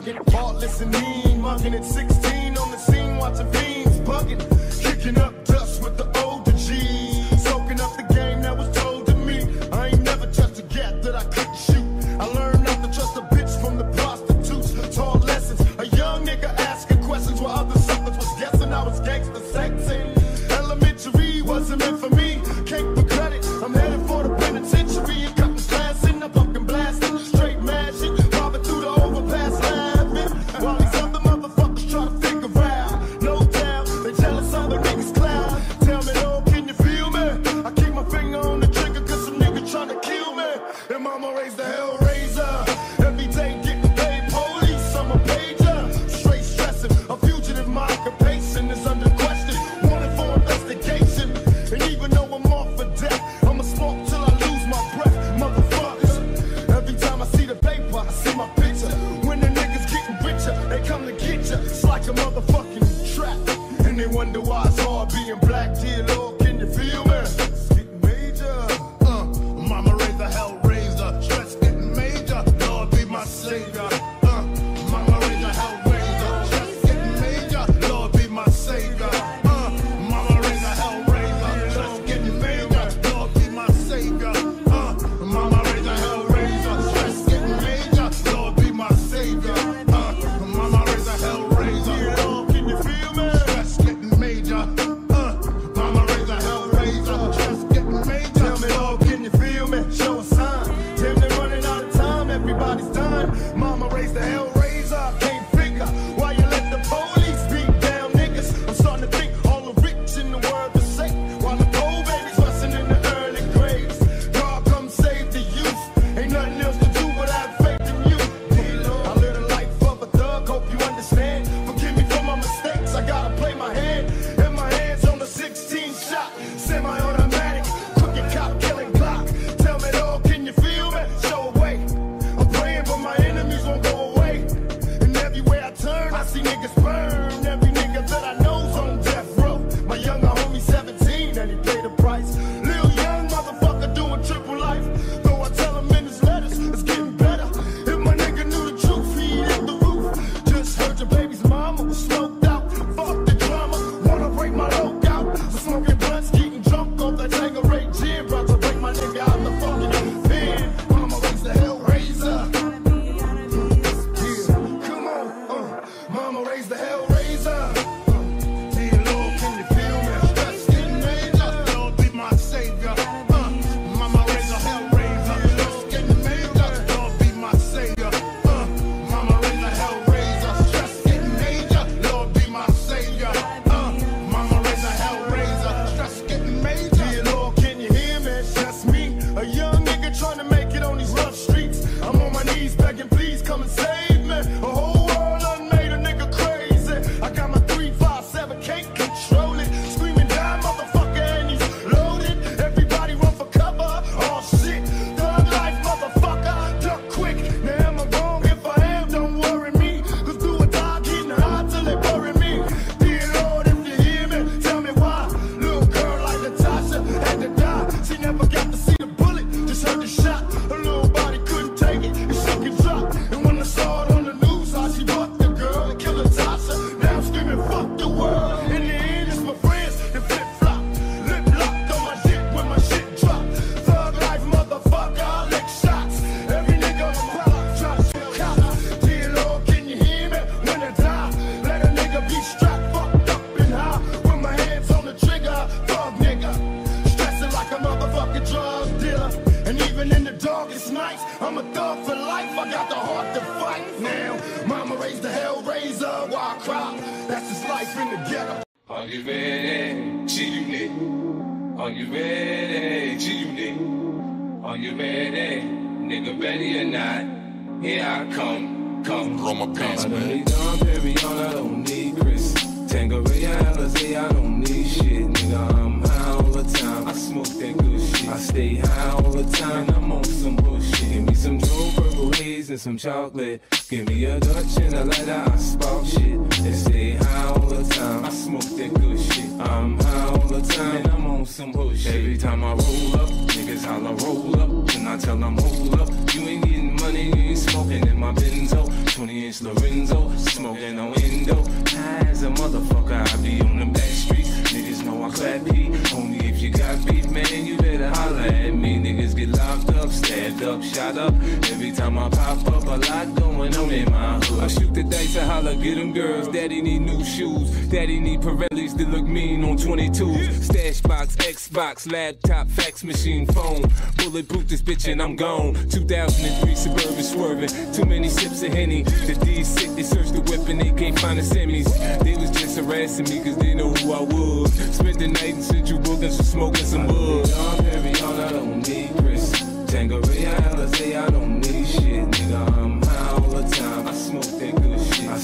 thugging, heartless and mean, mugging at 16 on the scene, watching fiends bugging, kicking up dust with the against Lorenzo. Get them girls. Daddy need new shoes. Daddy need Pirellis that look mean on 22. Stash box, Xbox, laptop, fax machine, phone. Bulletproof this bitch and I'm gone. 2003 Suburban swerving. Too many sips of Henny. The D's sick, they search the whip and they can't find the semis. They was just harassing me cause they know who I was. Spent the night in Central Bookings for smoking some wood. I'm Perry I don't need Chris. Alizé, I don't need shit, nigga. I'm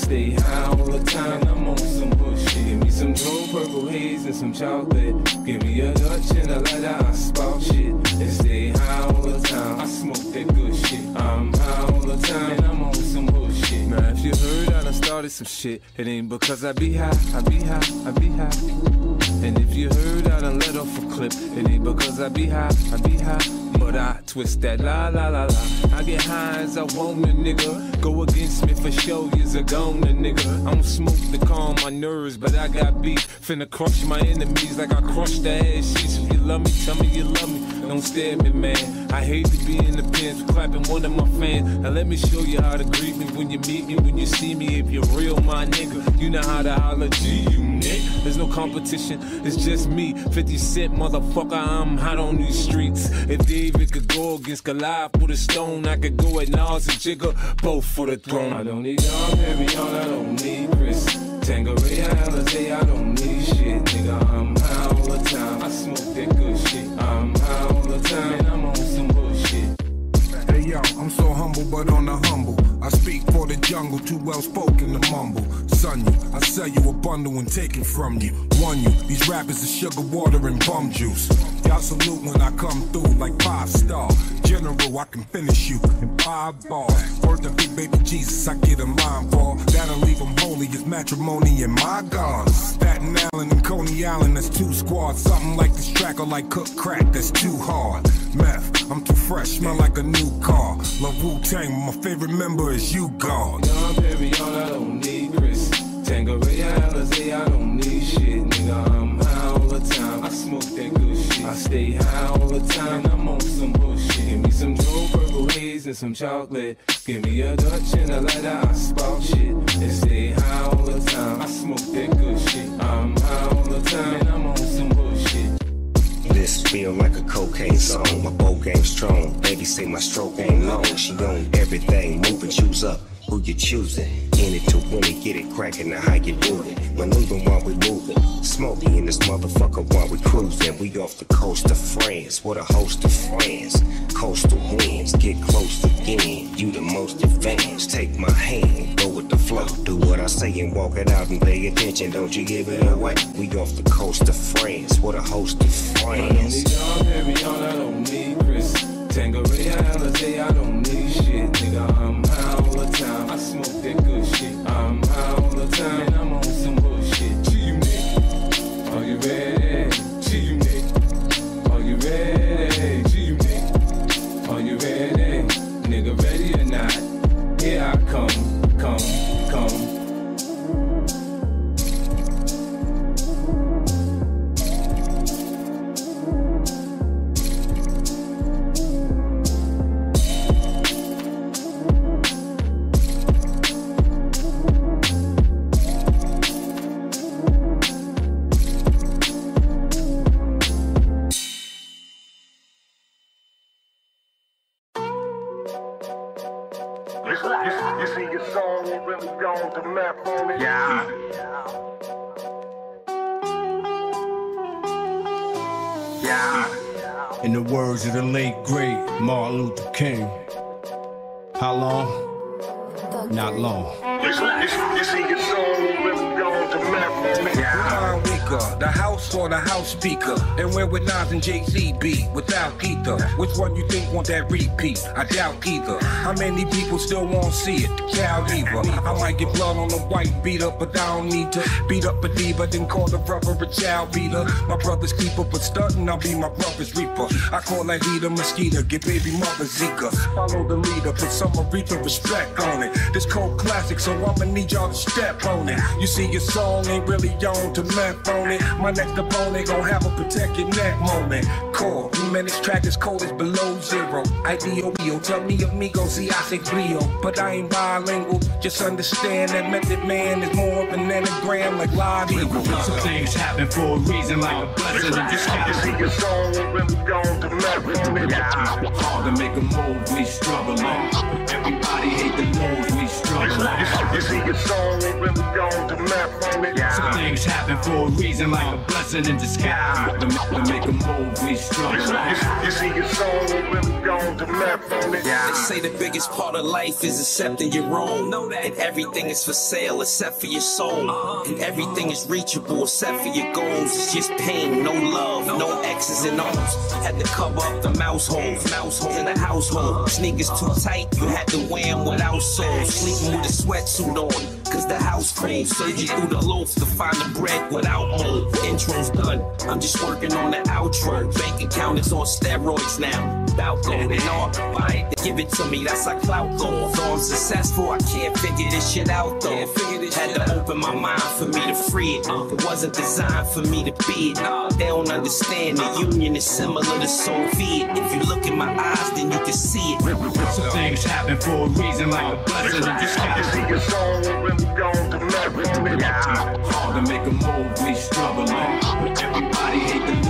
stay high all the time. I'm on some bullshit. Give me some drone purple haze and some chocolate. Give me a Dutch and a lighter. I spark shit and stay high all the time. I smoke that good shit. I'm high all the time and I'm on some bullshit. Now if you heard I done started some shit, it ain't because I be high. I be high. I be high. And if you heard I done let off a clip, it ain't because I be high. I be high. But I twist that la la la la. I get high as I want a nigga. Go against me for show, you's a goner nigga. I don't smoke to calm my nerves, but I got beef. Finna crush my enemies like I crushed the ass sheets. If you love me, tell me you love me. Don't stare at me, man. I hate to be in the pins clapping one of my fans. Now let me show you how to greet me when you meet me, when you see me. If you're real, my nigga, you know how to holler G unit. There's no competition, it's just me. 50 Cent, motherfucker, I'm hot on these streets. If David could go against Goliath with a stone, I could go at Nas and Jigga, both for the throne. I don't need Dom Perignon, I don't need Chris. Tanqueray, Alizé, I don't need shit, nigga. I'm high all the time. I smoke that good shit. I'm high all the time, and I'm on some bullshit. Hey yo, I'm so humble, but on the humble. I speak for the jungle, too well spoken to mumble. Son you, I sell you a bundle and take it from you. One you, these rappers are sugar water and bum juice. Y'all salute when I come through like five star. General, I can finish you in five bars. Word to big baby Jesus, I get a line for. That'll leave them holy as matrimony and my God. Staten Island and Coney Island, that's two squads. Something like this track or like cook crack, that's too hard. Meth, I'm too fresh, smell like a new car. Love Wu Tang, my favorite member is you, God. Dom Perignon, I don't need Chris. Tanqueray, Alizé, I don't need shit, nigga. I'm high all the time. I smoke that good shit. I stay high all the time. I'm on some bullshit. Give me some Joe purple haze and some chocolate. Give me a Dutch and a lighter. I spark shit and stay high all the time. I smoke that good shit. I'm high all the time and I'm on some bullshit. This feel like a cocaine song. My bow game strong. Baby say my stroke ain't long. She on everything. Move and choose up. Who you choosing? In it to win it, get it crackin'. Now how you do it? While we moving. Smoky in this motherfucker while we cruising. We off the coast of France. What a host of friends. Coastal winds get close again. You the most advanced. Take my hand, go with the flow. Do what I say and walk it out and pay attention. Don't you give it away. We off the coast of France. What a host of I don't need friends. I don't need I don't need shit, nigga. I'm That good shit. I'm speaker. And where would Nas and Jay Z be without either? Which one you think want that repeat? I doubt either. How many people still won't see it? The Cal Lever. I might get blood on the white beater, but I don't need to beat up a diva, then call the brother a child beater. My brother's keeper, but stunting, I'll be my brother's reaper. I call that heater mosquito, get baby mother Zika. Follow the leader, put some Aretha respect on it. This cold classic, so I'ma need y'all to step on it. You see, your song ain't really on to map on it. My next opponent gon' have a protect your neck moment. Core, man, this track is cold as below zero. IDOBO, tell me amigo, see I say Rio. But I ain't bilingual, just understand that Method Man is more of an anagram like Live Eagle. Some things happen for a reason, like a blessing in This disguise. is your song, really gone to map on me. Hard to make a move, we struggle on. Everybody hate the moves, we struggle on. This is your song, really gone to map on me. Some things happen for a reason, like a blessing in disguise. To, to make a move, we struggle on. This is your song, really gone to map on me. They say the biggest part of life is accepting your own. Know that. And everything is for sale except for your soul. Uh-huh. And everything is reachable except for your goals. It's just pain, no love, no X's and O's. Had to cover up the mouse holes, mouse holes in the household. Sneakers too tight, you had to wear 'em without soles. Sleeping with a sweatsuit on, cause the house cold. Surging through the loaf to find the bread without mold. Intro's done, I'm just working on the outro. Bank account is on steroids now. About going off, buy it, give it to me, that's like clout though. Though I'm successful, I can't figure this shit out though. Had to open my mind for me to free it. It wasn't designed for me to be it. They don't understand the union is similar to Soviet. If you look in my eyes, then you can see it. Some things happen for a reason, like a blessing in This disguise. is your song, really gone to map on me. Hard to make a move, we struggle on. Everybody hate the moves, we struggle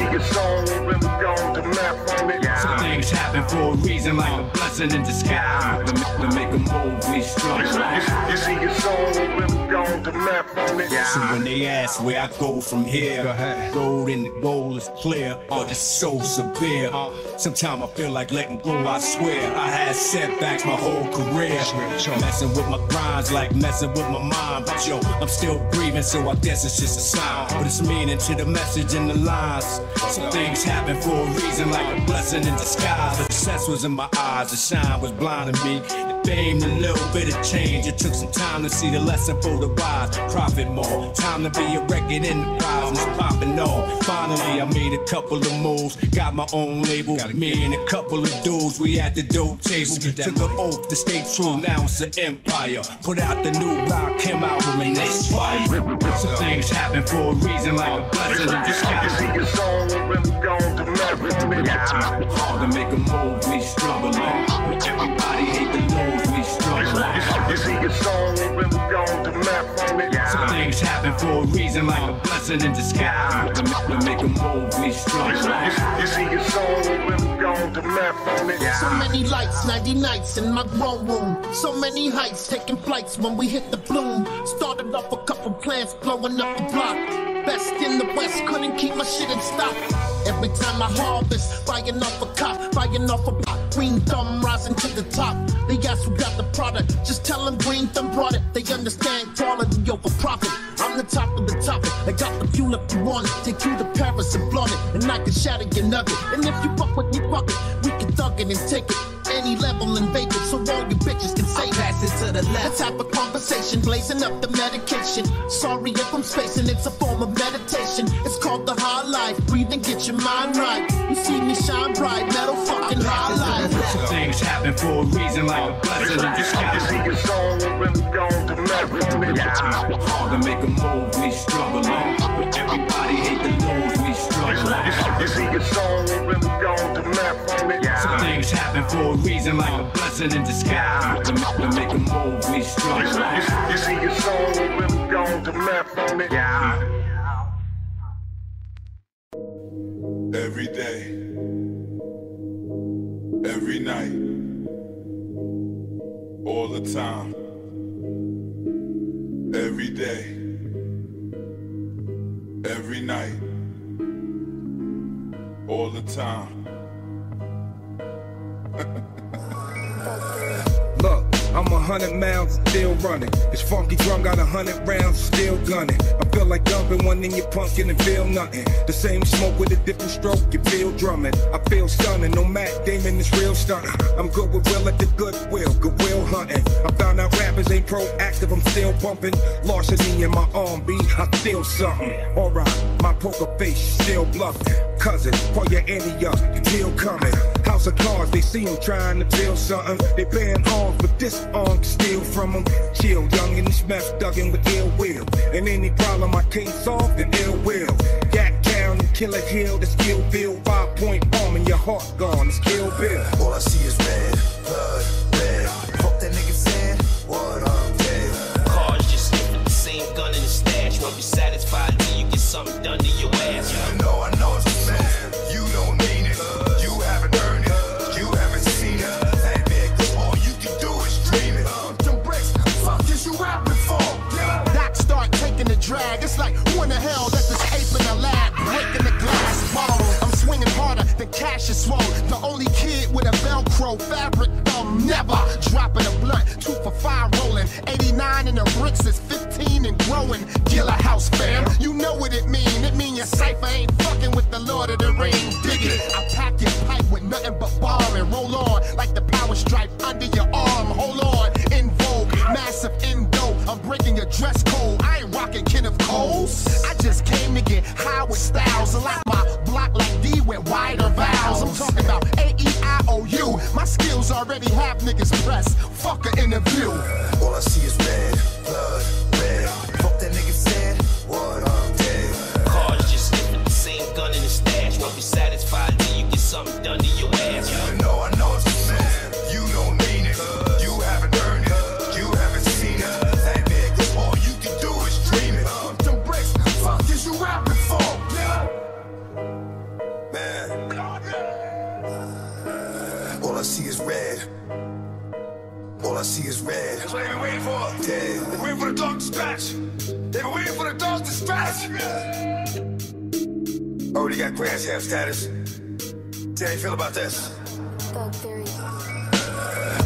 on. This is your song, really gone to map on me. Some things happen for a reason, like a blessing in disguise. To, to make a move, we struggle on. This is your song, really gone to map on me. So when they ask where I go from here, road in the goal is clear, but it's so severe. Sometimes I feel like letting go, I swear. I had setbacks my whole career. Messing with my grinds like messing with my mind. But yo, I'm still breathing, so I guess it's just a sign. But it's meaning to the message in the lines. Some things happen for a reason, like a blessing in The success was in my eyes, the shine was blinding me. The fame, a little bit of change. It took some time to see the lesson for the wise. Profit more. Time to be a record enterprise and it's popping off. Finally, I made a couple of moves. Got my own label. Me and a couple of dudes, we at the dope table. Took an oath to stay true. Now it's an empire. Put out the new rock, came out with an inspire. Some things happen for a reason, like a blessing disguise. is your song, really gone to map on me. Hard to make a move, we struggle on. Everybody hate the really gone to map on me. Some things happen for a reason, like a blessing in disguise. To, to make a move, we struggle on. This is your really So many lights, 90 nights in my grown room. So many heights, taking flights when we hit the bloom. Started off a couple plants, blowing up the block. Best in the West, couldn't keep my shit in stock. Every time I harvest, buying off a cop, buying off a pot. Green thumb rising to the top. They ask who got the product, just tell them Green Thumb brought it. They understand quality over profit. I'm the top of the topic. I got the fuel if you want it. Take you to Paris and flaunt it, and I can shatter your nugget. And if you fuck with me, fuck it. We can thug it and take it. Any level and vape it, so all you the left. Let's have a conversation, blazing up the medication. Sorry if I'm spacing, it's a form of meditation. It's called the high life. Breathe and get your mind right. You see me shine bright, metal fucking high life. Things happen for a reason, like a blessing in This disguise. is your song, really gone to map on me. Hard to make a move, we struggle on. Everybody hate the moves, we struggle on. This is your song, really gone to map on me. Some things happen for a reason, like a blessing in disguise. To, to make a move, we struggle on. This is your song, really gone to map on me. Every day, every night, all the time, every day, every night, all the time. I'm a hundred miles, still running. This funky drum got a hundred rounds, still gunning. I feel like dumping one in your pumpkin and feel nothing. The same smoke with a different stroke, you feel drumming. I feel stunning, no Matt Damon is real stunning. I'm good with will at the goodwill, goodwill hunting. I found out rappers ain't proactive, I'm still bumping. Larceny in my arm, B, I feel something. Alright, my poker face still bluffing. Cousin, pull your ante up, deal coming. House of cards, they see him trying to build something. They playing arms, but this arm can steal from them. Chill, young in this mess, dug in with ill will. And any problem I can't solve, then ill will. Yak down and kill a hill, the skill bill. Five point bomb and your heart gone, it's kill bill. All I see is red, blood, red. Fuck that nigga said, what I'm dead. Cars just sniffing the same gun in the stash. Won't be satisfied till you get something done to your cash is swole. The only kid with a Velcro fabric thumb, never dropping a blunt. Two for five rolling. 89 in the bricks is 15 and growing. Gilla House fam, you know what it mean. It mean your cipher ain't fucking with the Lord of the Ring. Dig it. I pack your pipe with nothing but bomb and roll on like the power stripe under your arm. Hold on, in vogue, massive indo. I'm breaking your dress skills already have niggas pressed. Fuck an interview. All I see is Already got grass half status. How you feel about this? Thug Theory.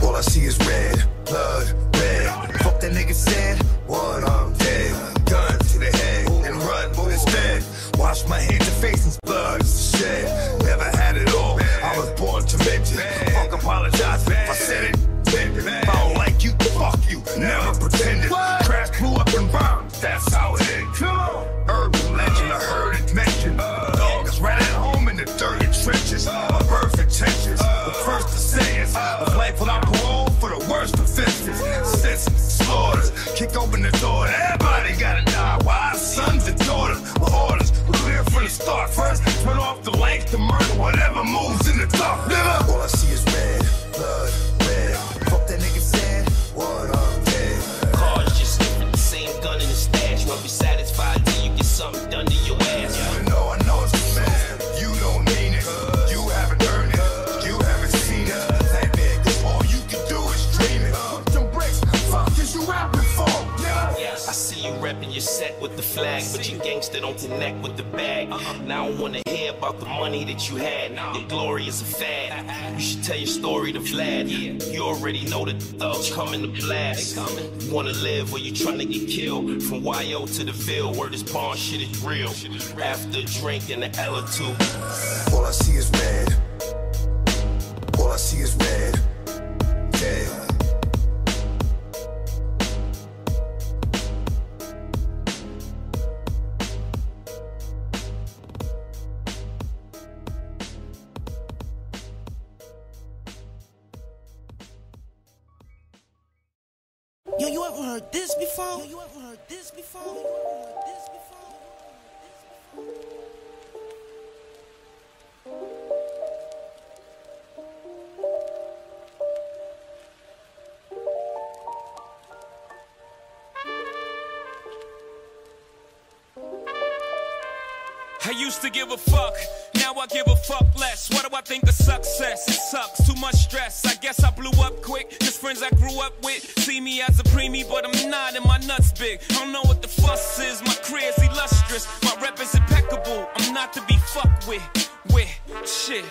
All I see is red, blood, red. Fuck that nigga said, what I'm dead. Gun to the head and run instead. Wash my hands and face and blood is the shed. Never had it all. I was born to mention. Fuck apologize gangster don't connect with the bag. Now I don't wanna hear about the money that you had. Your glory is a fad. You should tell your story to Vlad. You already know that the thugs coming to blast. You wanna live or you trying to get killed? From YO to the Ville, where this bond shit is real. After a drink and an L or two. All I see is red. All I see is red. You ever heard this before? To give a fuck, now I give a fuck less. What do I think of success? It sucks, too much stress. I guess I blew up quick. Just friends I grew up with see me as a preemie, but I'm not, and my nuts big. I don't know what the fuss is. My career's illustrious, my rep is impeccable. I'm not to be fucked with. With shit,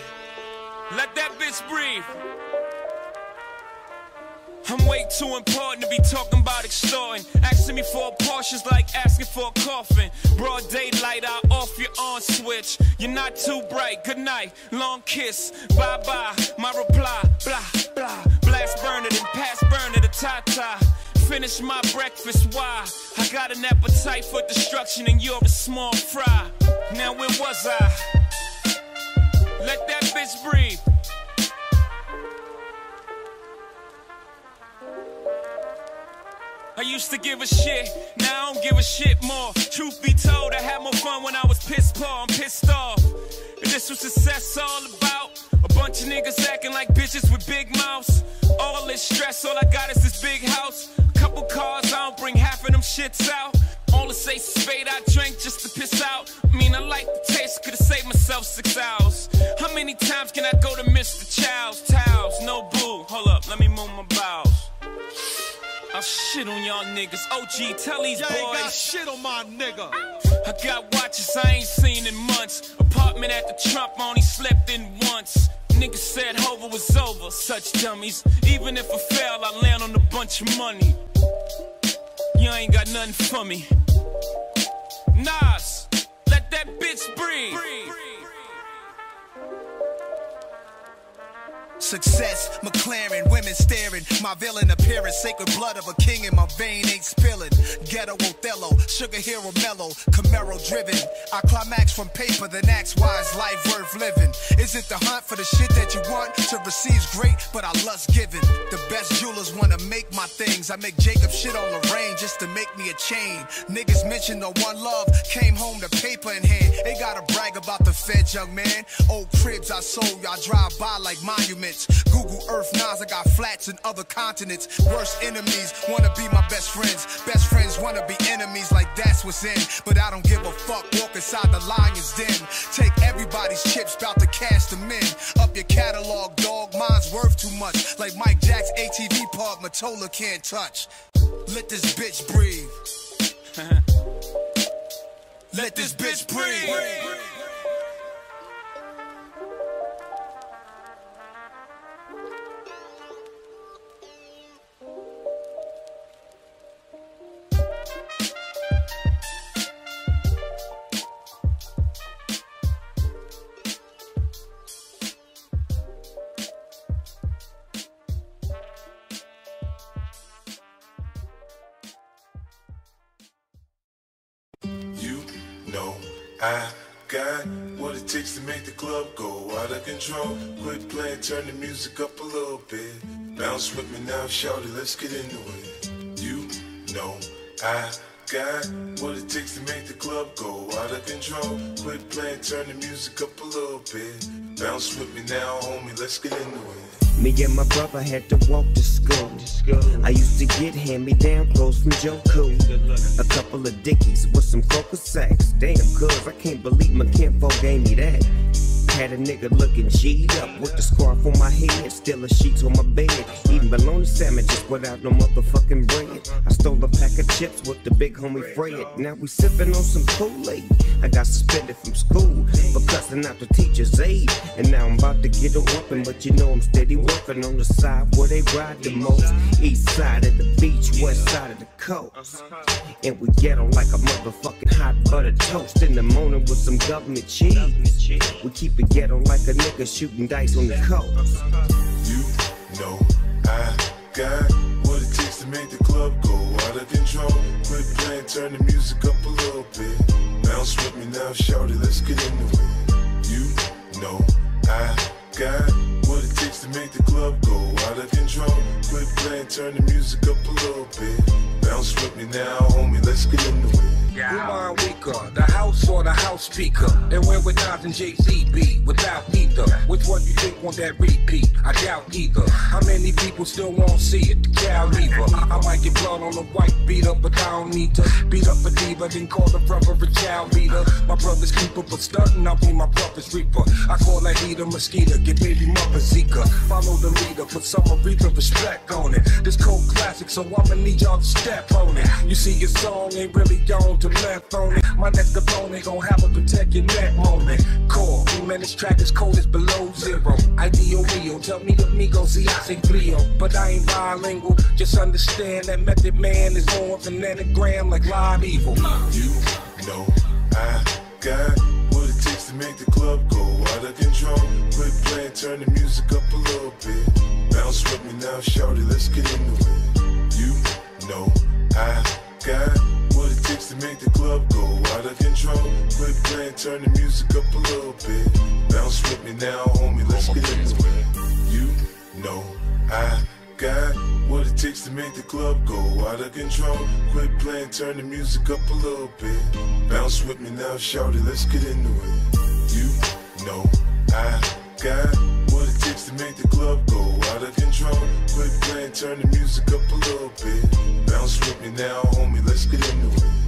let that bitch breathe. I'm way too important to be talking about extorting. Asking me for a Porsche's like asking for a coffin. Broad daylight, I off your on switch. You're not too bright. Good night, long kiss, bye bye. My reply, blah blah. Blast burner, then pass burner to Tata. Finish my breakfast, why? I got an appetite for destruction and you're a small fry. Now where was I? Let that bitch breathe. Used to give a shit, now I don't give a shit more. Truth be told, I had more fun when I was pissed poor. I'm pissed off. If this was success all about, a bunch of niggas acting like bitches with big mouths. All this stress, all I got is this big house. Couple cars, I don't bring half of them shits out. All the say spade I drank just to piss out. I mean, I like the taste, could've saved myself six hours. How many times can I go to Mr. Chow's? Towels, no boo. Hold up, let me move my bowels. I'll shit on y'all niggas. OG, tell these Y'all boys. ain't got shit on my nigga. I got watches I ain't seen in months. Apartment at the Trump, I only slept in once. Niggas said Hova was over, such dummies. Even if I fail, I land on a bunch of money. You ain't got nothing for me. Nas, let that bitch breathe. Success, McLaren, women staring. My villain appearance, sacred blood of a king in my vein ain't spilling. Ghetto Othello, sugar hero mellow, Camaro driven. I climax from paper, then ask why is life worth living? Is it the hunt for the shit that you want? To receive's great, but I lust giving. The best jewelers wanna make my things. I make Jacob shit on the Lorraine just to make me a chain. Niggas mention the one love, came home to paper in hand. They gotta brag about the feds, young man. Old cribs I sold, y'all drive by like monuments. Google Earth Nas, I got flats in other continents. Worst enemies wanna be my best friends. Best friends wanna be enemies, like that's what's in. But I don't give a fuck, walk inside the lion's den. Take everybody's chips, bout to cash them in. Up your catalog, dog, mine's worth too much. Like Mike Jack's ATV pub, Mottola can't touch. Let this bitch breathe. Let this bitch breathe. Little bit. Bounce with me now, shout it, let's get into it. You know I got what it takes to make the club go out of control. Quit playing, turn the music up a little bit. Bounce with me now, homie, let's get into it. Me and my brother had to walk to school. I used to get hand-me-down clothes from Joe Cool. A couple of dickies with some coca sacks. Damn, cuz I can't believe my kinfolk gave me that. Had a nigga looking G'd up with the scarf on my head, still a sheets on my bed. Eating bologna sandwiches without no motherfucking bread. I stole a pack of chips with the big homie Fred. Now we sipping on some Kool-Aid. I got suspended from school for cussing out the teacher's aide. And now I'm about to get a whooping, but you know I'm steady working on the side where they ride the most. East side of the beach, west side of the coast. And we get on like a motherfucking hot butter toast in the morning with some government cheese. We keep it ghetto like a nigga shooting dice on the coast. You know I got what it takes to make the club go out of control. Quit playing, turn the music up a little bit. Bounce with me now, shout it, let's get into it. You know I got what it takes to make the club go out of control. Quit playing, turn the music up a little bit. Bounce with me now, homie, let's get into it. Umar weaker, the house or the house speaker. And where would Nas and Jay-Z be without either? Which one you think want that repeat? I doubt either. How many people still won't see it? The cow lever. I might get blood on the white beat up, but I don't need to beat up a diva, then call the brother a child beater. My brother's keeper, but stunting, I'll be my brother's reaper. I call that heater mosquito, get baby mother Zika. Follow the leader, put some Aretha respect on it. This cold classic, so I'ma need y'all to step on it. You see, your song ain't really on to left on it. My next opponent gon' have a protect your neck moment. Core, man, this track is cold as below zero. Ideal Rio, tell me amigo, see I say Cleo. But I ain't bilingual, just understand that Method Man is of an anagram like live evil. You know I got what it takes to make the club go out of control. Quit playing, turn the music up a little bit. Bounce with me now, shorty, let's get into it. You know I got it takes to make the club go out of control. Quit playing, turn the music up a little bit. Bounce with me now, homie, let's get into it. You know I got what it takes to make the club go out of control. Quit playing, turn the music up a little bit. Bounce with me now, shorty, let's get into it. You know I got what it takes to make the club go out of control. Quit playing, turn the music up a little bit. Bounce with me now, homie, let's get into it.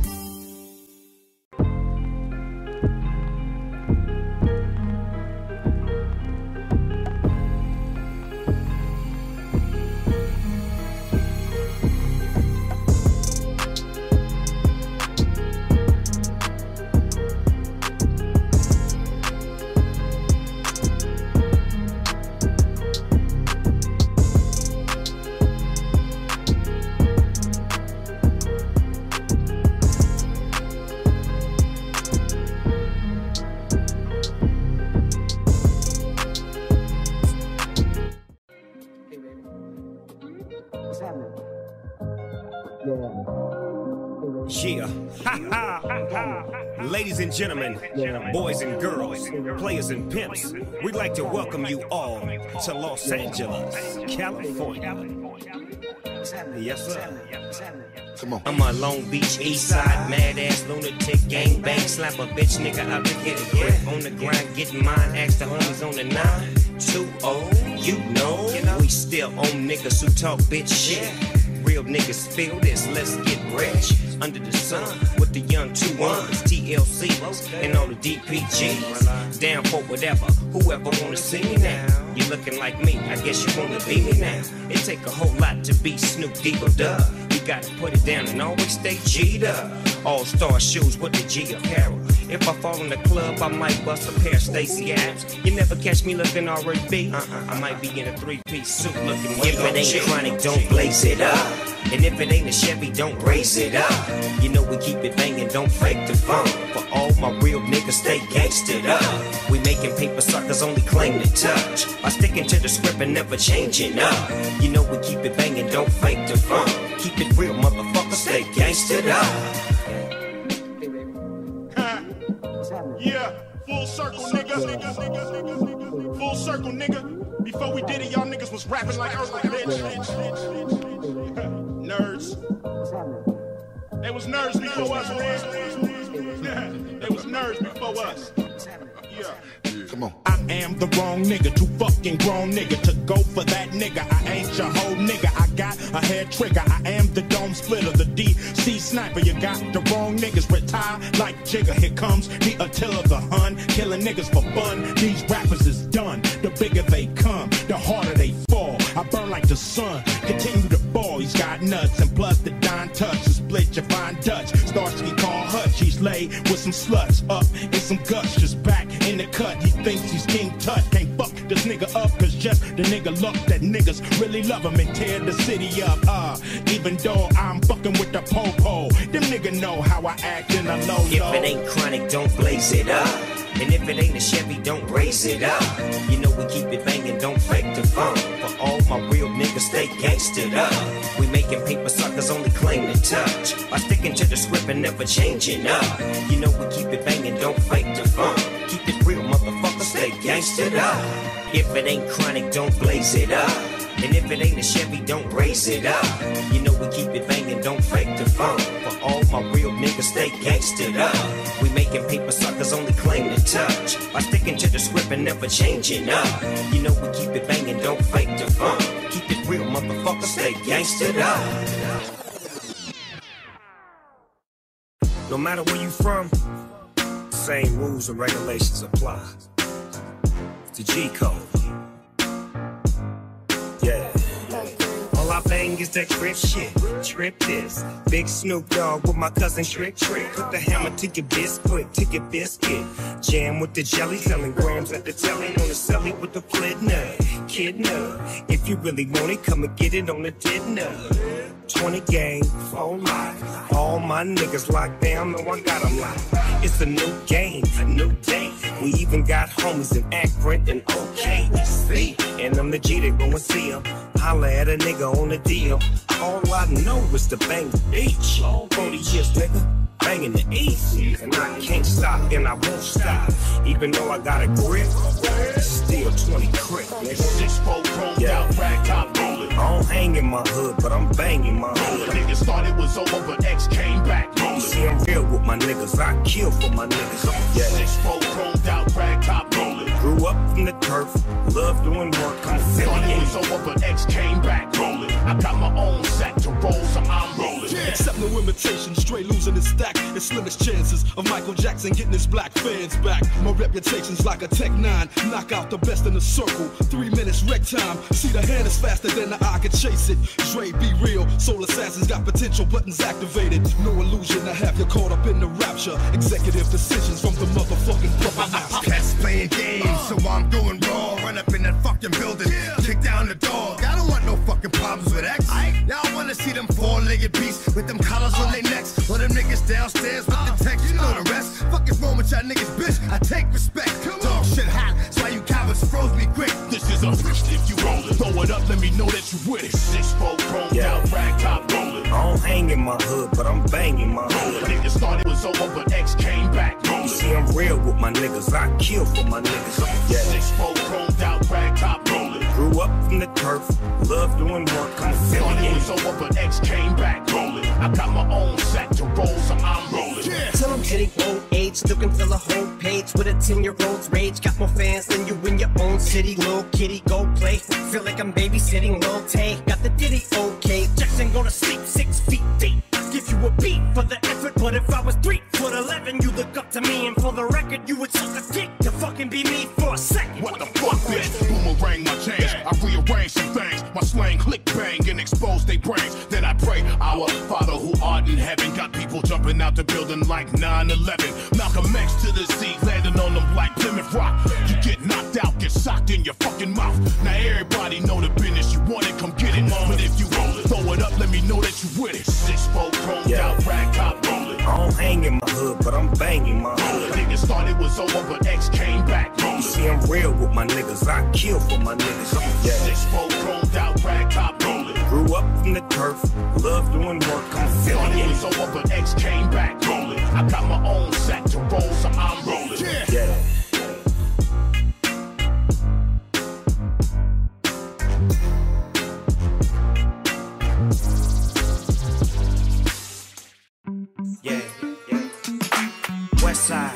Players and pimps, we'd like to welcome you all to Los Angeles, California. Yes, sir. Come on. I'm a Long Beach East Side mad ass lunatic gang bang slap a bitch nigga out to get a grip on the grind getting mine ask the homies on the nine two oh you know we still on niggas who talk bitch shit real niggas feel this let's get rich under the sun with the young two ones TLC and all the DPGs down for whatever whoever wanna see me now. You looking like me I guess you wanna be me now. It take a whole lot to be Snoop Dogg or gotta put it down and always stay G'd up. All star shoes with the G apparel. If I fall in the club, I might bust a pair of Stacy Adams. You never catch me looking already beat. Uh-uh, I might be in a three piece suit looking If it ain't chronic, don't blaze it up. And if it ain't a Chevy, don't raise it up. You know we keep it banging, don't fake the funk. For all my real niggas, stay gangstered up. We making paper suckers only claim to touch. By sticking to the script and never changing up. You know we keep it banging, don't fake the funk. Keep it real, motherfucker, stay gangstered up. Yeah, full circle, nigga. Full circle, nigga. Before we did it, y'all niggas was rapping like Earth, bitch. Nerds. They was nerds before us. They was nerds before us. Yeah. Come on. I am the wrong nigga, too fucking grown nigga to go for that nigga. I ain't your whole nigga. I got a head trigger. I am the dome splitter, the DC sniper. You got the wrong niggas retire like Jigga. Here comes the Attila the Hun, killing niggas for fun. These rappers is done. The bigger they come, the harder they fall. I burn like the sun, continue to ball. He's got nuts and plus the Don touch to split your fine Dutch. Starsky Hutch. With some sluts up and some guts just back in the cut. He thinks he's King Tut. Can't fuck this nigga up, just the nigga look that niggas really love him and tear the city up. Uh, even though I'm fucking with the po-po, them nigga know how I act in a low If it ain't chronic, don't blaze it up. And if it ain't a Chevy, don't raise it up. You know we keep it banging, don't fake the funk. For all my real niggas, stay gangstered up. We making paper suckers only claim to touch. By sticking to the script and never changing up. You know we keep it banging, don't fake the funk. Keep it real, motherfucker, stay gangstered up. If it ain't chronic, don't blaze it up. And if it ain't a Chevy, don't raise it up. You know we keep it banging, don't fake the funk. For all my real niggas, stay gangstered up. We making paper suckers only claim to touch. By sticking to the script and never changing up. You know we keep it banging, don't fake the funk. Keep it real, motherfucker, stay gangstered up. No matter where you from, same rules and regulations apply. It's G code. Yeah. All I bang is that grip shit. Trip this. Big Snoop Dogg with my cousin Trick Trick. Put the hammer to your biscuit, to your biscuit. Jam with the jelly, selling grams at the telly. On the celly with the flit nut. Kid nut. If you really want it, come and get it on the dinner. 20 game, full oh life. All my niggas locked down, know I got 'em locked. It's a new game, a new day. We even got homies in Akron and OKC. And I'm the G that go and see 'em. Holla at a nigga on the deal. All I know is to bang the beach. 40 years, nigga. Banging the east, and I can't stop and I won't stop. Even though I got a grip, still my hood, but I'm banging my hood. niggas thought it was over, but X came back rolling. See, I'm real with my niggas. I kill for my niggas. Yeah. Six four chromed out, rag top rolling. Grew up from the turf, love doing work. I'm Thought it was over, but X came back rolling. I got my own set to roll, so I'm rolling. Accept no imitation, straight losing his stack. And slimmest chances of Michael Jackson getting his black fans back. My reputation's like a Tech 9, knock out the best in the circle. Three minutes wreck time. See the hand is faster than the eye can chase it. Dre, be real. Soul assassins got potential buttons activated. No illusion to have you caught up in the rapture. Executive decisions from the motherfucking puppet master. Cats playing games, so I'm going raw. Run up in that fucking building, kick down the dog. I don't want no fucking problems with X. Y'all wanna see them four-legged beasts with them collars on their necks, or them niggas downstairs with the text. You know the rest. Fuck is wrong with y'all niggas, bitch? I take respect. Dog shit hot, so why you cowards froze me quick. This is a bitch if you rollin'. Throw it up, let me know that you with it. Six four chromed Yeah. out, rag top rolling. I don't hang in my hood, but I'm banging my The hood. niggas thought it was over, but X came back rolling. See, I'm real with my niggas. I kill for my niggas. Yeah. Six four chromed out, rag top rolling. Grew up from the turf, love doing work. I'm Thought it was affiliated. over, but X came back rolling. I got my own set to roll, so I'm rolling. Till I'm hitting old age, still can fill a whole page with a 10 year old's rage. Got more fans than you in your own city. Little kitty, go play. Feel like I'm babysitting Lil Tay. Got the ditty, okay. Jackson go to sleep six feet deep. Give you a beat for the effort, but if I was three foot eleven, you look up to me, and for the record, you would suck a dick to fucking be me for a second. What the fuck, bitch? Boomerang my change. I rearrange some things. My slang click bang and expose they brains. Then I pray, our Father who art in heaven. Got people jumping out the building like 9-11. Malcolm X to the Z, landing on them like Plymouth Rock. You get knocked out, get socked in your fucking mouth. Now everybody know the business. You want it, come get it. But if you roll it, throw it up, let me know that you with it. Six four chromed Yeah. out, rag top rolling. I don't hang in my hood, but I'm banging my hood. niggas thought it was over, but X came back rolling. You See, I'm real with my niggas. I kill for my niggas. Yeah. Six four chromed out, rag top rolling. Grew up from the turf, love doing work. I'm Thought it was over, but X came back rolling. I got my own set to roll, so I'm rolling. Yeah. Yeah, yeah. Yeah. West side.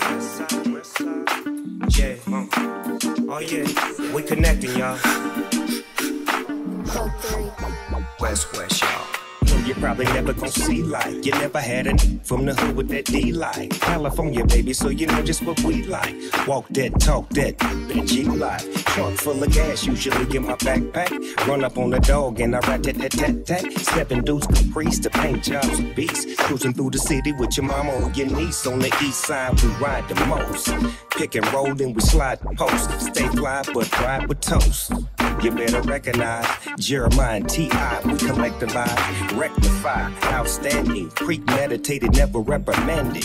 Yeah. Oh yeah. We connecting, y'all. West, West, y'all. You probably never gon' see like. You never had a from the hood with that D like. California, baby, so you know just what we like. Walk that, talk that, that G life Trunk full of gas, usually in my backpack. Run up on the dog and I rat tat tat tat tat Stepping dudes caprice to paint jobs with beats Cruising through the city with your mama or your niece. On the east side, we ride the most. Pick and roll and we slide the post. Stay fly but ride with toast. You better recognize Jeremiah and T.I. We collectivize, rectify, outstanding, premeditated, never reprimanded.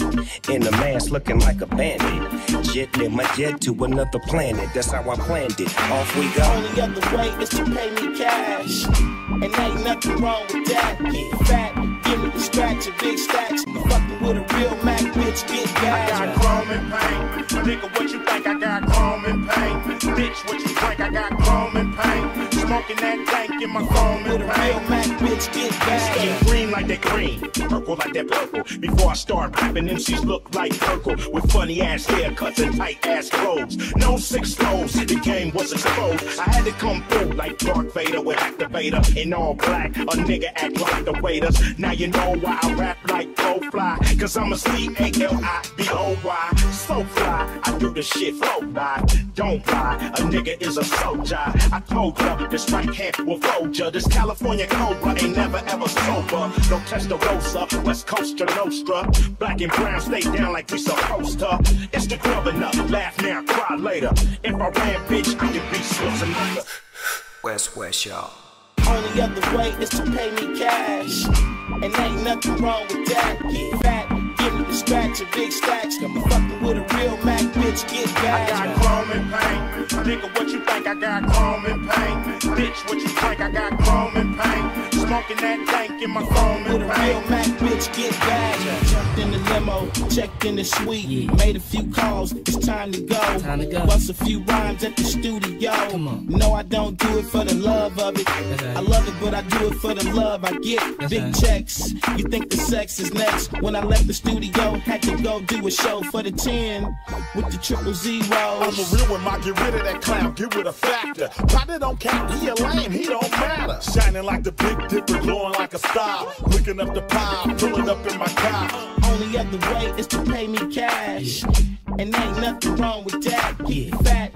In a mask looking like a bandit. Jet in my jet to another planet. That's how I planned it. Off we go. Only other way is to pay me cash. And ain't nothing wrong with that. Get fat, give me the scratch and big stacks. Fucking with a real Mac bitch, get gas. I got chrome and paint. Nigga, what you think? I got chrome and paint. Bitch, what you think? I got chrome and paint. Smoking that dank in my chrome and paint. Mac bitch, get gas. Skin green like that green, purple like that purple. Before I start rapping, MCs look like purple with funny ass haircuts and tight ass clothes. No six flows, the game was exposed. I had to come through like Darth Vader with activator in all black. A nigga act like the waiters. Now you know why I rap like Go Fly. Cause I'm a C-A-L-I-B-O-Y. So fly, I do the shit flow by. Don't lie, a nigga is a soldier. I told ya, the strike hand will fold ya. This California cobra, ain't never ever sober. No Testarossa, West Coast or Nostra. Black and brown stay down like we supposed to. It's the growing up, laugh now, cry later. If I ran, bitch, I could be Schwarzenegger. West West, y'all. Only other way is to pay me cash. And ain't nothing wrong with that. Get fat, give me the scratch and big stacks. I'm fucking with a real Mac bitch, get back. I got chrome and paint. Nigga, what you think? I got chrome and paint. Bitch, what you think? I got chrome and paint. Smoking that dank in my chrome With and a real. Mac bitch, get back. Jumped in the limo, checked in the suite, made a few calls. It's time to go. Time to go. Bust a few rhymes at the studio. Come on. No, I don't do it for the love of it. I love it, but I do it for the love I get. Big right. checks. You think the sex is next? When I left the studio, had to go do a show for the 10 with the triple zeros. I'm a real one, ma. Get rid of that clown. Get rid of factor. Partner don't count. He a lame. He don't matter. Shining like the big glowing like a star. Looking up the pile, pulling up in my car. Only other way is to pay me cash. And ain't nothing wrong with that. Get fat,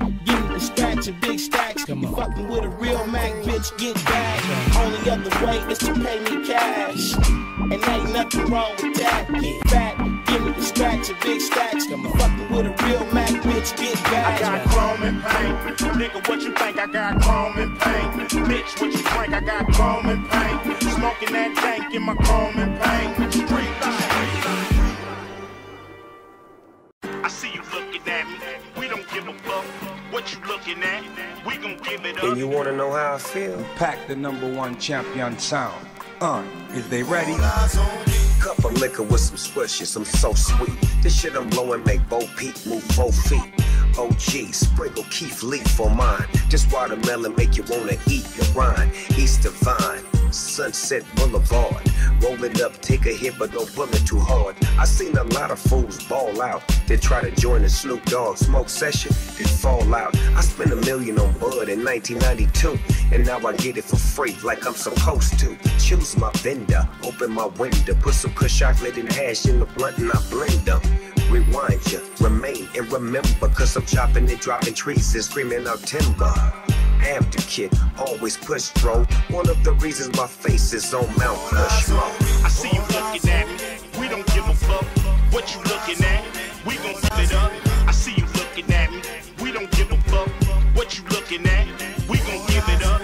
give me the scratch and big stacks. Come you on. fucking with a real Mac bitch, get back. Only other way is to pay me cash. And ain't nothing wrong with that. Get fat, give me the scratch and big stacks. you fucking with a real Mac bitch, get I got chrome and paint. Nigga, what you think? I got chrome and paint. Bitch, what you think? I got chrome and paint. Smoking that dank in my chrome and paint. Street I see you looking at me. We don't give a fuck what you looking at. We gon' give it up. And you wanna know how I feel? Pack the number one champion sound. Uh, is they ready? Cup of liquor with some swishes, I'm so sweet. This shit I'm blowing make Bo Peep move four feet. OG, sprinkle Keith Leaf on mine. Just watermelon make you wanna eat your rind. Easter Vine, Sunset Boulevard. Roll it up, take a hit, but don't pull it too hard. I seen a lot of fools ball out. They try to join the Snoop Dogg smoke session, then fall out. I spent a million on Bud in 1992, and now I get it for free like I'm supposed to. Choose my vendor, open my window, put some kush chocolate and hash in the blunt, and I blend them. Rewind ya, remain and remember, cause I'm chopping and dropping trees and screaming out timber. The kid, always push bro. One of the reasons my face is on Mount Rushmore. I see you looking at me. We don't give a fuck what you looking at. We gon' give it up. I see you looking at me. We don't give a fuck what you looking at. We gon' give it up.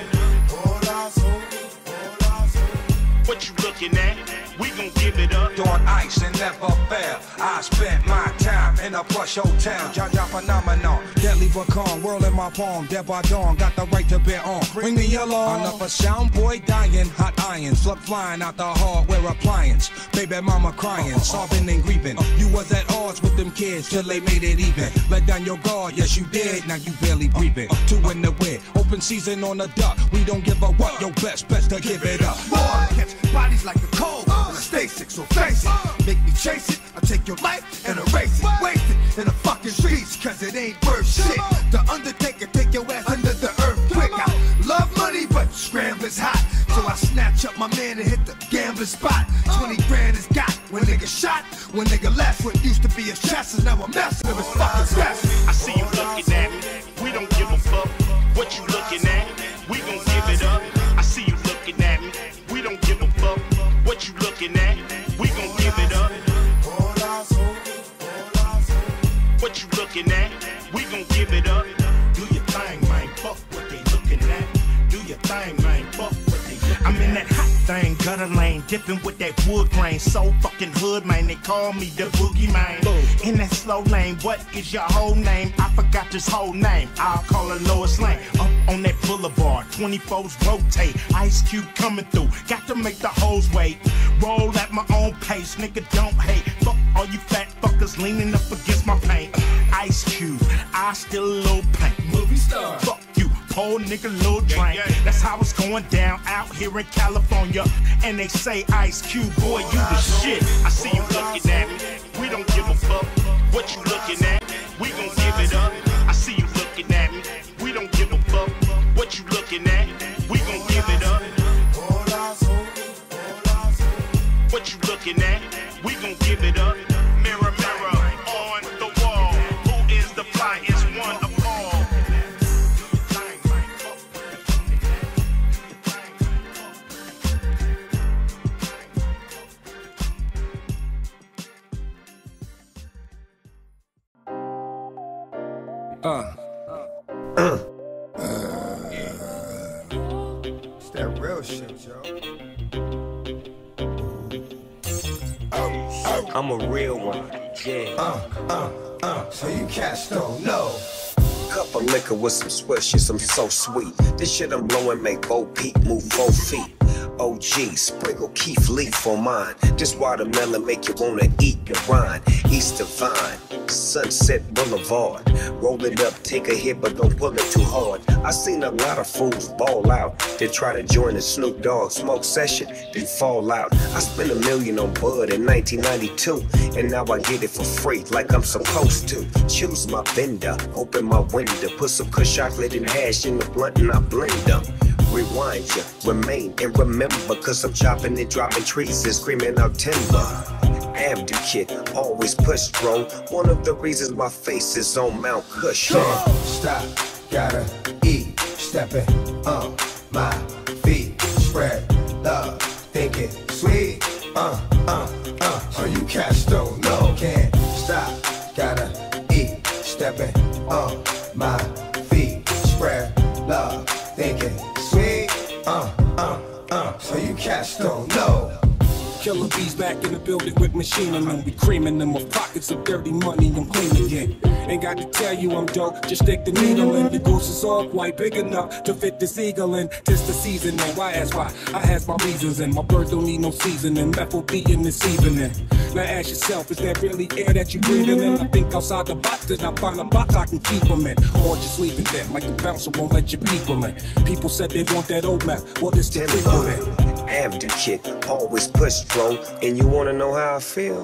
What you looking at? We gon' give it on ice and never fail. I spent my time in a plush hotel, Jaja phenomenon. Deadly Bacon, whirl in my palm, dead by dawn, got the right to bear on. Bring me along. Another sound boy dying, hot iron, slug flying out the hardware appliance. Baby mama crying, sobbing and grieving. You was at odds with them kids till they made it even. Let down your guard, yes you did, now you barely breathing. Two in the way, open season on the duck. We don't give a what, your best, best to give it up. Boy, catch bodies like a cold. Stay sick, so face it. Make me chase it. I take your life and erase it. Waste it in the fucking streets, cause it ain't worth shit. The Undertaker take your ass under the earth quick. I love money, but scrambling's hot. So I snatch up my man and hit the gambling spot. 20 grand is got. When nigga shot, when nigga left, what used to be his chest is now a mess of his fucking chest. I see you looking at me. We don't give a fuck what you looking at. We gon' give it up. Looking at. We gon' give it up. What you looking at? We gon' give it up. Do your thing, man. Fuck what they looking at. Do your thing, I'm in that hot thing, gutter lane, dipping with that wood grain. So fucking hood, man. They call me the boogie man. In that slow lane, what is your whole name? I forgot this whole name. I'll call it Lois Lane. Up on that boulevard, 24s rotate. Ice Cube coming through. Got to make the hoes wait. Roll at my own pace, nigga. Don't hate. Fuck all you fat fuckers leaning up against my paint. Ice Cube, I still a little paint. Movie star. Fuck poor nigga, little drink. That's how it's going down out here in California. And they say Ice Cube, boy, you the shit. I see you looking at me. We don't give a fuck what you looking at. We gon' give it up. I see you looking at me. We don't give a fuck what you looking at. We gon' give it up. What you looking at? We gon' give it up. Uh. Uh. It's that real shit, yo. I'm a real one. Yeah. Uh, uh, uh. So you cats don't know. Cup of liquor with some swishes, I'm so sweet. This shit I'm blowing make Bo Peep move four feet. OG, sprinkle Keith Leaf on mine. This watermelon make you wanna eat your rind. East Divine, Sunset Boulevard. Roll it up, take a hit, but don't pull it too hard. I seen a lot of fools ball out. They try to join the Snoop Dogg smoke session, then fall out. I spent a million on Bud in 1992, and now I get it for free, like I'm supposed to. Choose my vendor, open my window, put some kush chocolate and hash in the blunt, and I blend them rewind ya, remain and remember, cause I'm chopping and dropping trees and screaming out timber. Abdicate, always push, bro. One of the reasons my face is on Mount Kush. Can't stop, gotta eat, stepping on my feet, spread love, think it sweet, uh, uh, uh. So you cats don't know, can't stop, gotta eat, stepping on my feet, spread love, think it sweet, uh, uh, uh. So you cats don't know. Killer bees back in the building with machining them. We creaming them with pockets of dirty money. I'm clean again. Ain't got to tell you I'm dope. Just stick the needle in. The goose is all quite big enough to fit this eagle in. Tis the season and why ask why? I has my reasons and my bird don't need no seasoning. Meth will be in this evening. Now ask yourself, is that really air that you breathing in? I think outside the box, then I find a box I can keep them in. Or just sleeping there, like the bouncer won't let your people in. People said they want that old meth. Well, it's the people in. Abdicate, always push, bro. And you wanna know how I feel?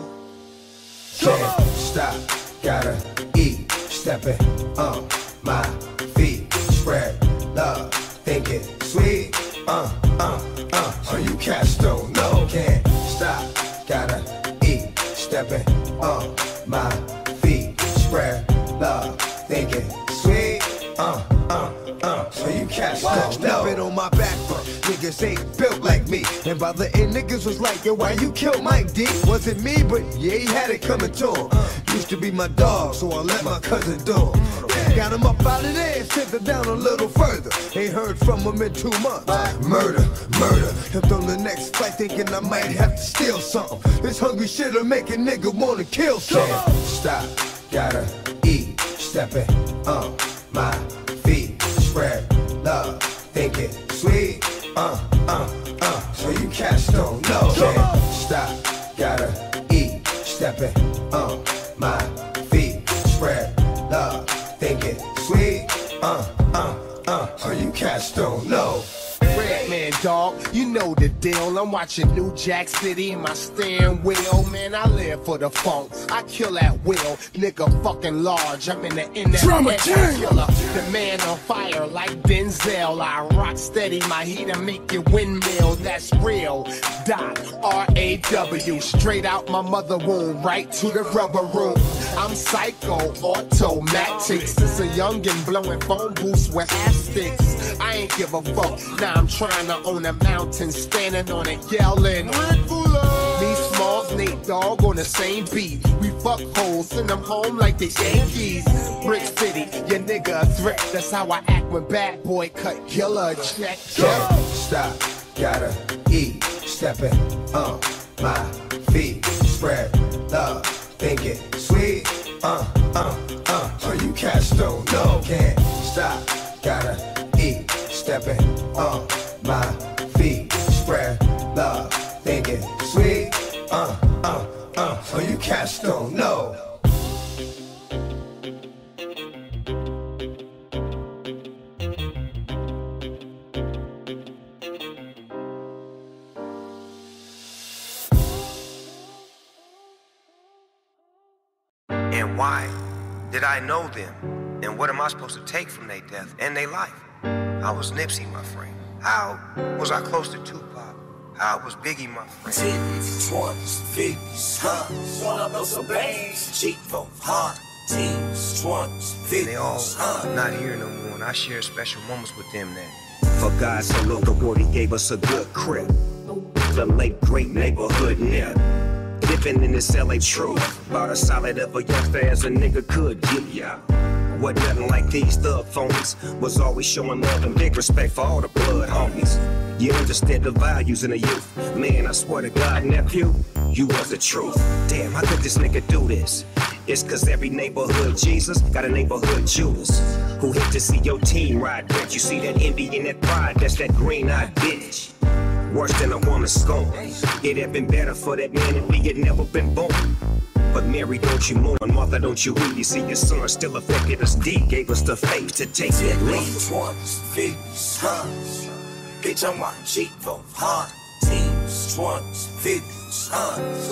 Can't stop, gotta eat, stepping on my feet, spread love, thinking sweet, uh, uh, uh. So you cats don't can't stop, gotta eat, stepping on my feet, spread love, thinking sweet, uh, uh, uh. So you cats don't know. Stepping on my back foot. Niggas ain't built like me. And by the end, niggas was like, yo, why you killed Mike D? Wasn't me, but yeah, he had it coming to him. Used to be my dog, so I let my cousin do him. Got him up out of there sent him down a little further. Ain't heard from him in two months. Murder, murder. Helped on the next flight thinking I might have to steal something. This hungry shit'll make a nigga wanna kill something. Can't stop, gotta eat, stepping on my spread love, think it sweet, uh, uh, uh. So you cats don't know, can't stop, gotta eat, stepping on my feet, spread love, think it sweet, uh, uh, uh. So you cats don't know. Redman, dog, you know the deal. I'm watching New Jack City in my steering wheel. Man, I live for the funk. I kill at will. Nigga fucking large. I'm in the in Drama that King. killer. The man on fire like Denzel. I rock steady, my heater make you windmill. That's real. Dot R A W. Straight out my mother womb, right to the rubber room. I'm psycho, automatic. Since a youngin' blowing phone booths with sticks. I ain't give a fuck. Now I'm trying to own a mountain, standing on it, yelling. Me, Smalls, Nate Dogg on the same beat. We fuck holes, send them home like the Yankees. Brick City, your nigga a threat. That's how I act when bad boy cut killer check. Can't stop, gotta eat, stepping on my feet, spread love, think it sweet, uh, uh, uh. So you cats don't know, can't stop, gotta eat, stepping on my feet, spread love, think it sweet, uh, uh, uh. So you cats don't know. And why did I know them? And what am I supposed to take from their death and their life? I was Nipsey, my friend. How was I close to Tupac? How was Biggie, my friend? Titties, twenties, fifties, hundreds. Wanna blow some bangs? Cheap for hard. Teens, twenties, And they all fifties, not here no more, and I share special moments with them that. For God so loved the world, he gave us a good crib. The late great neighborhood nip. Living in this LA truth. About as solid of a youngster as a nigga could give ya. Wasn't nothing like these thug phonies. Was always showing love and big respect for all the blood homies. You understand the values in the youth. Man, I swear to God, nephew, you was the truth. Damn, how could this nigga do this? It's cause every neighborhood Jesus got a neighborhood Judas who hate to see your team ride rich. You see that envy and that pride, that's that green eyed bitch. Worse than a woman scorn. It'd have been better for that man if he had never been born. But Mary, don't you mourn, Martha, don't you weep. You see, your son still affected us deep, gave us the faith to take that leap. Twenties, fifties, hundreds. Bitch, I'm on G for hard teams. Twenties, fifties, hundreds.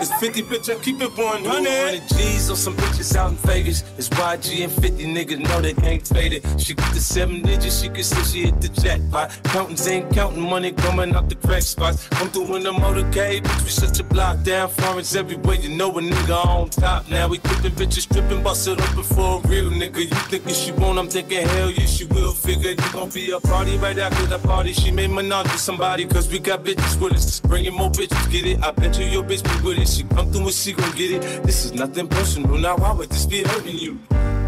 It's 50, bitch, I keep it 100. G's on some bitches out in Vegas. It's YG and 50 niggas know they ain't faded. She get the seven digits, she can see she hit the jackpot. Counting ain't counting money coming out the crack spots. I'm through in the motorcade, bitch, we such a block down. Foreigns everywhere, you know a nigga on top. Now we clipping bitches, stripping, bust it open for a real nigga. You thinking she won't, I'm thinking hell yeah, she will. Figure you gon' be a party right after the party. She made menage with somebody, cause we got bitches with us. Bringing more bitches, get it. I bet you your bitch be with it. She come through and she gon' get it. This is nothing personal, now why would this be hurting you?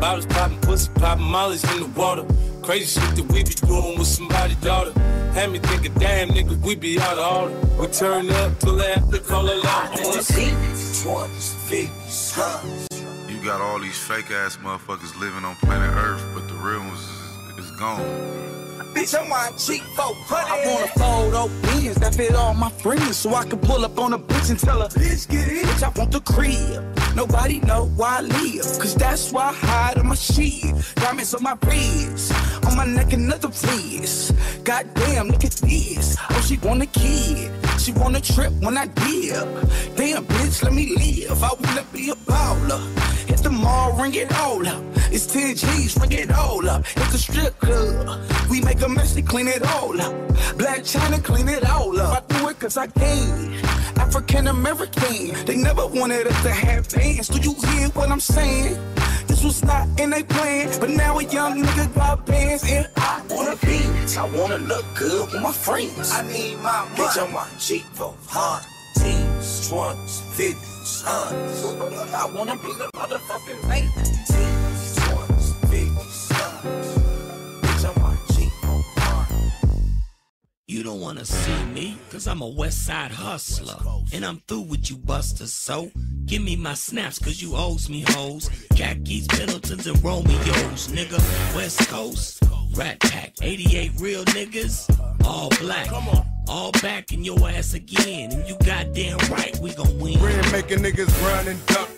Bottles popping, pussy popping, mollies in the water. Crazy shit that we be doing with somebody's daughter. Had me thinking, damn nigga, we be out of order. We turn up till they have to call a law. Twenties, fifties, hundreds. You got all these fake ass motherfuckers living on planet Earth, but the real ones is, is gone. Bitch, I'm on G for I wanna fold old beans that fit all my friends so I can pull up on a bitch and tell her, bitch, get in. Bitch, I want the crib. Nobody know why I live, cause that's why I hide on my shit. Diamonds on my wrist, on my neck another wrist. Goddamn, look at this. Oh, she want a kid. She want a trip when I dip. Damn, bitch, let me live. I wanna be a baller. Hit the mall, ring it all up. It's 10 G's, ring it all up. Hit the strip club. We make a mess, they clean it all up. Blac Chyna, clean it all up. I do it cause I can. African American, they never wanted us to have bands. Do you hear what I'm saying? This was not in a plan, but now a young nigga got bands and I wanna be. I wanna look good with my friends. I need my money. Bitch, I'm on G for hard teams. Twenties, fifties, hundreds. I wanna be the motherfucking man. You don't wanna see me, cause I'm a west side hustler. And I'm through with you busters, so give me my snaps, cause you owes me hoes. Khakis, Pendletons, and Romeos, nigga. West Coast, Rat Pack, 88 real niggas, all black. All back in your ass again, and you goddamn right, we gon' win. Brand making niggas run and duck.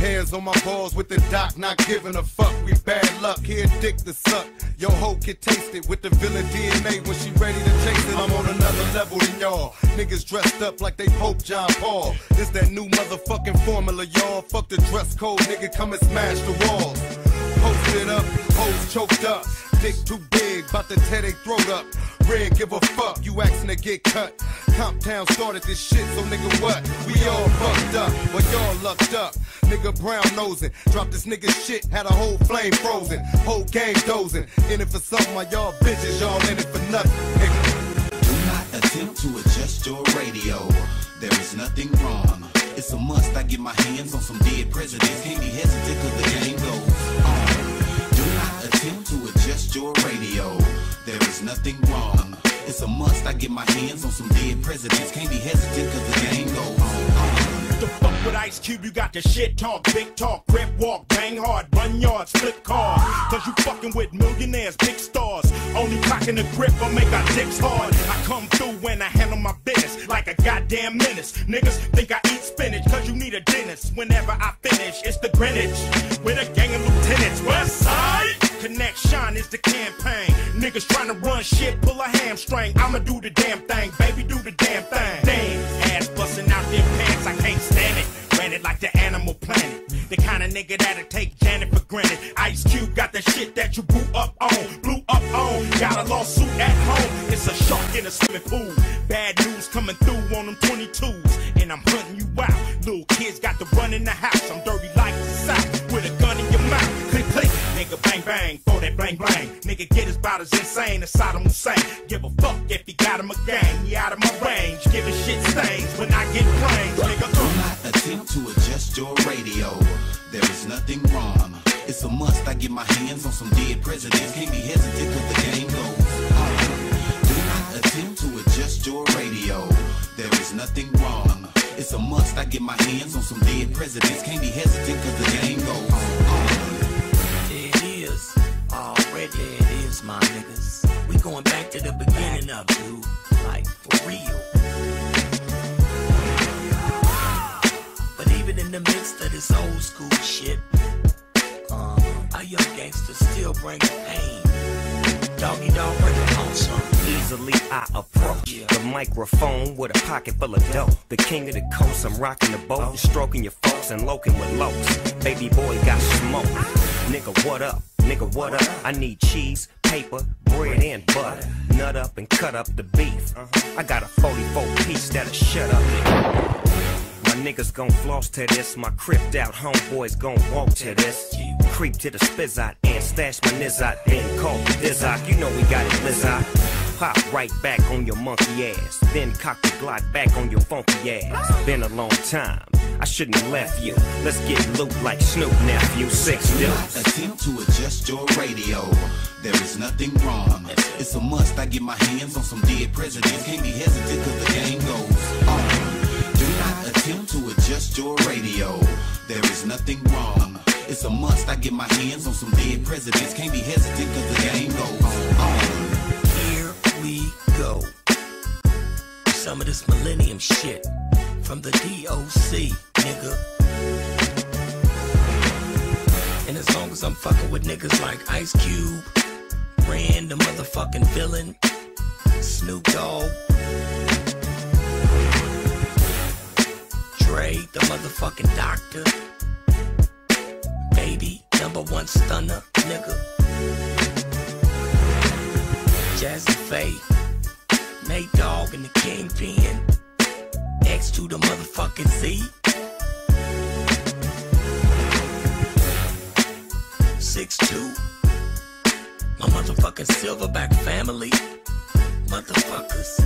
Hands on my balls with the doc, not giving a fuck. We bad luck, here dick to suck. Your hoe can taste it with the villain DNA when she ready to chase it. I'm on another level than y'all. Niggas dressed up like they Pope John Paul. It's that new motherfucking formula, y'all. Fuck the dress code, nigga, come and smash the walls. Posted up, hoes choked up. Dick too big, bout to tear they throat up. Red, give a fuck, you asking to get cut. Comptown started this shit, so nigga what? We all fucked up, but y'all lucked up. Nigga brown nosing, dropped this nigga shit, had a whole flame frozen. Whole game dozing. In it for something, while y'all bitches, y'all in it for nothing. Do not attempt to adjust your radio. There is nothing wrong. It's a must. I get my hands on some dead presidents. Can't be hesitant cause the game adjust your radio. There is nothing wrong. It's a must. I get my hands on some dead presidents. Can't be hesitant cause the game goes on. The fuck with Ice Cube, you got the shit talk, big talk, grip walk, bang hard, run yards, flip cars. Cause you fucking with millionaires, big stars. Only cocking the grip will make our dicks hard. I come through when I handle my business like a goddamn menace. Niggas think I eat spinach cause you need a dentist. Whenever I finish, it's the Greenwich with a gang of lieutenants. West side connection is the campaign. Niggas trying to run shit, pull a hamstring. I'ma do the damn thing, baby, do the damn thing. Damn, ass busting out their pants, I can't stand it. Ran it like the animal planet. The kind of nigga that'll take Janet for granted. Ice Cube got the shit that you blew up on, blew up on. Got a lawsuit at home. It's a shark in a swimming pool. Bad news coming through on them 22s, and I'm hunting you out. Little kids got to run in the house. I'm dirty bang for that bang bang. Nigga get his as insane as Saddam Hussein. Give a fuck if he got him a gang. He out of my range, giving shit stains when I get brains, nigga. Do not attempt to adjust your radio. There is nothing wrong. It's a must. I get my hands on some dead presidents. Can't be hesitant the game goes. Do not attempt to adjust your radio. There is nothing wrong. It's a must. I get my hands on some dead presidents. Can't be hesitant cause the game goes It is, my niggas. We going back to the beginning of dude. Like for real. But even in the midst of this old school shit, uh, our young gangsters still bring the pain. Doggy dog bring it on some. Easily I approach the microphone with a pocket full of dough. The king of the coast, I'm rocking the boat, stroking your folks and loking with locs. Baby boy got smoke. Nigga, what up? Nigga, what up? I need cheese, paper, bread, and butter. Nut up and cut up the beef. I got a 44 piece that'll shut up. My niggas gon' floss to this. My cripped out homeboys gon' walk to this. Creep to the spizzot and stash my nizzot. Then call the dizzot. You know we got it, lizzot. Pop right back on your monkey ass. Then cock the Glock back on your funky ass. Been a long time. I shouldn't have left you. Let's get loot like Snoop nephew. Six Do not attempt to adjust your radio. There is nothing wrong. It's a must. I get my hands on some dead presidents. Can't be hesitant cause the game goes on. Do not attempt to adjust your radio. There is nothing wrong. It's a must. I get my hands on some dead presidents. Can't be hesitant cause the game goes on. Here we go. Some of this millennium shit from the DOC, nigga. And as long as I'm fucking with niggas like Ice Cube, Ran the motherfucking villain, Snoop Dogg, Dre the motherfucking doctor, Baby number one stunner, nigga. Jazzy Faye, Nate Dogg and the Kingpin. X to the motherfucking Z. Six two. My motherfucking Silverback family. Motherfuckers.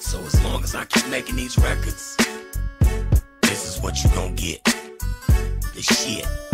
So as long as I keep making these records, this is what you gon' get. The shit.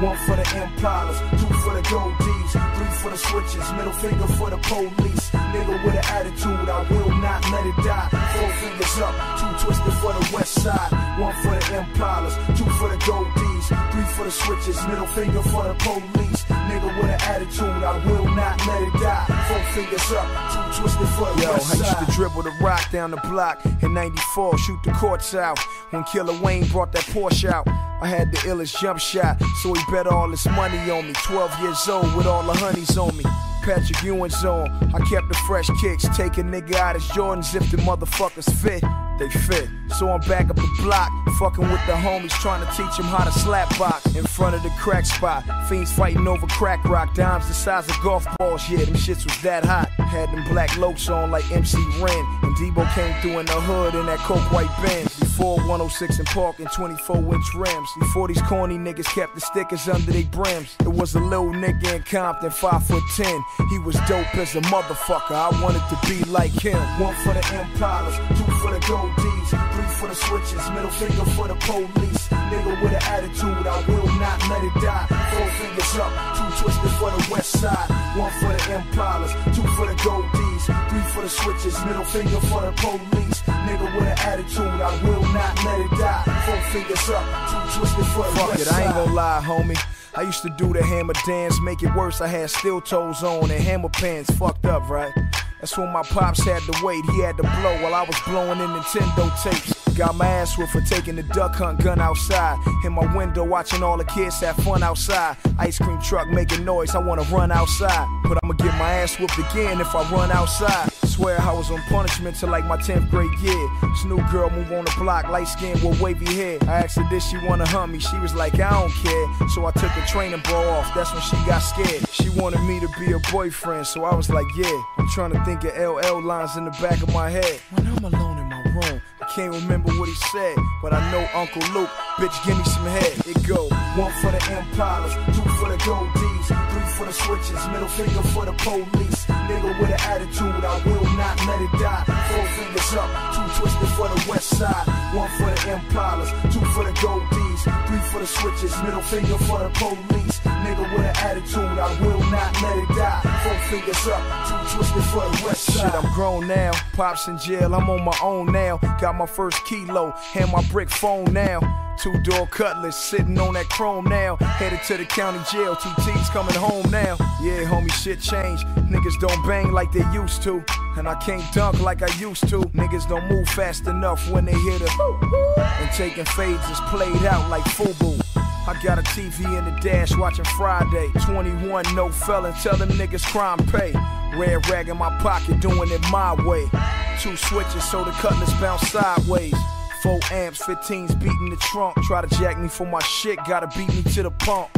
One for the Impalas, two for the gold D's, three for the switches, middle finger for the police. Nigga with an attitude, I will not let it die. Four fingers up, two twisted for the west side. One for the Impalas, two for the gold D's, three for the switches, middle finger for the police. Nigga with an attitude, I will not let it die. Four fingers up, two twisted for the Yo, west I used to dribble the rock down the block in 94, shoot the courts out. When Killer Wayne brought that Porsche out, I had the illest jump shot, so he bet all his money on me. 12 years old with all the honeys on me. Patrick Ewing's on. I kept the fresh kicks, take a nigga out his Jordans if the motherfuckers fit. They fit. So I'm back up the block, fucking with the homies, trying to teach them how to slap box in front of the crack spot. Fiends fighting over crack rock, dimes the size of golf balls. Yeah, them shits was that hot. Had them black lokes on like MC Ren, and Debo came through in the hood in that coke white Benz. Before 106 and Park and 24 inch rims. Before these corny niggas kept the stickers under their brims. It was a little nigga in Compton, 5 foot 10. He was dope as a motherfucker. I wanted to be like him. One for the Impalas, two for the gold D's, three for the switches, middle finger for the police. Nigga with an attitude, I will not let it die. Four fingers up, two twisted for the west side. One for the Impalas, two for the gold D's, three for the switches, middle finger for the police. Nigga with an attitude, I will not let it die. Four fingers up, two twisted for the Fuck west it, side. I ain't gonna lie, homie. I used to do the hammer dance, make it worse. I had steel toes on and hammer pants. Fucked up, right? That's when my pops had to wait. He had to blow while I was blowing in Nintendo tapes. Got my ass whipped for taking the duck hunt gun outside. In my window, watching all the kids have fun outside. Ice cream truck making noise, I wanna run outside. But I'ma get my ass whooped again if I run outside. Swear I was on punishment till like my 10th grade year. This new girl move on the block, light skin with wavy hair. I asked her, did she wanna hunt me? She was like, I don't care. So I took the training bra off, that's when she got scared. She wanted me to be her boyfriend, so I was like, yeah. I'm trying to think of LL lines in the back of my head. When I'm alone in my room, I can't remember what he said, but I know Uncle Luke. Bitch, give me some head. It go. One for the Impalas, two for the Gold D's, three for the switches, middle finger for the police. Nigga with an attitude, I will not let it die. Four fingers up, two twisted for the west side. One for the Impalas, two for the Gold D's, three for the switches, middle finger for the police. Nigga with an attitude, I will not let it die. Four fingers up, two twisted for the west side. Shit, I'm grown now. Pops in jail, I'm on my own now. Got my first kilo, hand my brick phone now. Two door cutlass sitting on that chrome now. Headed to the county jail, two T's coming home now. Yeah, homie, shit changed. Niggas don't bang like they used to. And I can't dunk like I used to. Niggas don't move fast enough when they hit a. And taking fades is played out like FUBU. I got a TV in the dash watching Friday. 21, no felon, tell them niggas crime pay. Red rag in my pocket, doing it my way. Two switches so the cutlass bounce sideways. Four amps, 15s beating the trunk. Try to jack me for my shit, gotta beat me to the pump.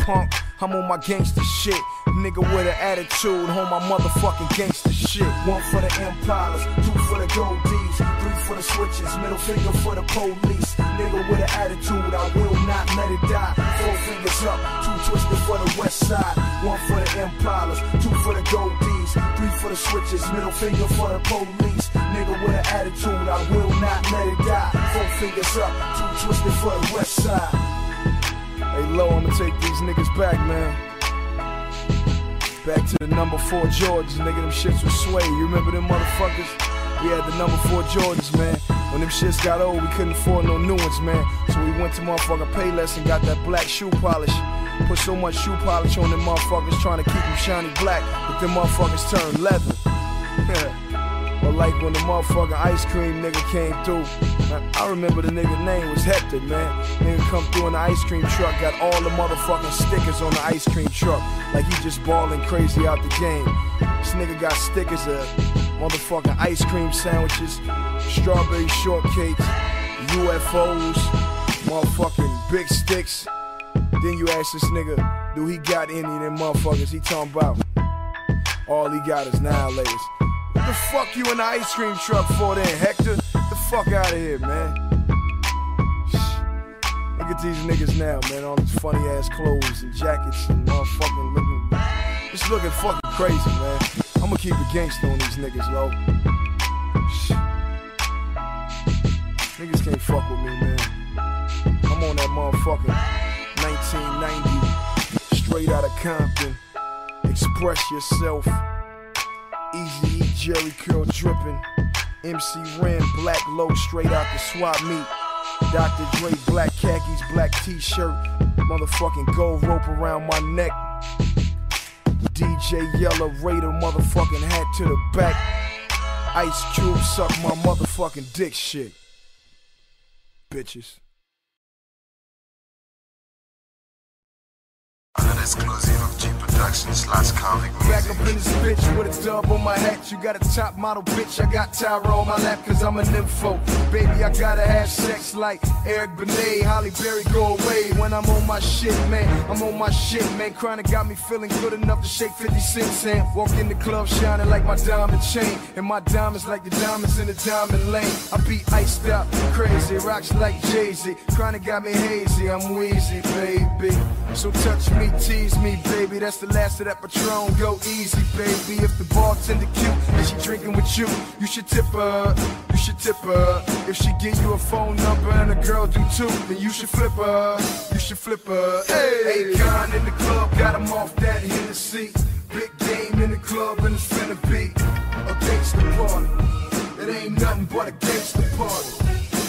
Punk, I'm on my gangster shit. Nigga with an attitude, on my motherfucking gangster shit. One for the Impalas, for D's, three for the switches, middle finger for the police. Nigga with an attitude, I will not let it die. Four fingers up, two twisted for the west side. One for the Impalas, two for the Gold D's, three for the switches, middle finger for the police. Nigga with an attitude, I will not let it die. Four fingers up, two twisted for the west side. Hey, Low, I'ma take these niggas back, man. Back to the number four Jordans, nigga. Them shits was sway. You remember them motherfuckers? We had the number four Jordans, man. When them shits got old, we couldn't afford no new ones, man. So we went to motherfucking Payless and got that black shoe polish. Put so much shoe polish on them motherfuckers trying to keep them shiny black, but them motherfuckers turned leather. Or like when the motherfucking ice cream nigga came through. I remember the nigga name was Hector, man. Nigga come through in the ice cream truck, got all the motherfucking stickers on the ice cream truck. Like he just balling crazy out the game. This nigga got stickers of motherfucking ice cream sandwiches, strawberry shortcakes, UFOs, motherfucking big sticks. Then you ask this nigga, do he got any of them motherfuckers he talking about? All he got is annihilators. What the fuck you in the ice cream truck for then, Hector? The fuck out of here, man. Look at these niggas now, man. All these funny ass clothes and jackets and motherfucking looking. It's looking fucking crazy, man. I'ma keep it gangster on these niggas, low. Niggas can't fuck with me, man. I'm on that motherfucking 1990, straight out of Compton. Express yourself. Easy E, Jheri Curl dripping. MC Ren, black low, straight out the swap meet. Dr. Dre, black khakis, black t-shirt. Motherfucking gold rope around my neck. DJ Yella Raider, motherfucking hat to the back. Ice Cube suck my motherfucking dick shit. Bitches. Productions, Last Convict Back up in this bitch with a dub on my hat. You got a top model bitch. I got Tyra on my lap cause I'm a nympho. Baby, I gotta have sex like Eric Benet. Halle Berry go away when I'm on my shit, man. I'm on my shit, man. Chronic got me feeling good enough to shake 50 cents and walk in the club shining like my diamond chain. And my diamonds like the diamonds in the diamond lane. I be iced out, crazy, rocks like Jay-Z. Chronic got me hazy, I'm wheezy, baby. So touch me, tease me, baby. That's the last of that Patron. Go easy, baby. If the bartender cute and she drinking with you, you should tip her. You should tip her. If she give you a phone number and a girl do too, then you should flip her. You should flip her. Hey, Akon in the club, got him off that Hennessy. Big game in the club and it's finna be a gangster party. It ain't nothing but a gangster party.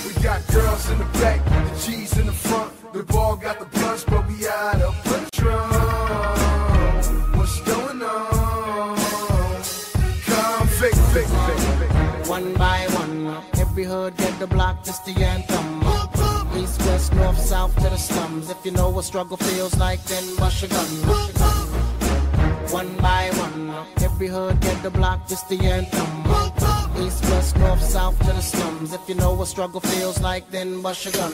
We got girls in the back, the G's in the front. The ball got the blunts, but we out of hood get the block, just the anthem. East, west, north, south to the slums. If you know what struggle feels like, then bust your gun. One by one, every hood get the block, just the anthem. East, west, north, south to the slums. If you know what struggle feels like, then bust your gun.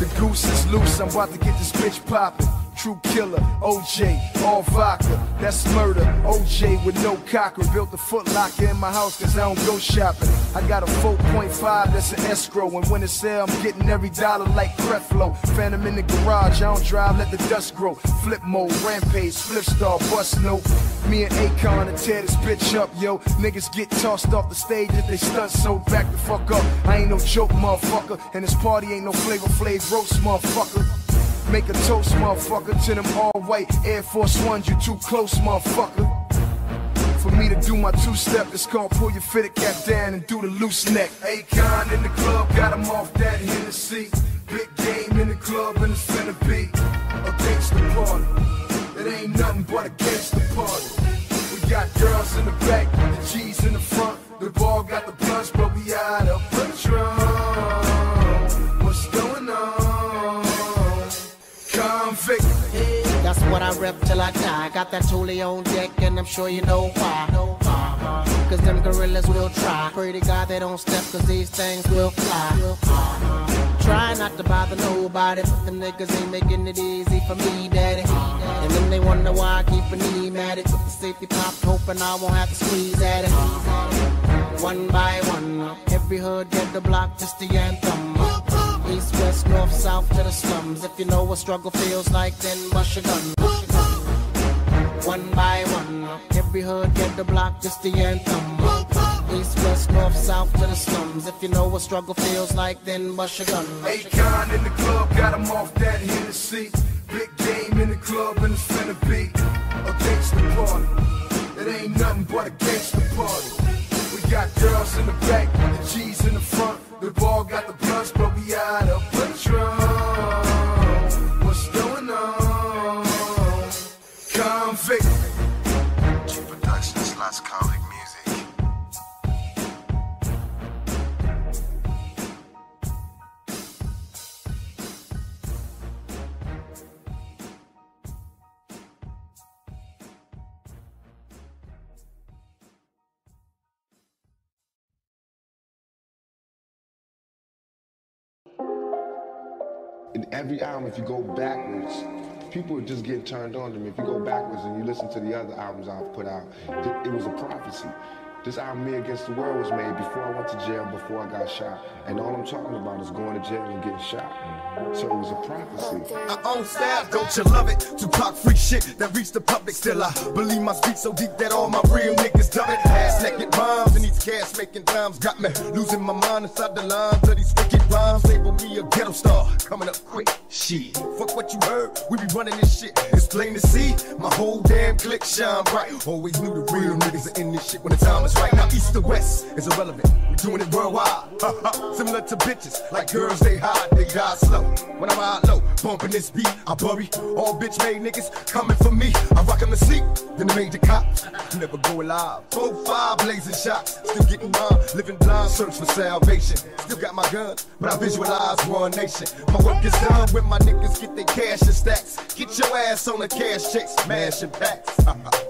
The goose is loose, I'm about to get this bitch poppin'. True killer. OJ, all vodka, that's murder. OJ with no cocker. Built a foot locker in my house cause I don't go shopping. I got a 4.5 that's an escrow. And when it's sale, I'm getting every dollar like Creflo. Phantom in the garage, I don't drive, let the dust grow. Flip mode, rampage, flip star, bust note. Me and Akon and tear this bitch up, yo. Niggas get tossed off the stage if they stunt, so back the fuck up. I ain't no joke, motherfucker. And this party ain't no flavor flav roast, motherfucker. Make a toast, motherfucker, to them all white Air Force Ones, you too close, motherfucker. For me to do my two step, it's gonna pull your fitted cap down and do the loose neck. Akon in the club, got him off that Hennessy. Big game in the club, and it's finna be against the party. It ain't nothing but against the party. We got girls in the back, the G's in the front. The ball got the blunts, but we out of Patron. Till I die. Got that Tully on deck, and I'm sure you know why. Cause them gorillas will try. Pray to God they don't step, cause these things will fly. Try not to bother nobody, but them niggas ain't making it easy for me, daddy. And then they wonder why I keep a knee at it. With the safety popped, hoping I won't have to squeeze at it. One by one, every hood get the block, just the anthem. East, west, north, south to the slums. If you know what struggle feels like, then bust your gun. One by one, every hood get the block, just the anthem. East, west, north, south to the slums. If you know what struggle feels like, then bust your gun. Akon in the club, got him off that Hennessy. Big game in the club, and it's finna be against the party. It ain't nothing but against the party. We got girls in the back, the G's in the front. The ball got the blunts, but we out of Patron. Every album, if you go backwards, people are just getting turned on to me. If you go backwards and you listen to the other albums I've put out, it was a prophecy. This album, Me Against the World, was made before I went to jail, before I got shot. And all I'm talking about is going to jail and getting shot. So it was a prophecy. I own style, don't you love it? Tupac freak shit that reached the public. Still, I believe my speech so deep that all my real niggas done it. Ass naked bombs and these cats making times got me losing my mind inside the lines of these wicked rhymes. Label me a ghetto star, coming up quick. Shit, fuck what you heard, we be running this shit. It's plain to see, my whole damn clique shine bright. Always knew the real niggas are in this shit when the time is right. Now east or west is irrelevant, We're doing it worldwide. Similar to bitches, like girls they hide, they die slow. When I'm out low, bumping this beat, I bury all bitch made niggas coming for me. I rock 'em to sleep, then the cops. Never go alive. Four, five blazing shots, still getting mine. Living blind, search for salvation. Still got my gun, but I visualize one nation. My work is done when my niggas get their cash and stacks. Get your ass on the cash checks, smashing packs.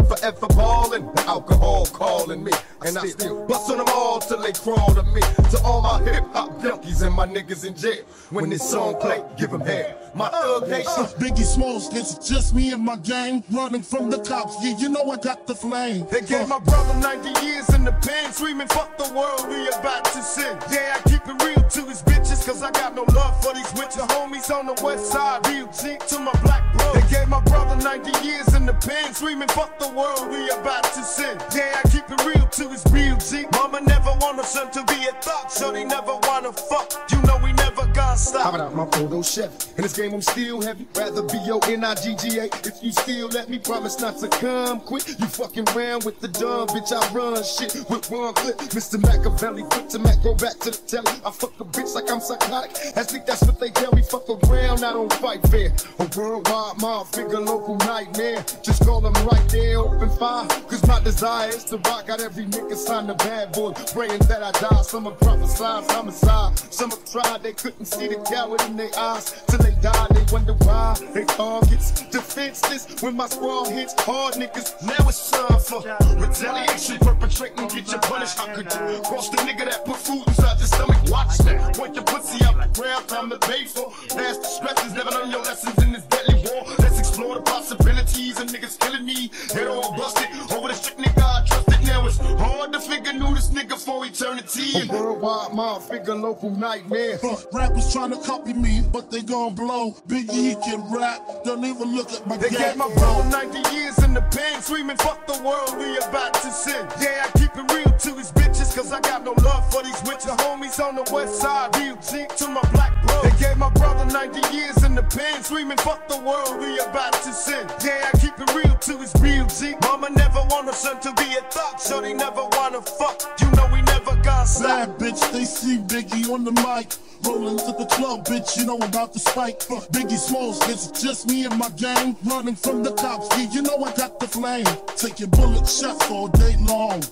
Forever ballin', alcohol calling me. And I still bust on them all till they crawl to me. To all my hip hop junkies and my niggas in jail. When this song play, give them hell. My thug nation. Uh, Biggie Smalls, it's just me and my gang running from the cops. Yeah, you know I got the flame. They gave my brother 90 years in the pen, screaming, fuck the world, we about to sin. Yeah, I keep it real to his bitches, cause I got no love for these witches. Homies on the west side, real G to my black bro. They gave my brother 90 years in the pen, screaming, fuck the world, we about to sin. Yeah, I keep it real to his G. Mama never want her son to be a thug, so they never wanna fuck. You know we never gonna stop. How about my photo chef? In this game, I'm still heavy. Rather be your N-I-G-G-A. If you still let me promise not to come quick. You fucking round with the dumb bitch. I run shit with one clip. Mr. Machiavelli, flip to Mac, go back to the telly. I fuck a bitch like I'm psychotic. I think that's what they tell me. Fuck around, I don't fight fair. A worldwide mob figure, local nightmare. Just call them right there, open fire. Cause my desire is to rock out every nigga sign the bad boy. Praying that I die. Some have prophesied homicide. Some have tried, they couldn't see the coward in their eyes. Till they died, they wonder why. They targets defenseless when my squad hits hard niggas. Now it's time for retaliation. Perpetrating, get your punish. I could cross the nigga that put food inside your stomach. Watch that. Point your pussy out the ground, time to pay for. Past the stresses, never learn your lessons in this deadly war. Let's explore the possibilities of niggas killing me. Head all busted over the strict nigga I trusted. It's hard to figure knew this nigga for eternity. A worldwide mob figure, local nightmare. Rappers trying to copy me, but they gon' blow. Big E can rap, don't even look at my They gap. gave my brother 90 years in the pen, screaming, fuck the world, we about to sin. Yeah, I keep it real to these bitches, cause I got no love for these witches. Homies on the west side, real G to my black bro. They gave my brother 90 years in the pen, screaming, fuck the world, we about to sin. Yeah, I keep it real to his real. Mama never want her son to be a thug, so they never wanna fuck. You know we never gonna stop. Bitch, they see Biggie on the mic. Rolling to the club, bitch, you know about the spike. Biggie Smalls, it's just me and my gang. Running from the cops, yeah, you know I got the flame. Taking bullet shots all day long.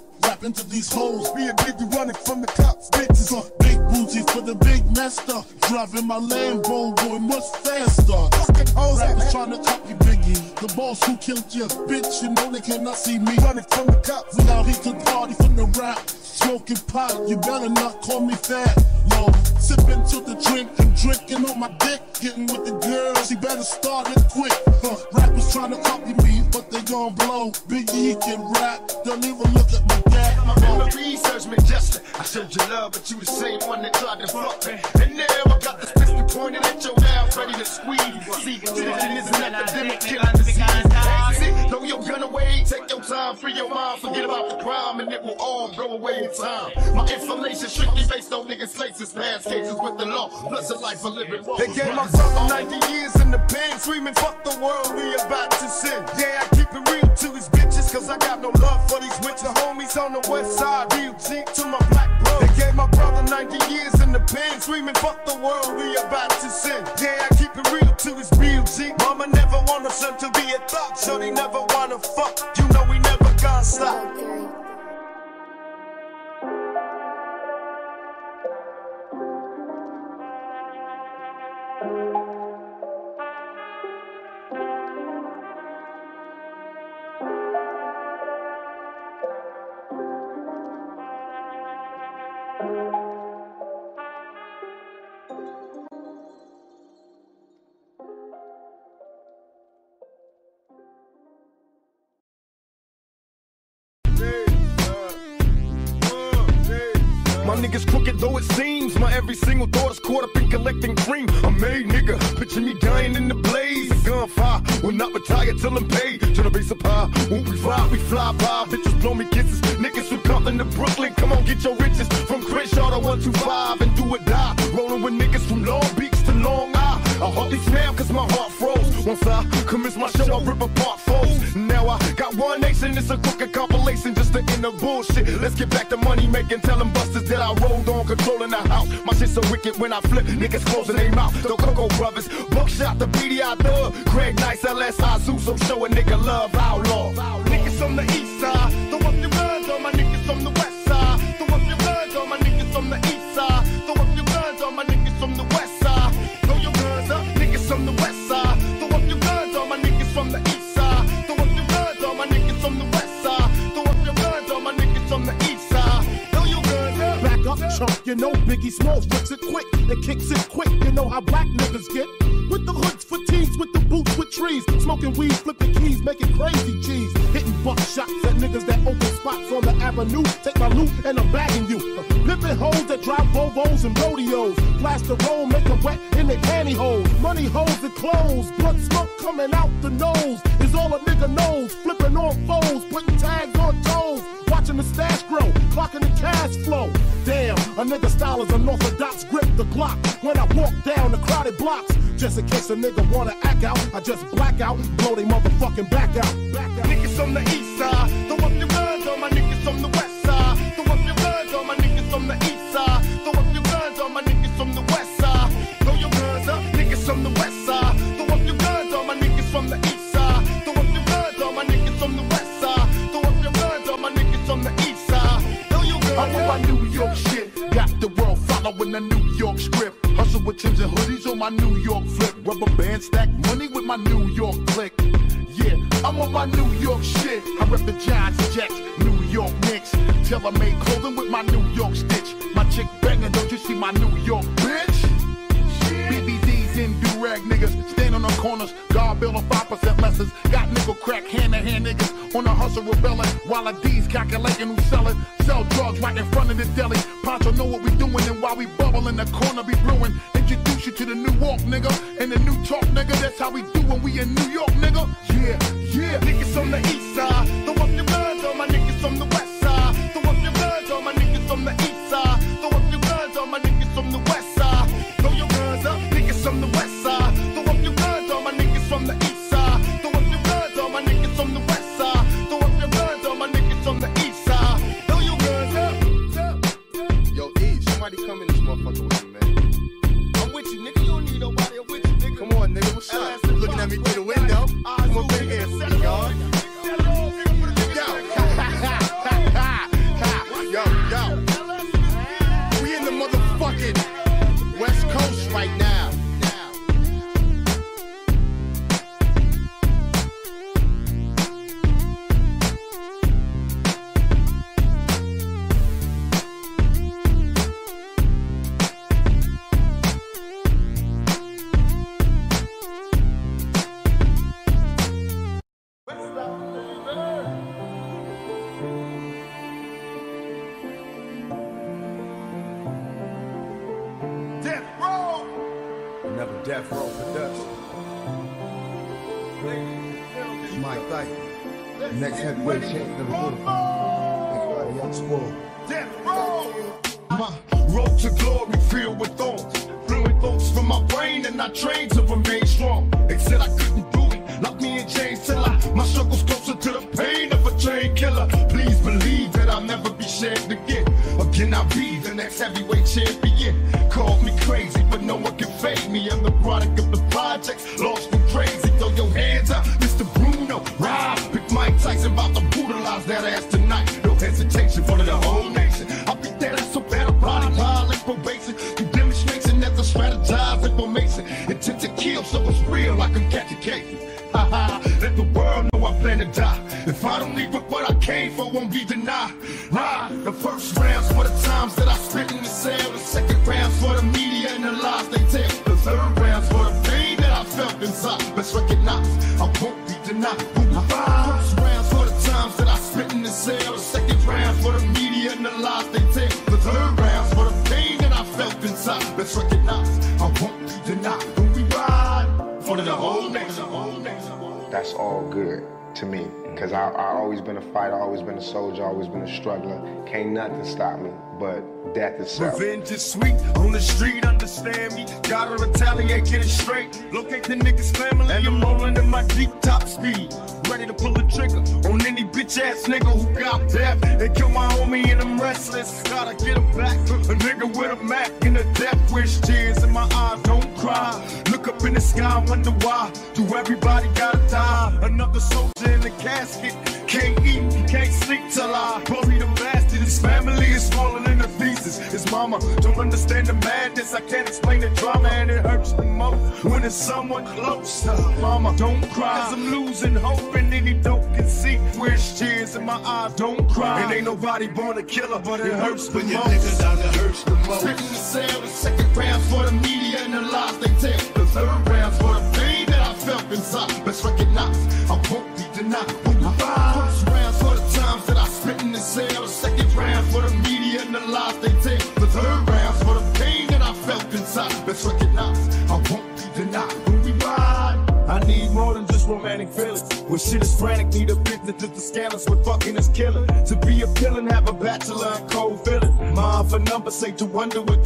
Rapping to these hoes, be a biggie running from the cops, bitches. Uh, big booty for the big master. Driving my Lambo, going much faster. Fucking hoes, rappers trying to copy Biggie. The boss who killed you, bitch, you know they cannot see me. Running from the cops, we out here to party from the rap. Smoking pot, you better not call me fat. Yo, sipping to the drink and drinking on my dick. Getting with the girls, she better start it quick. Huh, rappers trying to copy me, but they gon' blow. Big E can rap, don't even look at my dad. My memory serves me just. I showed you love, but you the same one that tried to fuck me. And now I got this pistol pointed at your mouth, ready to squeeze. See, religion is an epidemic, killing disease. Exit, throw your gun away, take your time, free your mind, forget about the crime, and it will all go away in time. My information strictly based on niggas' laces, past cases with the law, plus a life of living. They gave my brother 90 years in the pen, screaming, fuck the world, we about to sin. Yeah, I keep it real to these bitches, cause I got no love for these witches. Homies on the west side, real G to my black bro. They gave my brother 90 years in the pen, screaming, fuck the world, we about to sin. Yeah, I keep it real to his real. Mama never want her son to be a thug, so they never wanna fuck. You know we never gonna stop. End the bullshit. Let's get back to money making, tell them busters that I rolled on, controlling the house. My shit so wicked when I flip, niggas closing their mouth. The Cocoa Brovaz, Buckshot, the BDI Thug, Greg Nice, LSI, Zeus, so show a nigga love outlaw. Biggie Smalls fix it quick. It kicks it quick, you know how black niggas get. With the hoods for teens, with the boots with trees. Smoking weed, flipping keys, making crazy G's. Hitting buck shots at niggas that open spots on the avenue. Take my loot and I'm bagging you. Flipping hoes that drive Volvos and rodeos. Blast the roll, make them wet in their pantyhose. Money holes and clothes. Blood smoke coming out the nose. Is all a nigga knows. Flipping on foes, putting tags on toes. Watching the stash grow, clocking the cash flow. A nigga style is unorthodox. Grip the Glock when I walk down the crowded blocks. Just in case a nigga wanna act out, I just black out, blow they motherfucking back out. Niggas on the east side, throw shut. Looking at me through the window. I'm a big ass, y'all. Revenge is sweet eyes don't cry. And ain't nobody born a killer, but it, it hurts when you niggas out safe to wonder what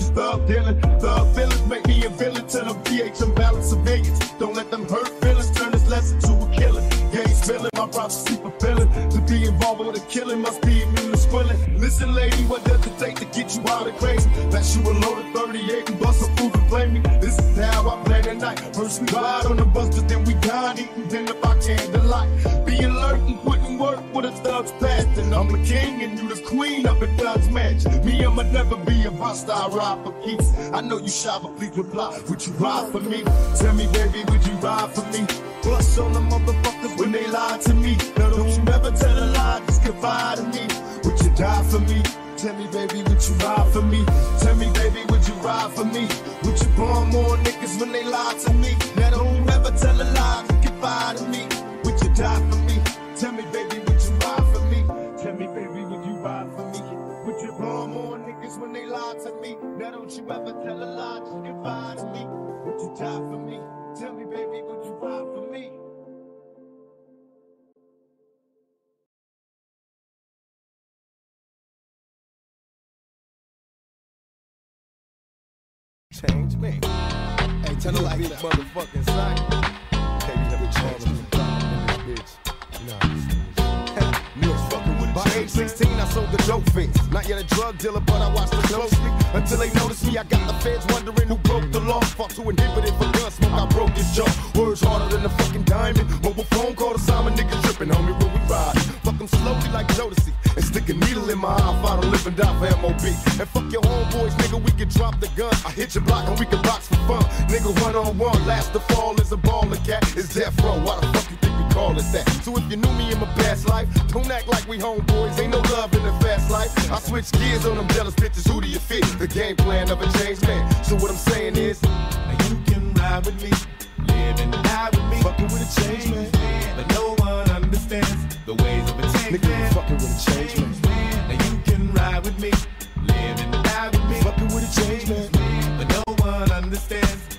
Jaw. Words harder than a fucking diamond. Mobile phone call to Simon, niggas tripping, homie, when we ride. Fuck them slowly like Jodeci. And stick a needle in my eye, fight to live and die for MOB. And fuck your homeboys, nigga, we can drop the gun. I hit your block and we can box for fun. Nigga, one on one, last to fall is a baller cat. It's death row, why the fuck you think we call it that? So if you knew me in my past life, don't act like we homeboys. Ain't no love in the fast life. I switch gears on them jealous bitches. Who do you fit? The game plan of a changed man. So what I'm saying is, now you can ride with me, live and die with me. Fucking with a change man. But no one understands the ways of a change Nigga, man. fucking with a change man. Now you can ride with me, live and die with me. Fucking with a change man. But no one understands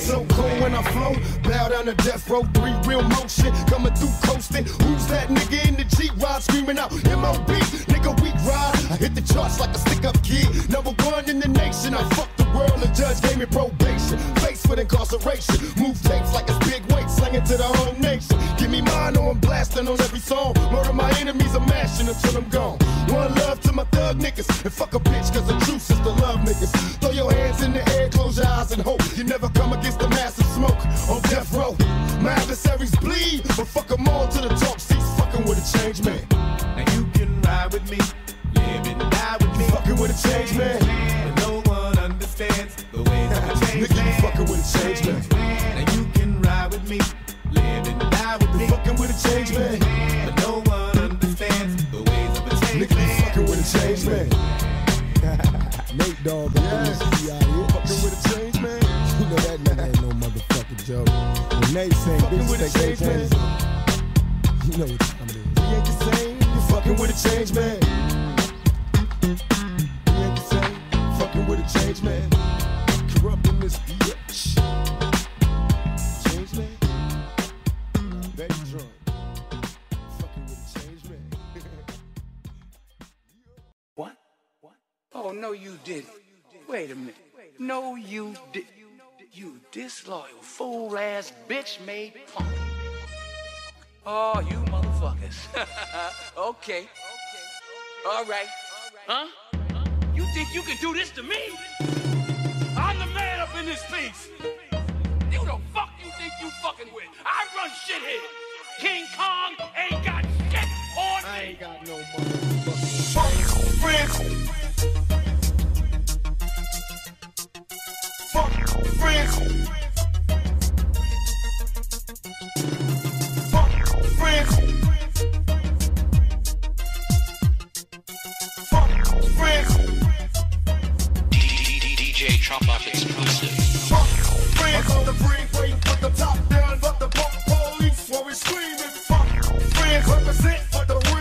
So cold when I flow, bow down to death row, three real motion, coming through coasting. Who's that nigga in the G ride screaming out MOB? Nigga, we ride. I hit the charts like a stick up kid. Number one in the nation. I fucked the world. The judge gave me probation. Face with incarceration. Move tapes like it's big weight, slinging to the whole nation. Give me mine or I'm blasting on every song. Murder my enemies, I'm mashing until I'm gone. One love to my thug niggas. And fuck a bitch, cause the truth is the love niggas. Throw your hands in the air, close your eyes and hope. You never come against the massive smoke on death row. My adversaries bleed, but fuck them all to the top seats. Fucking with a change man. Now you can ride with me, live and die with me. Fucking with a change man. But no one understands the ways of a change Nigga, you fucking with a change man. Now you can ride with me, live and die with me. Fucking with a change man. But no one understands the ways of a change Nigga, you fucking with a change man. Nate Dogg up When Nate saying with a take change man. you know what time it is. We ain't the same. You fucking with a change man. We ain't the same. Fucking with a change man. Corrupting this bitch. Change man. Betty drunk. Fucking with a change man. What? Oh, no, you didn't. Wait a minute. No, you did. You disloyal, fool ass, bitch made punk. Oh, you motherfuckers. okay. All right. Huh? You think you can do this to me? I'm the man up in this piece. You the fuck you think you fucking with? I run shit here. King Kong ain't got shit on me. I ain't got no motherfucking friends. Fuck friends. Fuck friends. Fuck friends. DJ Trump Up exclusive. Fuck friends on the freeway, put the top down, fuck the police while we screaming. Fuck friends, represent for the real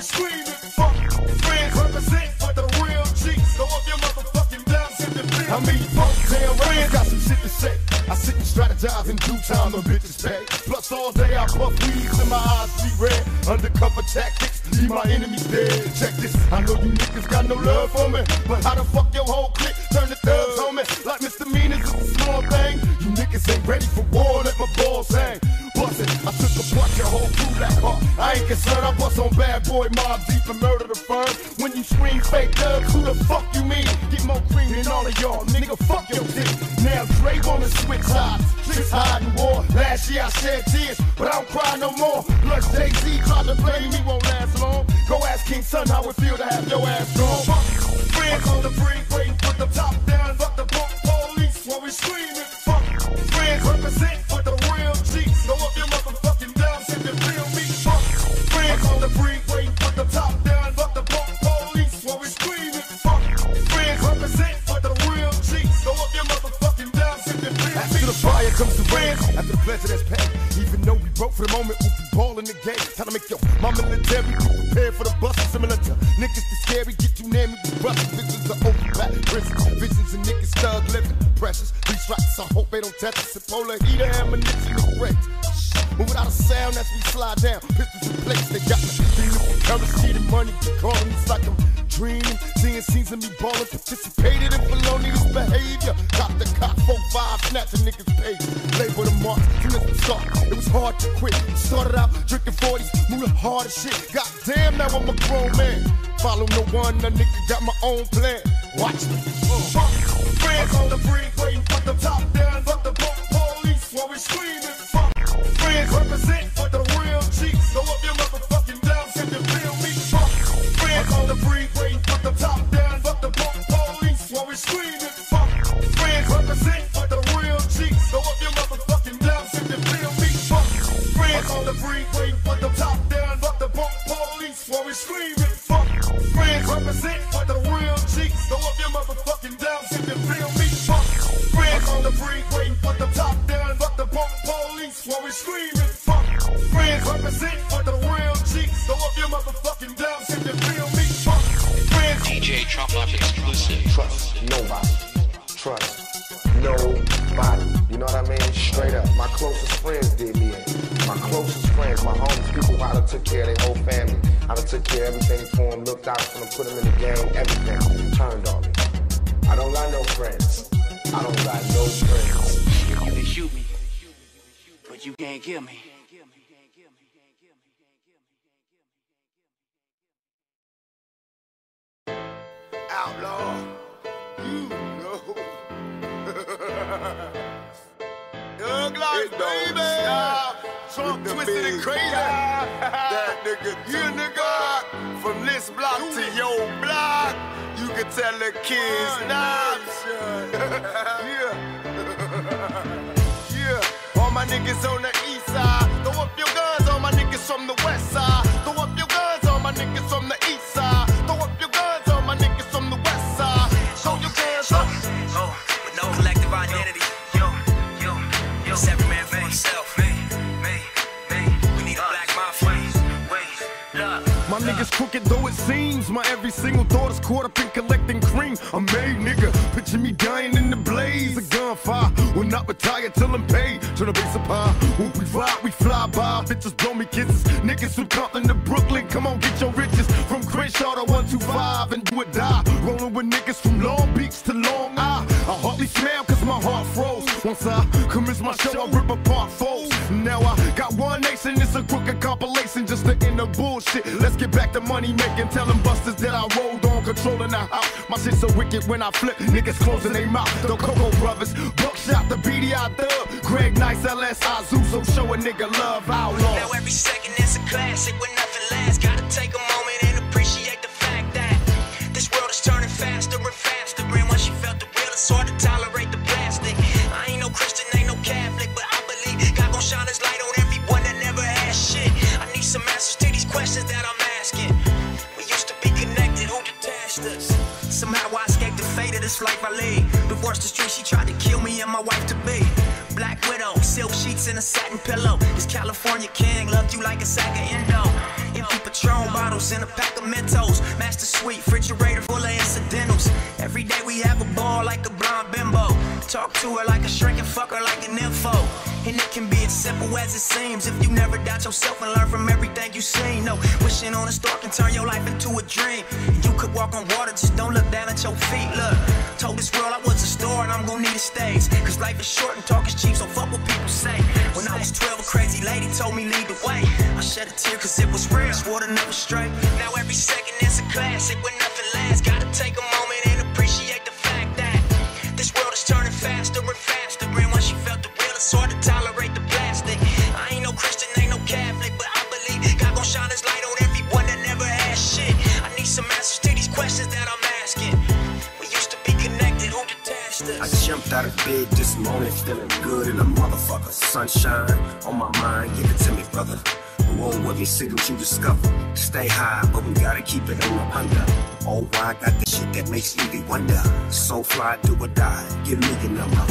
we screaming. Fuck friends, represent for the real G's. Go up your motherfucking down, if you feel. I mean, punk town friends got some shit to say. I sit and strategize in due time, the bitches pay. Plus all day I puff weeds and my eyes be red. Undercover tactics, leave my enemies dead. Check this, I know you niggas got no love for me. But how the fuck your whole clique turn the thugs on me? Like misdemeanors is a small thing. You niggas ain't ready for war, let my balls hang. It, I took a bunch of whole crew that hard. I ain't concerned, I bust on bad boy mob deep and murder the firm. When you scream fake thugs, who the fuck you mean? Get more cream than all of y'all, nigga, fuck your dick. Now Dre wanna switch sides, tricks hiding war. Last year I shed tears, but I don't cry no more. Plus Jay-Z tried to blame me, won't last long. Go ask King Son how it feel to have your ass gone. Fuck friends on the freeway, put the top down, fuck the police while we screaming. Fuck friends, represent for the comes the rain, after the pleasure that's past. Even though we broke for the moment, we'll be balling the game. Time to make your my military be prepared for the bus. Similar to niggas that's scary, get you near me, we bust. Visions of open back prisons, visions of niggas thug living. Precious, these shots, I hope they don't touch us. And polar heater, ammunition, and. But without a sound as we slide down, pistols in place, they got me feeling currency and money. Calling me like I'm dreaming, seeing scenes of me balling, participated in felonious behavior. Cop the cop, four five, snatching niggas' pay. Label the marks, from the start. It was hard to quit. Started out drinking 40s, moving hard as shit. Goddamn, now I'm a grown man. Follow no one, a nigga got my own plan. Watch me. Uh. Friends on the waiting for the top down, fuck the police while we screaming. Friends represent for the real cheeks. Go up your motherfucking down, send them feel me. Fuck. Friends on the brink, everything for them, looked out for them, put them in the game, everything. Turned on me. I don't got no friends. I don't got no friends. You can shoot me, but you can't kill me. Outlaw. You know. Thug life, baby. Trump twisted and crazy. Nigga, you nigga. From this block to your block, you can tell the kids now. yeah. yeah. All my niggas on the east side. Throw up your guns, all my niggas from the west side. Niggas crooked though it seems. My every single thought is caught up in collecting cream. I'm made nigga. Picture me dying in the blaze of gunfire. Will not retire till I'm paid. Turn the base up. When we ride, we fly by. Bitches blow me kisses. Niggas from Compton to Brooklyn. Come on, get your riches. From Crenshaw to 125 and do or die. Rolling with niggas from Long Beach to Long Isle. I hardly smile cause my heart froze. Once I commence my show, I rip apart foes. Now I got one nation, it's a crooked compilation just to end the bullshit. Let's get back to money making, tell them busters that I rolled on, controlling the house. My shit so wicked when I flip, niggas closing their mouth. The Cocoa Brovaz, Buckshot, the BDI Thug, Greg Nice, LS, Azuso, show a nigga love, outlaw. Now every second is a classic when nothing lasts. Gotta take a moment and appreciate the fact that this world is turning faster and faster. And once you felt the real, it's hard to tolerate questions that I'm asking. We used to be connected, who detached us? Somehow I escaped the fate of this life I lead. Divorced the street, she tried to kill me and my wife to be. Black widow, silk sheets and a satin pillow. This California king loved you like a sack of endo. Patron bottles and a pack of Mentos. Master suite, refrigerator full of incidentals. Every day we have a ball like a blonde bimbo. Talk to her like a shrink and fuck her like an info. And it can be as simple as it seems if you never doubt yourself and learn from everything you seen. No, wishing on a star can turn your life into a dream. You could walk on water, just don't look down at your feet. Look, told this world I was a star and I'm gonna need a stage. Cause life is short and talk is cheap, so fuck what people say. When I was 12, a crazy lady told me lead the way. I shed a tear cause it was real, swore to never stray. Now every second is a classic when nothing lasts. Gotta take a moment and appreciate the fact that this world is turning faster and faster. And once you felt the real, it's hard to tolerate the plastic. I ain't no Christian, ain't no Catholic, but I believe God gon' shine His light on everyone that never had shit. I need some answers to these questions that I'm asking. We used to be connected, who detached I jumped out of bed this morning feeling good in a motherfucker. Sunshine on my mind, give it to me, brother. Roll with me, see what you discover. Stay high, but we gotta keep it on the under. Oh, I got the shit that makes Stevie wonder. So fly, do or die, give me your number.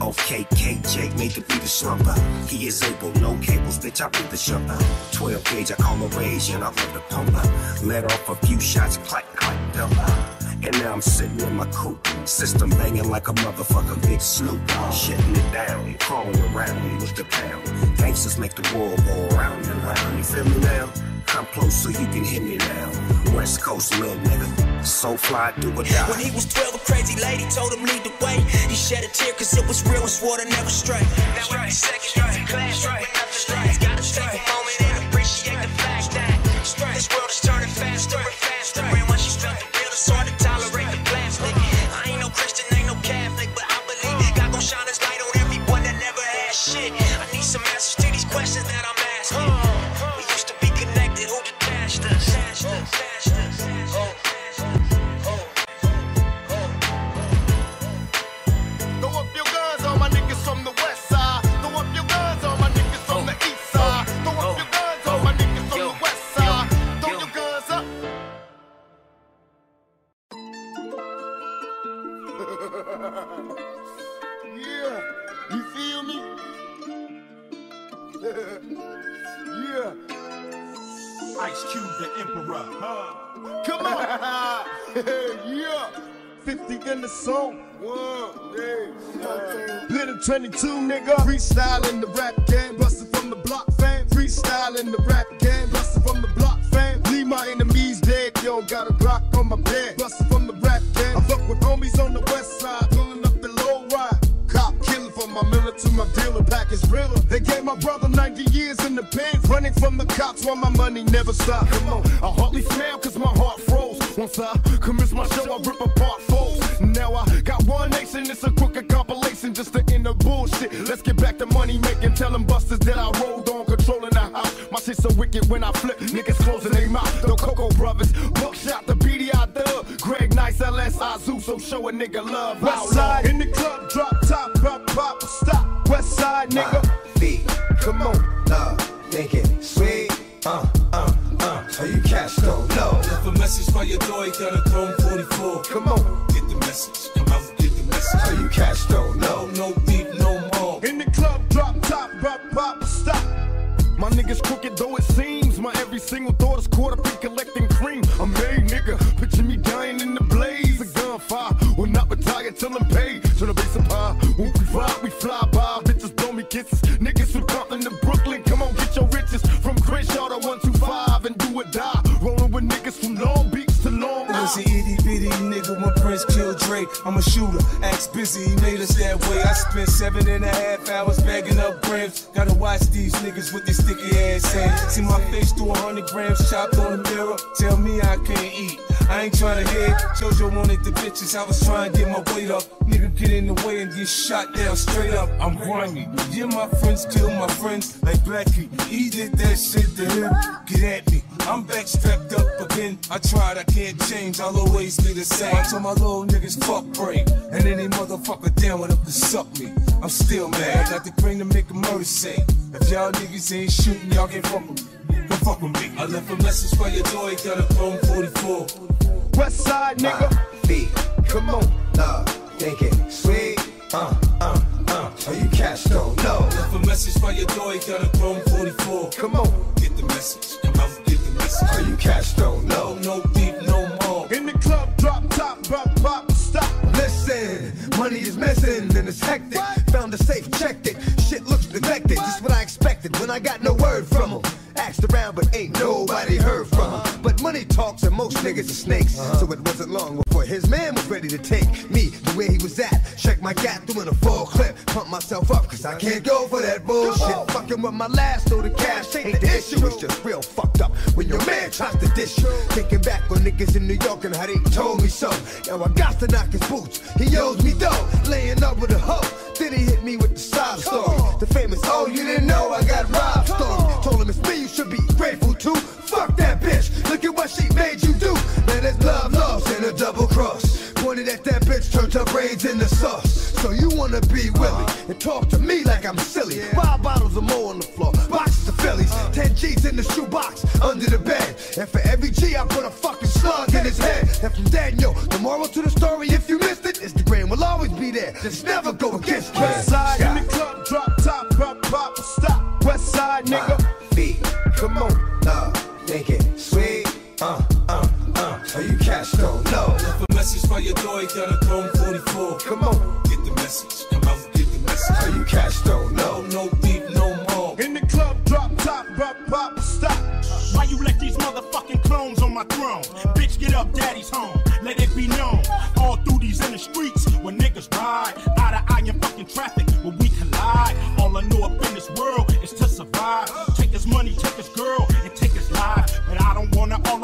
Okay, KJ make the beat a slumber. He is able, no cables, bitch, I beat the jumper. 12 gauge, I call a rage, and I love the pumper. Let off a few shots, clack, clack, dumper. And now I'm sitting in my coupe, system banging like a motherfucker, big Snoop. Shitting it down, crawling around with the pound. Gangsters make the world go round and round. You feel me now? Come close so you can hear me now. West Coast little nigga, so fly do or die. When he was 12, a crazy lady told him lead the way. He shed a tear cause it was real and swore to never stray. Now every second he's in class, straight. with the straight. Gotta strike take a moment and appreciate the fact that this world is turning faster and faster.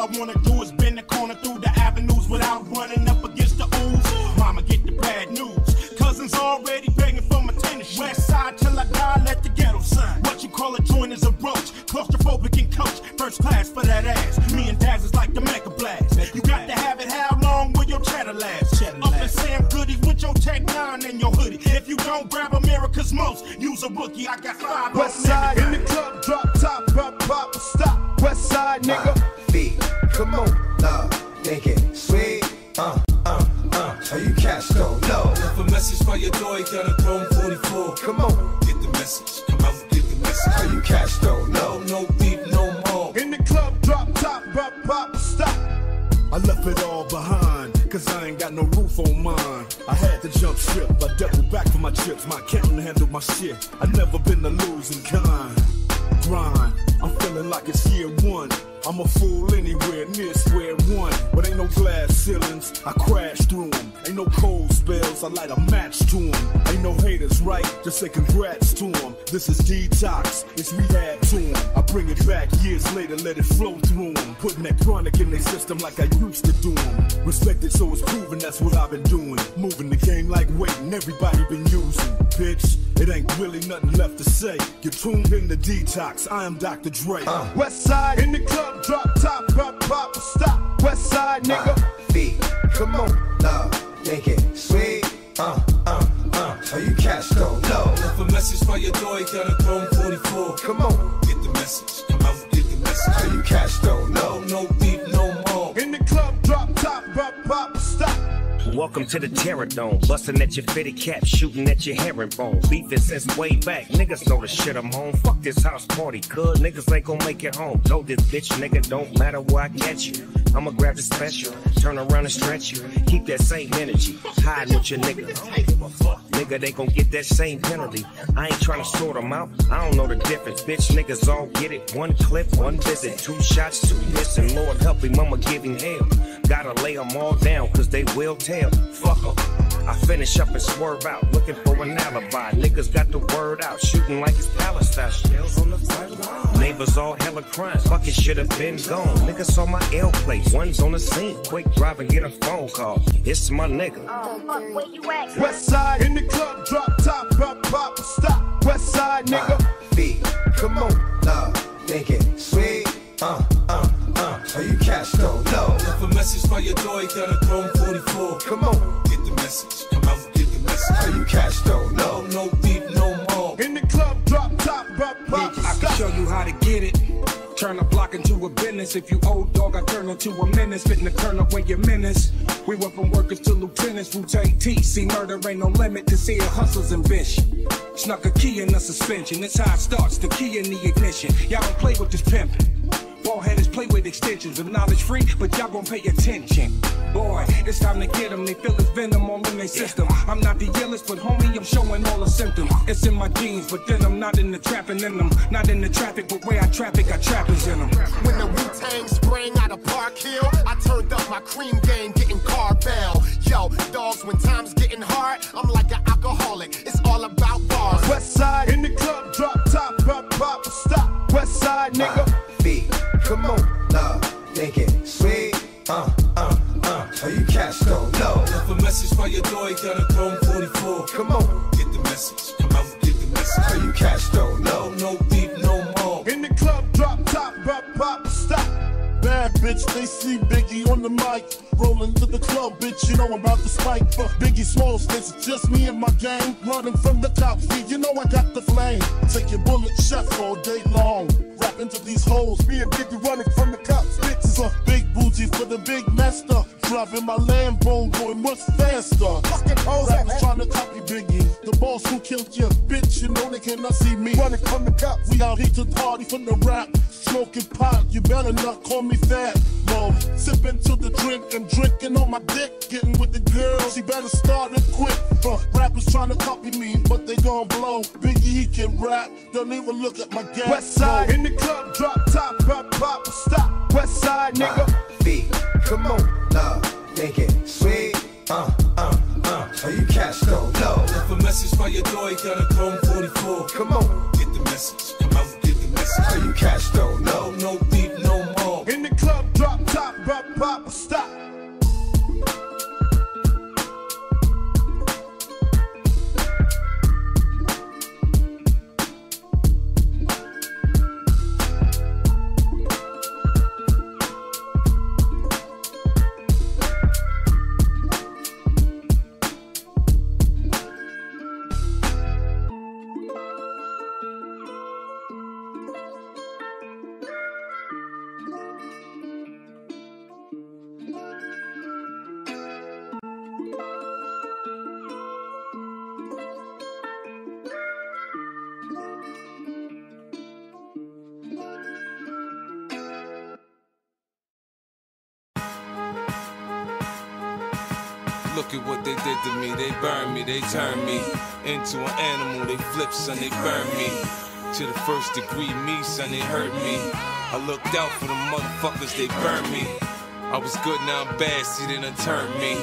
All I wanna do is bend the corner through the avenues without running up against the ooze. Mama, get the bad news. Cousins already begging for my tennis. West side till I die, let the ghetto sign. What you call a joint is a roach. Claustrophobic and coach. First class for that ass. Me and Daz is like the Mega Blast. You got to have it, how long will your cheddar last? Up in Sam Goodies with your Tech 9 and your hoodie. If you don't grab America's most, use a rookie. I got five West side in the club, drop top, pop, pop, stop. West side, nigga. Your boy, got a chrome 44. Come on, Get the message, come out and get the message. are you cash though? No, beef, no more. In the club, drop top, pop, pop, stop. I left it all behind, cause I ain't got no roof on mine. I had to jump ship, I doubled back for my chips. My accountant handled my shit. I never been the losing kind. Grind, I'm feeling like it's year one. I'm a fool anywhere near square one. But ain't no glass ceilings, I crash I light a match to them. Ain't no haters, right? Just say congrats to them. This is detox, it's rehab to them. I bring it back years later, let it flow through them. Putting that chronic in their system like I used to do them. Respect it so it's proven that's what I've been doing. Moving the game like waiting, everybody been using. Bitch, it ain't really nothing left to say. You're tuned in to detox, I am Dr. Dre. Uh, West side in the club, drop top, pop, pop, stop. West side, nigga. Uh, feet. Come on, love, make it sweet. Uh, uh, uh. Are you cash though? No. Left a message for your boy, got a chrome 44. Come on, Get the message, come out get the message. are you cash though? No, No. no beef, no more. In the club, drop top, pop, pop, stop. Welcome to the Terror Dome. Busting at your fitted cap, shooting at your herringbone. Beefing since way back. Niggas know the shit I'm on. Fuck this house party, cuz niggas ain't gon' make it home. Told this bitch, nigga, don't matter where I catch you. I'ma grab the special, turn around and stretch you. Keep that same energy, hide with your nigga. Nigga, they gon' get that same penalty. I ain't tryna sort them out. I don't know the difference. Bitch, niggas all get it. One clip, one visit. Two shots, two missing. Lord help him, I'ma give him hell. Gotta lay them all down, cause they will tell. Fuck 'em. I finish up and swerve out, looking for an alibi. Niggas got the word out, shooting like it's Palestine. Shells on the front Neighbors all hella crying, fucking should have been gone. Niggas saw my L place, one's on the scene. Quick drive and get a phone call. It's my nigga. where you at West side in the club, drop top, pop, pop, stop. West side, nigga. feet. Come on, love, make it sweet. Uh, uh, uh. Are you cash though? No. Left a message for your boy, got a chrome 44. Come on, Get the message, come out and get the message. are you cash though? No, No. no beef, no more. In the club, drop top, pop, pop, I can show you how to get it. Turn a block into a business. If you old dog, I turn into a menace. Fitting to turn away your menace. We went from workers to lieutenants. Wu Tang T. See, murder ain't no limit to see a hustler's bitch. Snuck a key in the suspension. That's how it starts. The key in the ignition. Y'all don't play with this pimpin'. Ball headers play with extensions of knowledge free, but y'all gon' pay attention. Boy, it's time to get them. They feel the venom all in their system. I'm not the illest, but homie, I'm showing all the symptoms. It's in my genes, but then I'm not in the trapping in them. Not in the traffic, but where I traffic, I trappers in them. When the Wu-Tang sprang out of Park Hill, I turned up my cream game, getting Carvel. Yo, dogs, when times getting hard, I'm like an alcoholic. It's all about bars. West side in the club, drop top, pop, pop, stop. West side, nigga. Feet. Come on, love, make it sweet. Uh, uh, uh. Are you cash though? No. Left a message for your boy, got a chrome 44. Come on, Get the message, come out and get the message. are you cash though? No, No. no beef, no more. In the club, drop top, pop, pop, stop. Bad bitch, they see Biggie on the mic. Rolling to the club, bitch, you know I'm about to spike. Fuck Biggie Smalls, it's just me and my gang. Running from the cops, you know I got the flame. Take your bullet chef all day long. Rap into these holes, me and Biggie running from the cops. Bitches are big booty for the big master. driving my Lambo going much faster. Fucking hoes, Rappers trying to copy Biggie. The boss who killed your bitch, you know they cannot see me. Running from the cops. We out here to party from the rap. Smoking pot, you better not call me fat. Mo, sipping to the drink and drinking on my dick. Getting with the girls, she better start it quick. Uh, rappers trying to copy me, but they gon' blow. Biggie, he can rap, don't even look at my gas. West side Mo. in the club, drop top, pop, pop, stop. West side, nigga. feet. Come on, love, make it sweet. Uh, uh, uh. Are you cash though? No. Left a message by your door, you got a chrome 44. Come on. Get the message, come out, get the message. Are you cash though? No, no no burned me, into an animal. They flip, son, they burn me. To the first degree, me, son, they hurt me. I looked out for the motherfuckers, they burned me. I was good, now I'm bad, see, they done turned me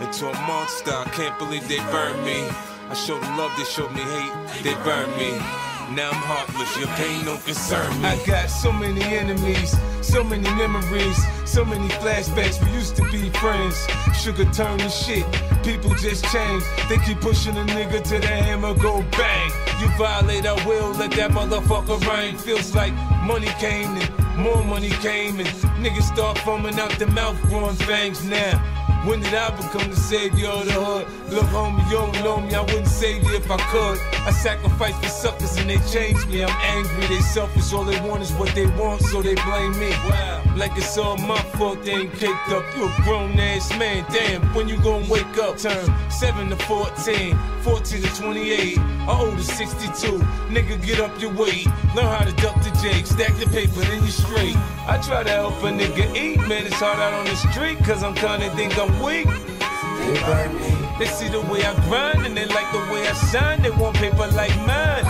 into a monster. I can't believe they burned me. I showed them love, they showed me hate, they burned me. Now I'm heartless, your pain don't concern me. I got so many enemies, so many memories, so many flashbacks. We used to be friends. Sugar turned to shit. People just change. They keep pushing a nigga to the hammer go bang. You violate our will, let that motherfucker rain. Feels like money came and more money came and niggas start foaming out the mouth, growing fangs now. When did I become the savior of the hood? Look, homie, you don't know me, I wouldn't save you if I could. I sacrifice for suckers and they change me. I'm angry, they selfish, all they want is what they want, so they blame me. Wow. Like it's all my fault, they ain't caked up. You a grown ass man, damn, when you gonna wake up? Turn 7 to 14, 14 to 28, I owe to 62. Nigga, get up your weight, learn how to duck the jake, stack the paper, then you straight. I try to help a nigga eat, man, it's hard out on the street, cause I'm kinda think I'm weak. They burn me. They see the way I grind and they like the way I shine. They want paper like mine.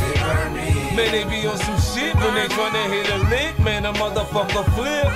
They burn me. Man, they be on some shit when they tryna hit a lick. Man, a motherfucker flip.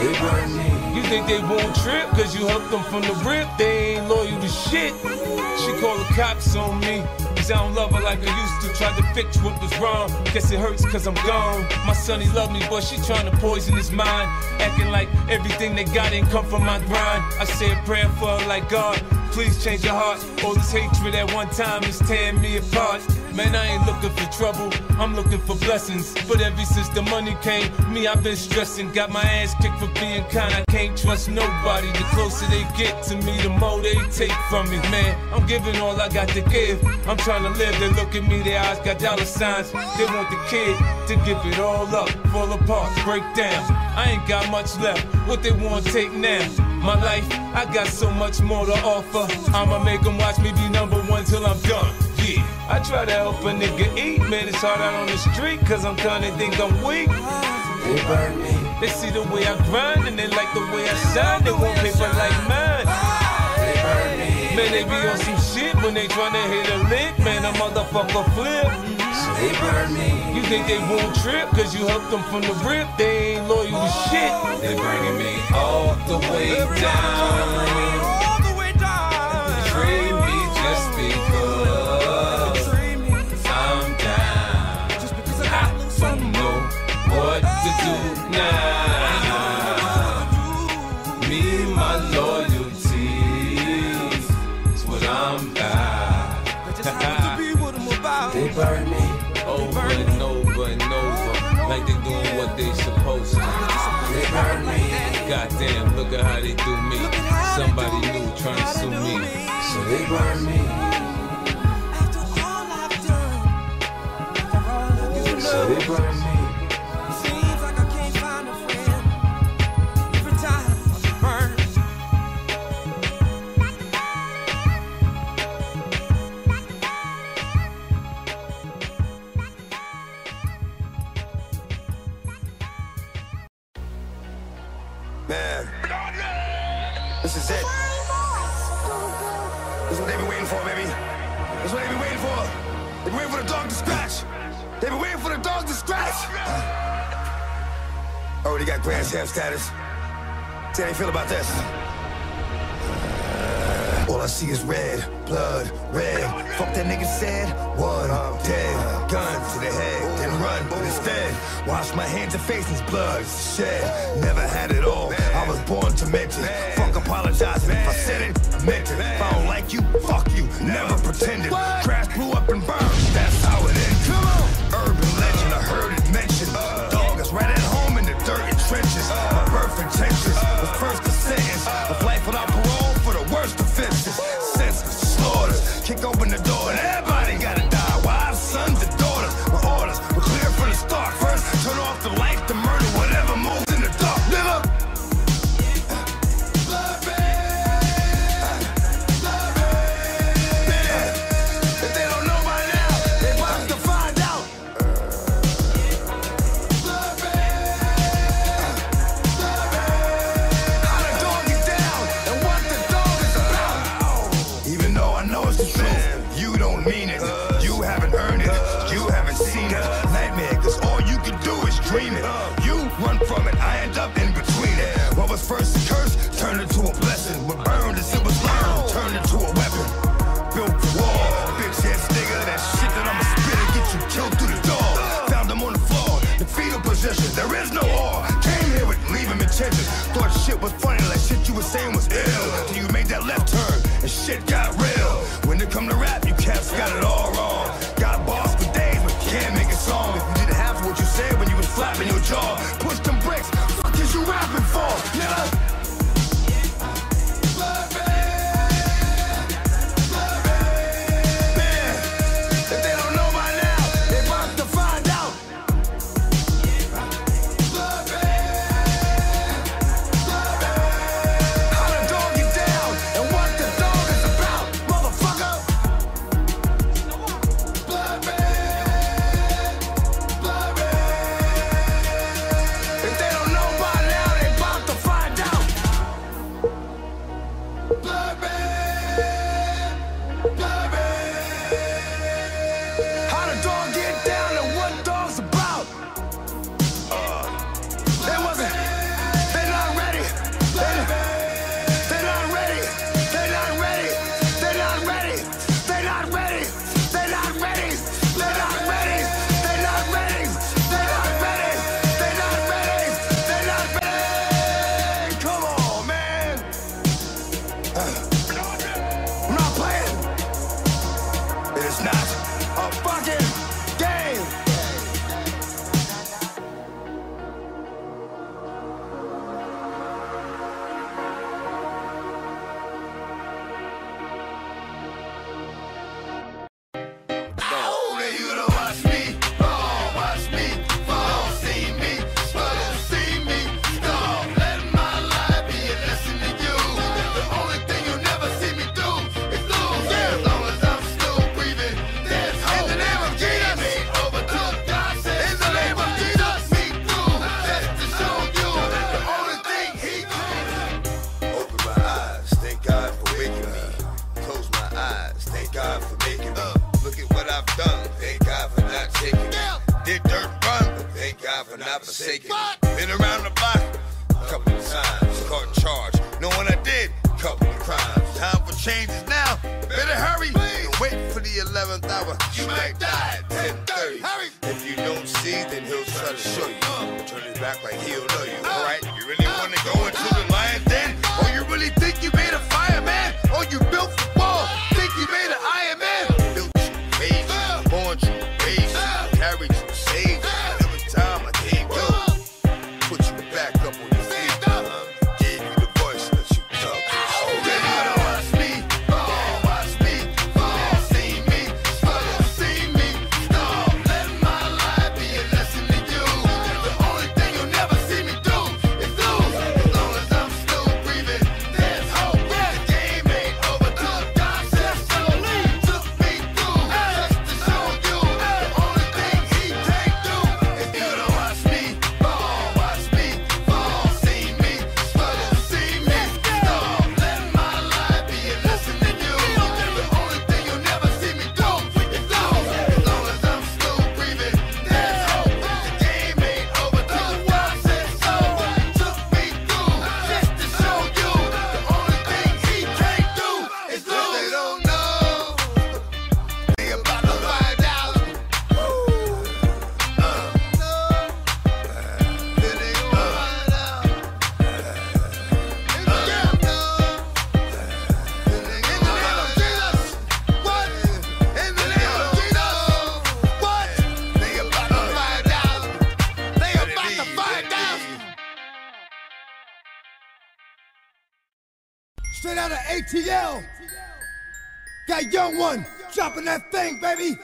They burn me. You think they won't trip cause you helped them from the rip? They ain't loyal to shit. She call the cops on me. Cause I don't love her like I used to. Tried to fix what was wrong. Guess it hurts cause I'm gone. My son, he love me, but she trying to poison his mind. Acting like everything they got ain't come from my grind. I say a prayer for her like God. Please change your heart. All this hatred at one time is tearing me apart. Man, I ain't looking for trouble, I'm looking for blessings. But ever since the money came, me, I've been stressing. Got my ass kicked for being kind, I can't trust nobody. The closer they get to me, the more they take from me. Man, I'm giving all I got to give. I'm trying to live, they look at me, their eyes got dollar signs. They want the kid to give it all up, fall apart, break down. I ain't got much left, what they want, take now. My life, I got so much more to offer. I'ma make them watch me be number one till I'm done. Yeah, I try to help a nigga eat, man. It's hard out on the street, cause I'm kinda think I'm weak. They burn me. They see the way I grind and they like the way I shine. They want paper like mine. They burn me. Man, they be on some shit when they tryna hit a lick. Man, a motherfucker flip. They burn me. You think they won't trip cause you helped them from the rip? They ain't loyal to shit. They bringing me all the way down. already got Grand Slam status. How you feel about this? All I see is red, blood, red. Fuck that nigga said, one, I'm dead. Gun to the head, then run, but instead, wash my hands and face in blood, shed. Never had it all, I was born to mention. ATL. Got young one dropping that thing, baby.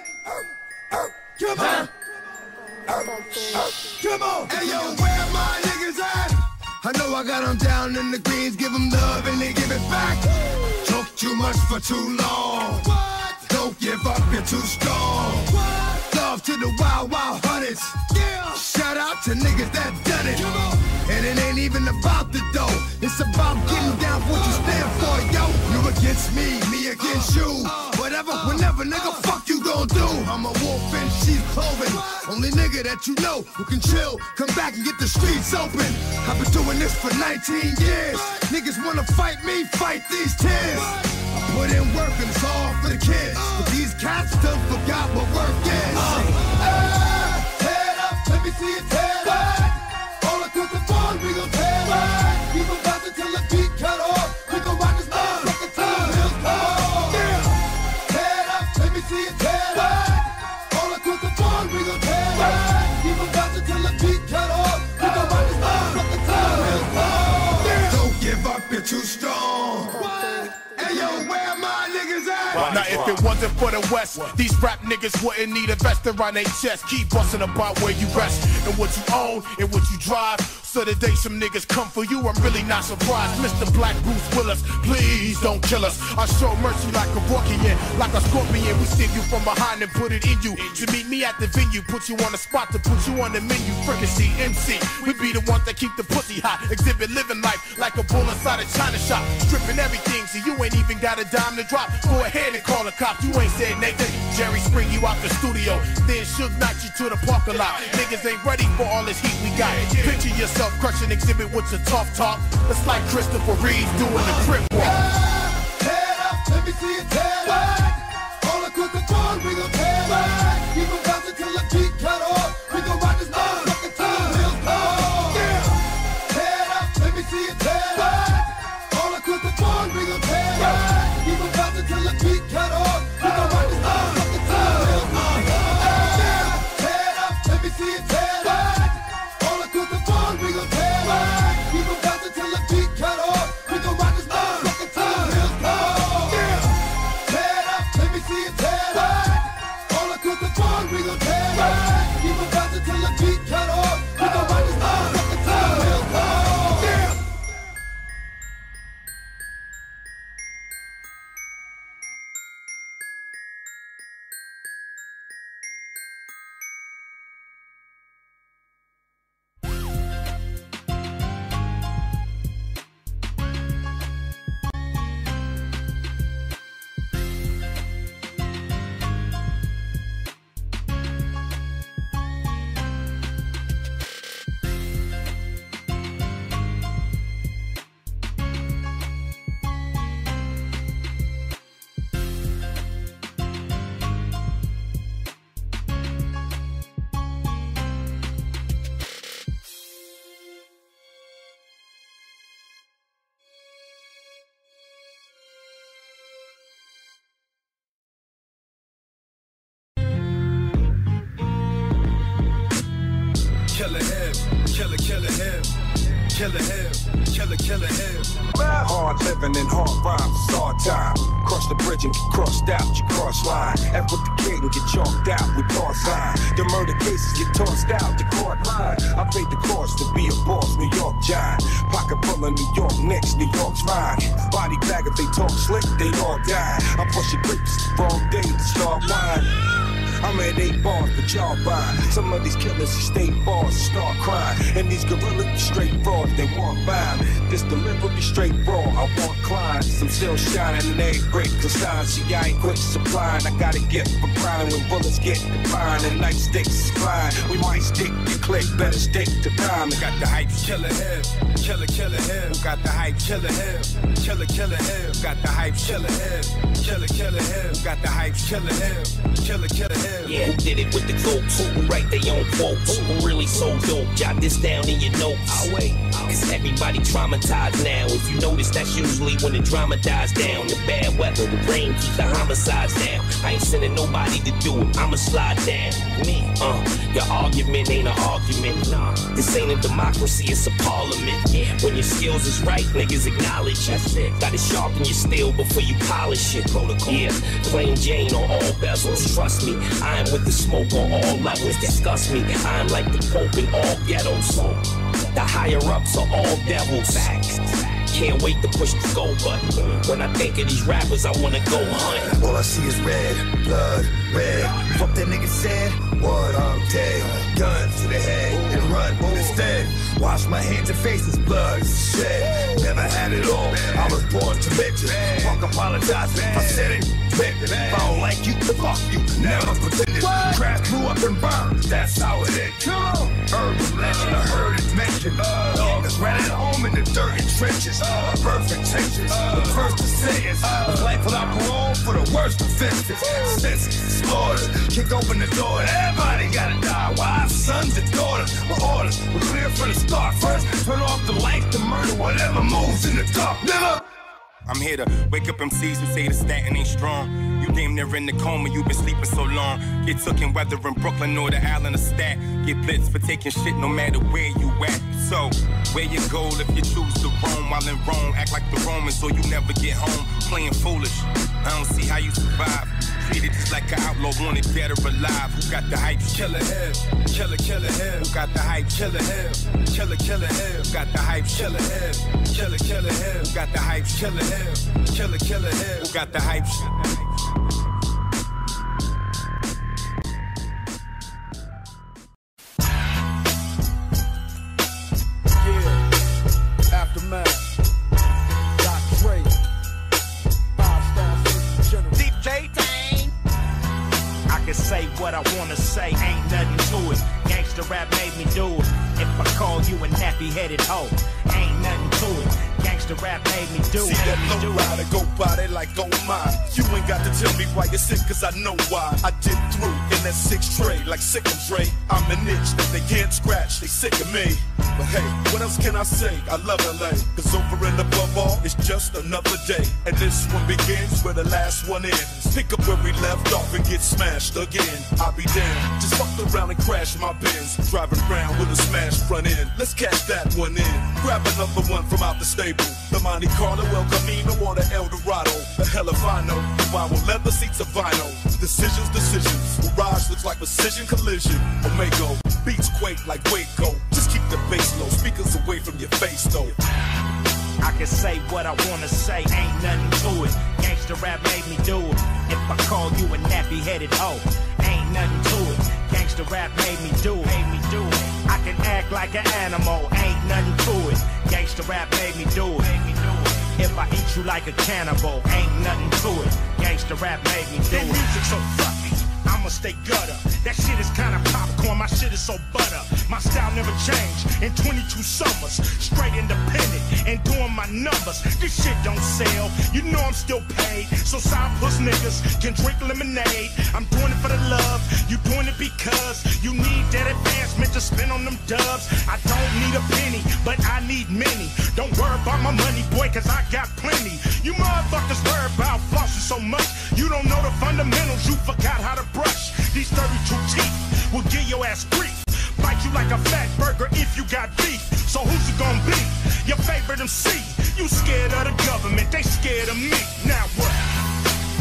Come on. Come on. Hey yo, where my niggas at? I know I got them down in the greens, give them love and they give it back. Talk too much for too long. Don't give up, you're too strong. Love to the wild, wild hunters. Shout out to niggas that done it. And it ain't even about the dough. It's about getting down for what you stand for, yo. You against me, me against you. Whatever, whenever, nigga, fuck you gon' do. I'm a wolf in sheep's clothing. Only nigga that you know who can chill, come back and get the streets open. I've been doing this for 19 years. Niggas wanna fight me, fight these tears. I put in work and it's all for the kids. But these cats still forgot what work is. Hey, head up, let me see it Now, if it wasn't for the West, these rap niggas wouldn't need a vest around their chest. Keep busting about where you rest and what you own and what you drive. So the day some niggas come for you, I'm really not surprised. Mr. Black Bruce Willis, please don't kill us. I show mercy like a Rockian, like a scorpion. We sting you from behind and put it in you. To meet me at the venue, put you on the spot to put you on the menu. Fricassee, MC, we be the ones that keep the pussy hot. Xzibit living life like a bull inside a china shop. Stripping everything, so you ain't even got a dime to drop. Go ahead and call a cop, you ain't said Nathan. Jerry spring you out the studio, then should knock you to the parking lot. Niggas ain't ready for all this heat we got. Picture yourself crushing Xzibit with your tough talk. It's like Christopher Reeve doing the crip walk. Head up, let me see it head up. All the board, we gon' still shining in every break. Cause see, I ain't quit supplying. I gotta get for grinding when bullets get defined and nightsticks is flying. We might stick to click, better stick to time. Got the hype, killer him, killer, killer him. Got the hype, killer him, killer, killer him. Got the hype, killer him, killer, killer him. Got the hype, killer him, killer, killer him. Yeah, who did it with the goats? Who write their own quotes? Who really so dope? Jot this down in your notes. I'll wait. Cause everybody traumatized now. If you notice, that's usually when the drama dies down. The bad weather, the rain keep the homicides down. I ain't sending nobody to do it. I'ma slide down. Me, uh, your argument ain't an argument. Nah, this ain't a democracy, it's a parliament. Yeah. When your skills is right, niggas acknowledge That's it. Gotta sharpen your steel before you polish it. Protocol. Yeah, plain Jane on all bezels. Trust me, I am with the smoke on all levels. Disgust me, I am like the Pope in all ghettos. The higher ups are all devils. Can't wait to push the go button. When I think of these rappers, I wanna go hunt. All I see is red, blood, red. Fuck that nigga said, what I'm dead. Gun to the head and run instead. Wash my hands and face faces, blood shed. Never had it all. I was born to mention. Fuck apologizing I said it. If I don't like you, fuck you. Never pretended. Crash blew up and burned. That's how it is. Urban legend, I heard it mentioned. Dogs ran at home in the dirty trenches. Perfect tensions. The first to say is life without parole for the worst offenses. Senses, slaughters. Kick open the door. Everybody gotta die. Why? Sons and daughters. With orders. We're clear from the start. First, turn off the lights the murder whatever moves in the dark. Never. I'm here to wake up MCs who say the statin ain't strong. Damn near in the coma, you've been sleeping so long. Get took in whether in Brooklyn or the island of Stat. Get blitzed for taking shit no matter where you at. So, where you go if you choose to roam while in Rome? Act like the Romans so you never get home. Playing foolish. I don't see how you survive. Treated just like an outlaw, wanted dead or alive. Who got the hype? Killer him, killer, killer him. Who got the hype? Killer him, killer, killer. Who got the hype? Killer him, killer, killer. Who got the hype? Killer him, killer, killer him. Who got the hype? I know why. I did through in that six tray like sick and Dre. I'm an itch that they can't scratch, they sick of me. But hey, what else can I say? I love LA, cause over in it's just another day. And this one begins where the last one ends. Pick up where we left off and get smashed again. I'll be damned. Just fucked around and crashed my Benz. Driving around with a smashed front end. Let's catch that one in. Grab another one from out the stable. The Monte Carlo, El Camino, or the El Dorado. The hell if I know. Vinyl leather seats of vinyl. Decisions, decisions. Mirage looks like precision collision. Omega beats quake like Waco. Just keep the bass low. Speakers away from your face though. I can say what I wanna say, ain't nothing to it. Gangsta rap made me do it. If I call you a nappy headed hoe, ain't nothing to it. Gangsta rap made me do it. Made me do it. I can act like an animal, ain't nothing to it. Gangsta rap made me do it. Made me do it. If I eat you like a cannibal, ain't nothing to it. Gangsta rap made me do That it. music so fluffy, I'ma stay gutter. That shit is kinda popcorn, my shit is so butter. My style never changed in 22 summers. Straight independent and doing my numbers. This shit don't sell, you know I'm still paid. So side puss niggas can drink lemonade. I'm doing it for the love, you doing it because you need that advancement to spend on them dubs. I don't need a penny, but I need many. Don't worry about my money, boy, cause I got plenty. You motherfuckers worry about flossing so much. You don't know the fundamentals, you forgot how to brush. These 32 teeth will give your ass grief. Bite you like a fat burger if you got beef. So who's it gonna be? Your favorite MC. You scared of the government, they scared of me. Now what?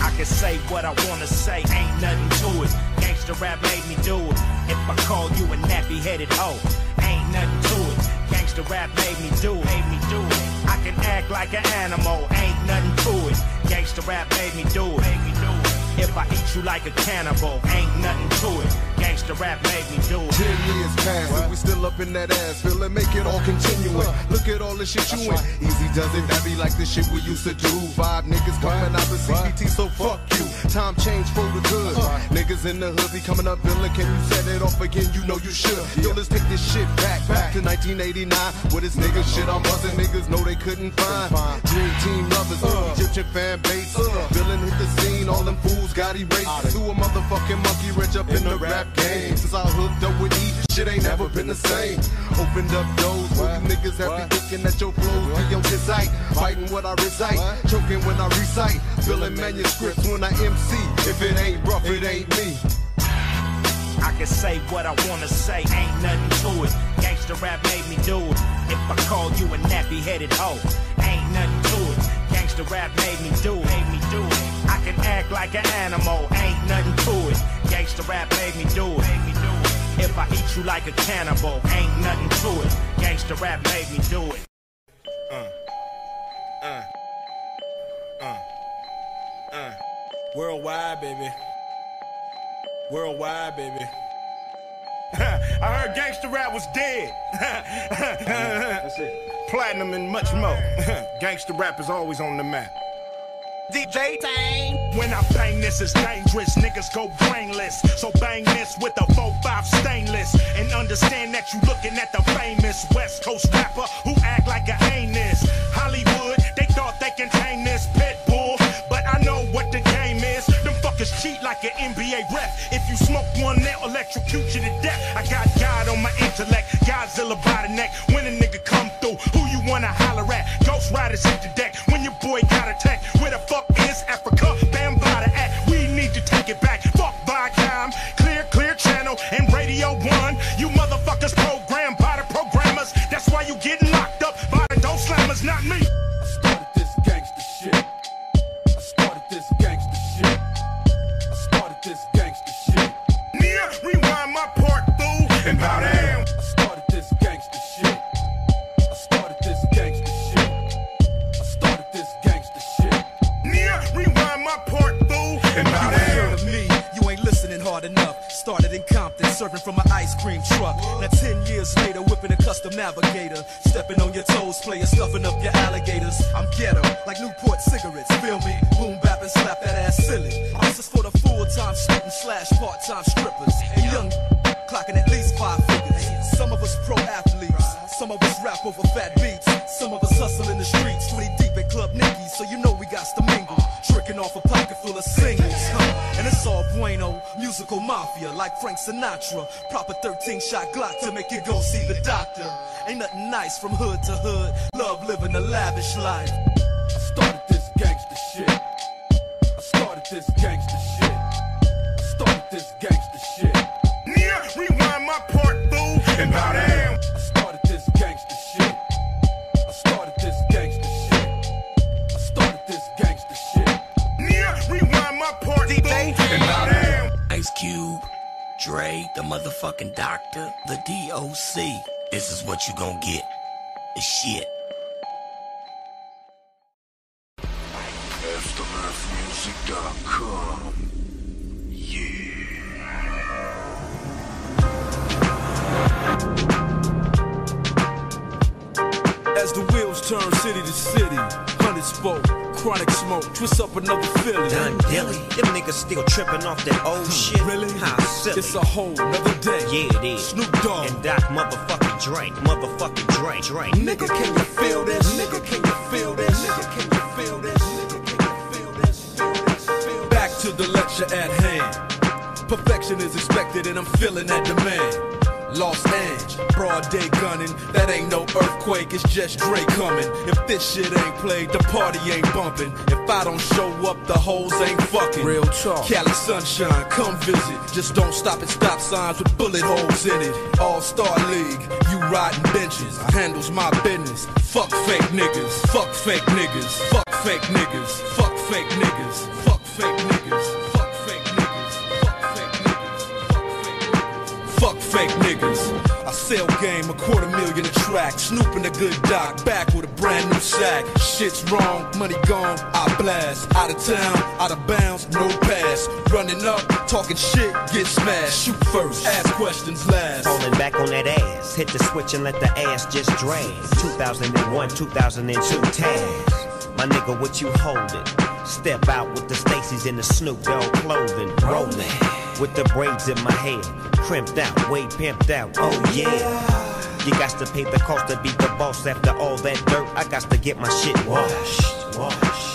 I can say what I wanna say, ain't nothing to it. Gangsta rap made me do it. If I call you a nappy headed hoe, ain't nothing to it. Gangsta rap made me do it. Made me do it. I can act like an animal, ain't nothing to it. Gangsta rap made me do it. Made me do it. If I eat you like a cannibal, ain't nothing to it. Gangsta rap made me do it. Ten years past and we still up in that ass. Feel it, make it all continuing. Look at all the shit you in. Easy does it, that be like the shit we used to do. Five niggas coming out the CPT, so fuck you. Time change for the good. Niggas in the hood be coming up villain. Can you set it off again? You know you should. Yo, let's take this shit back. Cause to 1989 with his nigga uh-huh. shit I'm buzzing. Niggas know they couldn't find. Dream team lovers, uh. Egyptian fan base. Uh. Villain hit the scene, all them fools got erased. To a motherfucking monkey wrench up in the rap game. Since I hooked up with E, shit ain't never been the same. Opened up doors where you niggas have been looking at your flows beyond sight. Fighting what I recite, choking when I recite. Filling manuscripts when I MC. If it ain't rough, it ain't me. I can say what I wanna say, ain't nothing to it. Gangsta rap made me do it. If I call you a nappy headed hoe, ain't nothing to it. Gangsta rap made me do it, made me do it. Can act like an animal, ain't nothing to it. Gangsta rap made me do it, made me do it. If I eat you like a cannibal, ain't nothing to it. Gangsta rap made me do it. Uh, uh, uh, uh. Worldwide, baby. Worldwide, baby. I heard gangster rap was dead. That's it. Platinum and much more. gangster rap is always on the map. DJ Tang. When I bang this, it's dangerous. Niggas go brainless. So bang this with a 4-5 stainless. And understand that you looking at the famous West Coast rapper who act like a anus. Hollywood, they thought they can tame this pit bull. But I know what the game is. Them fuckers cheat like an NBA ref. If you smoke one, they'll electrocute you to death. I got God on my intellect. Godzilla by the neck. When a nigga come through, who you wanna holler at? Ghost Riders hit the deck. When boy got attacked. Where the fuck serving from an ice cream truck. Now ten years later, whipping a custom navigator. Stepping on your toes, player, stuffing up your alligators. I'm ghetto, like Newport cigarettes. Feel me? Boom bap and slap that ass silly. This is for the full-time student slash part-time strippers. And young clocking at least five figures. Some of us pro athletes, some of us rap over fat beats. Some of us hustle in the streets, 20 deep at Club Nicky, so you know we got to mingle. Tricking off a pocket full of singles, huh? And all bueno, musical mafia like Frank Sinatra. Proper 13 shot Glock to make you go see the doctor. Ain't nothing nice from hood to hood, love living a lavish life. I started this gangster shit. I started this gangster shit. I started this gangster shit. Nia, rewind my part, fool. And bow down. Ice Cube, Dre, the motherfucking doctor, the DOC. This is what you gon' get. The shit. AftermathMusic.com. As the wheels turn city to city, hundred spoke, chronic smoke, twist up another Philly. Done dilly. Them niggas still tripping off that old hmm. shit. Really? How silly. It's a whole nother day. Yeah, it is. Snoop Dogg. And Doc motherfucking Drake. Motherfucking Drake. Drake. Nigga, can you feel this? Nigga, can you feel this? Nigga, can you feel this? Nigga, can you feel this? Feel this? Feel this? Back to the lecture at hand. Perfection is expected, and I'm feeling that demand. Los Angeles, broad day gunning. That ain't no earthquake, it's just Dre coming. If this shit ain't played, the party ain't bumping. If I don't show up, the hoes ain't fucking. Real talk. Cali sunshine, come visit. Just don't stop at stop signs with bullet holes in it. All Star League, you riding benches. I Handles my business. Fuck fake niggas. Fuck fake niggas. Fuck fake niggas. Fuck fake niggas. Fuck fake niggas. Fake niggas. I sell game, a quarter million a track. Snoop and a good doc, back with a brand new sack. Shit's wrong, money gone, I blast. Out of town, out of bounds, no pass. Running up, talking shit, get smashed. Shoot first, ask questions last. Falling back on that ass. Hit the switch and let the ass just drain. 2001, 2002 tags. My nigga, what you holding? Step out with the Stacy's in the Snoop Dogg clothing. Rolling with the braids in my hair. Crimped out, way pimped out. Oh yeah. You got to pay the cost to be the boss. After all that dirt, I got to get my shit washed. Washed.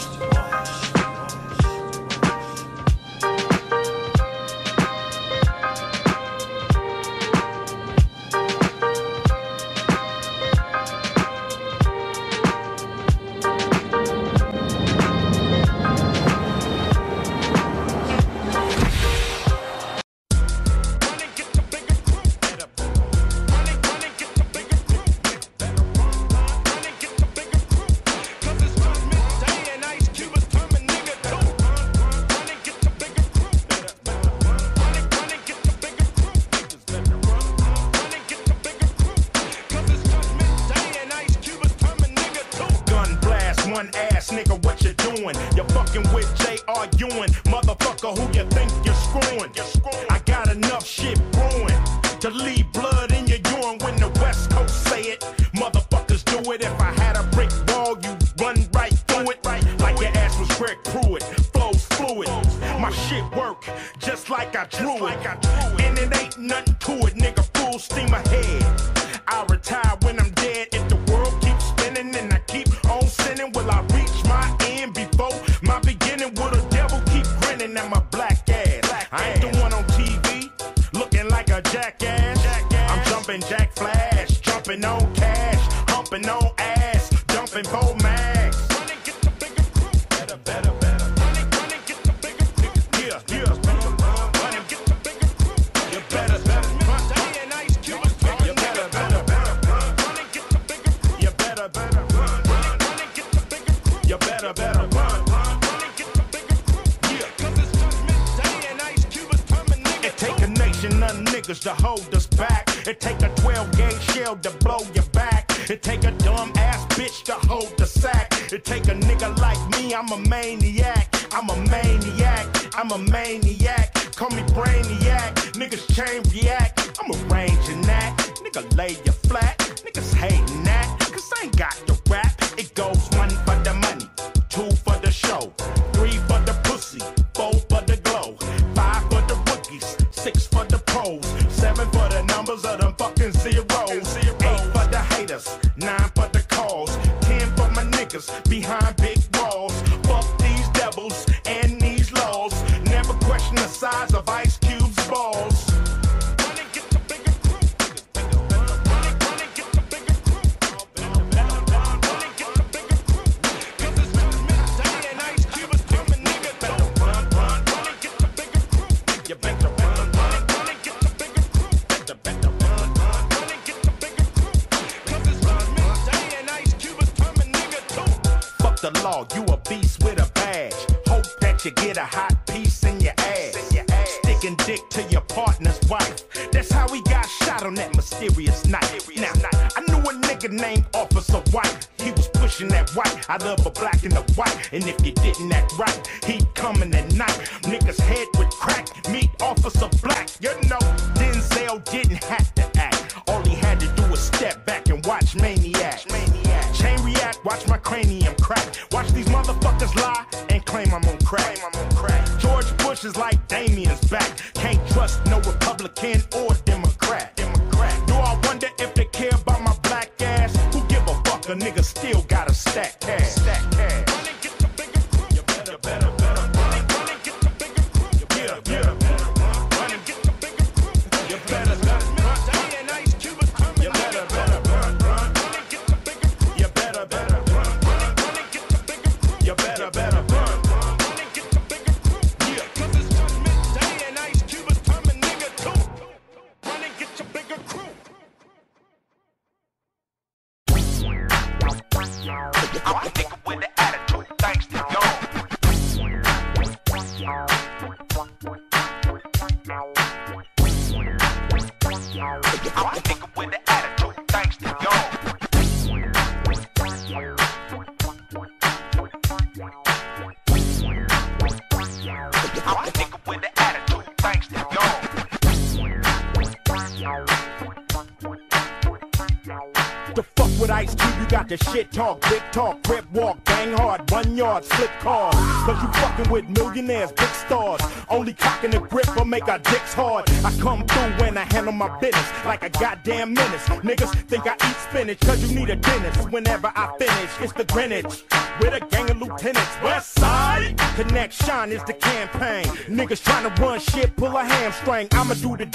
I'ma do the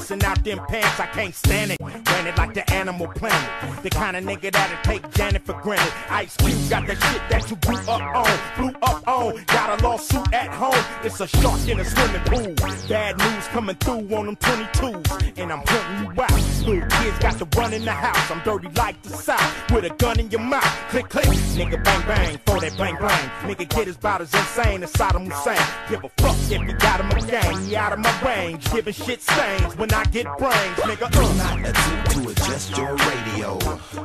busting out them pants, I can't stand it. Ran it like the animal planet. The kind of nigga that'll take Janet for granted. Ice Cube got the shit that you grew up on, blew up on. Got a lawsuit at home, it's a shark in a swimming pool. Bad news coming through on them 22s, and I'm hunting you out. Little kids got to run in the house, I'm dirty like the South. With a gun in your mouth, click click, nigga bang bang, throw that bang bang. Nigga get his bout as insane as Saddam Hussein. Give a fuck if you got him a gang, he out of my range. Giving shit stains when I get brains, nigga. Do Uh. not attempt to adjust your radio.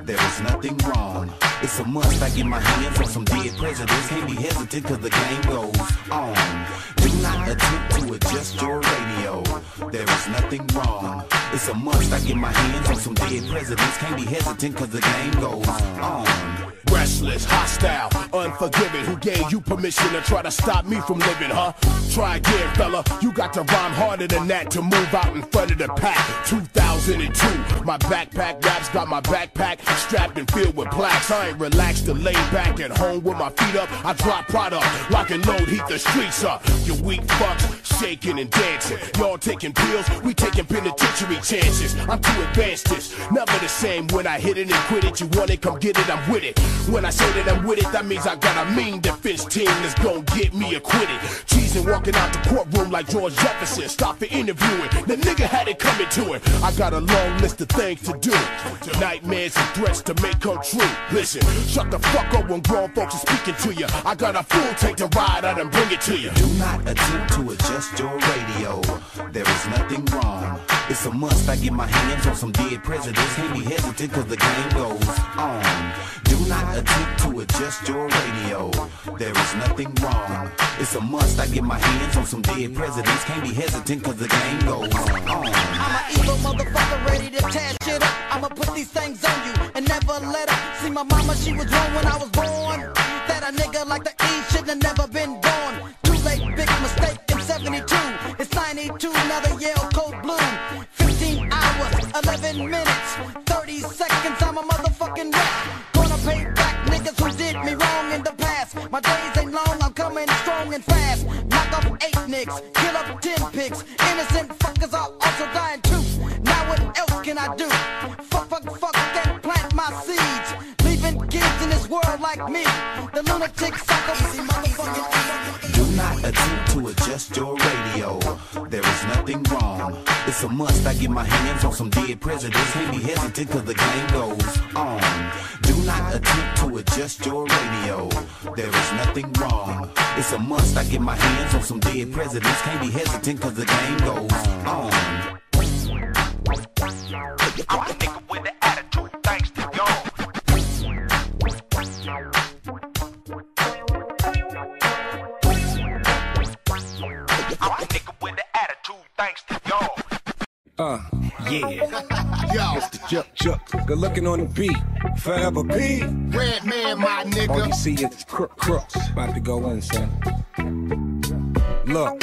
There is nothing wrong. It's a must. I get my hands on some dead presidents. Can't be hesitant cause the game goes on. Do not attempt to adjust your radio. There is nothing wrong. It's a must. I get my hands on some dead presidents. Can't be hesitant cause the game goes on. Restless, hostile, unforgiving. Who gave you permission to try to stop me from living, huh? Try again, fella. You got to rhyme harder than that to move out in front of the pack. 2002, my backpack raps got my backpack strapped and filled with plaques. I ain't relaxed to lay back at home with my feet up. I drop product, lock and load, heat the streets up. You weak fucks, shaking and dancing. Y'all taking pills, we taking penitentiary chances. I'm too advanced this, never the same. When I hit it and quit it, you want it, come get it, I'm with it. When I say that I'm with it, that means I got a mean defense team that's gonna get me acquitted. Cheesing walking out the courtroom like George Jefferson. Stop for interviewing. The nigga had it coming to him. I got a long list of things to do. Nightmares and threats to make come true. Listen, shut the fuck up when grown folks are speaking to you. I got a full tank to ride out and bring it to you. Do not attempt to adjust your radio. There is nothing wrong. It's a must. I get my hands on some dead presidents. Can't be hesitant cause the game goes on. Do not attempt to adjust your radio. There is nothing wrong. It's a must. I get my hands on some dead presidents. Can't be hesitant cause the game goes on. I'm an evil motherfucker ready to tear shit up. I'ma put these things on you and never let up. See my mama, she was wrong when I was born. That a nigga like the E shouldn't have never been born. Too late, big mistake in 72. It's 92, now the Yale code blue. 15 hours, 11 minutes, 30 seconds, I'm a motherfucking wreck. Gonna pay back niggas who did me wrong in the past. My days ain't long, I'm coming strong and fast. Knock up eight nicks, kill up 10 pigs. Innocent fuckers are also dying too. Now what else can I do? Fuck, fuck, fuck, and plant my seeds. Leaving kids in this world like me. The lunatic sucker, Eazy motherfucking Do not attempt to adjust your radio. There is nothing wrong. It's a must. I get my hands on some dead presidents. Can't be hesitant cause the game goes on. Do not attempt to adjust your radio. There is nothing wrong. It's a must. I get my hands on some dead presidents. Can't be hesitant cause the game goes on. Thanks to y'all. Uh, yeah. Mr. Chuck Chuck. Good looking on the beat. Forever P. Redman, my nigga. All you see is crook crooks. About to go in, son. Look.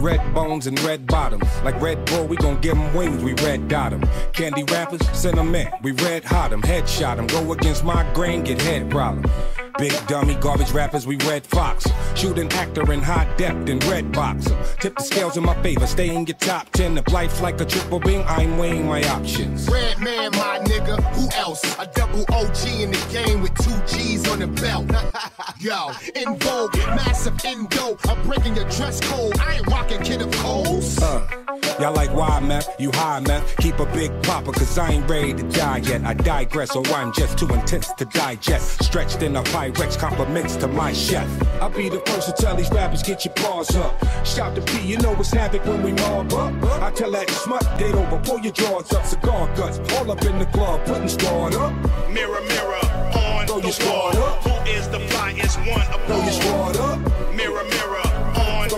Red bones and red bottoms. Like Red Bull, we gon' give 'em wings, we red dot 'em. Candy rappers, send 'em in, we red hot 'em. Headshot 'em, go against my grain, get head problem. Big dummy garbage rappers, we Redd Foxx. Shoot an actor in high depth and red box 'em. Tip the scales in my favor, stay in your top 10. If life's like a triple beam, I'm weighing my options. Redman, my nigga. Who else? A double OG in the game with two G's on the belt. Yo, in vogue, massive endo. I'm breaking your dress code. I ain't rocking kid of coals. Uh, y'all like why, man? You high, man? Keep a big popper, cause I ain't ready to die yet. I digress, or I'm just too intense to digest. Stretched in a Pyrex, compliments to my chef. I'll be the first to tell these rappers, get your paws up. Shout to P, you know it's havoc when we mob up. I tell that smut, date over, pull your drawers up, cigar guts, all up in the club, putting squad up. Mirror, mirror, on Throw the your squad up. Who is the flyest one of Throw your all? up. Mirror, mirror,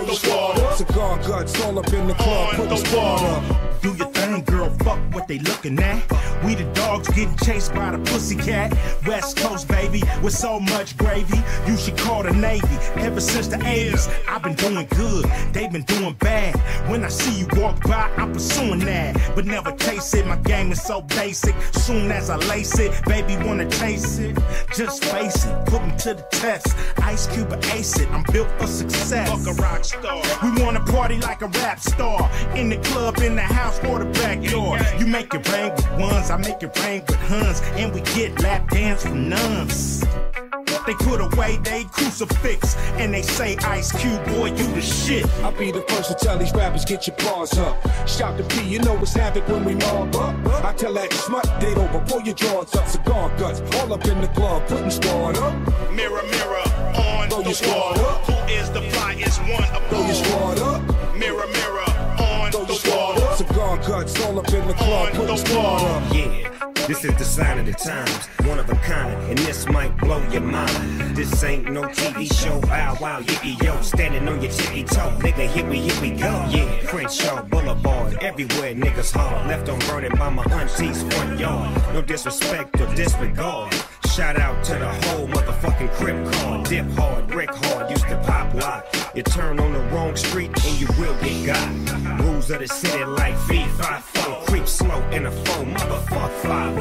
on the wall. Cigar guts, all up in the club, putting squad up. Do your thing, girl, fuck what they looking at. We the dogs getting chased by the pussycat. West Coast, baby, with so much gravy. You should call the Navy. Ever since the 80s, I've been doing good. They've been doing bad. When I see you walk by, I'm pursuing that. But never chase it. My game is so basic. Soon as I lace it, baby, wanna chase it. Just face it, put me to the test. Ice Cube or ace it. I'm built for success. Fuck a rock star. We wanna party like a rap star. In the club, in the house, or the backyard. You make it rain with ones, I make it rain with huns. And we get lap dance from nuns. They put away they crucifix and they say, Ice Cube, boy, you the shit. I'll be the first to tell these rappers, get your paws up. Shout to P, you know it's havoc when we mob up. I tell that smut date over, pull your drawers up, cigar guts, all up in the glove, putting squad up. Mirror, mirror, on Throw your the squad wall. up. Who is the flyest one of Throw your squad up, Mirror, mirror, on throw your the squad wall. up, cigar guts, all up in the club, putting squad up. Yeah, this is the sign of the times, one of a kind, and this might blow your mind. This ain't no TV show, wow, wow, yippee yo, standing on your tippy toe, nigga, here we, here we go. Yeah, Crenshaw Boulevard, everywhere niggas hard, left on burning by my auntie's front yard. No disrespect or disregard. Shout out to the whole motherfucking crib car. Dip hard, wreck hard, used to pop lock. You turn on the wrong street and you will get got. Rules of the city like V54. Creep slow in a four, motherfuck five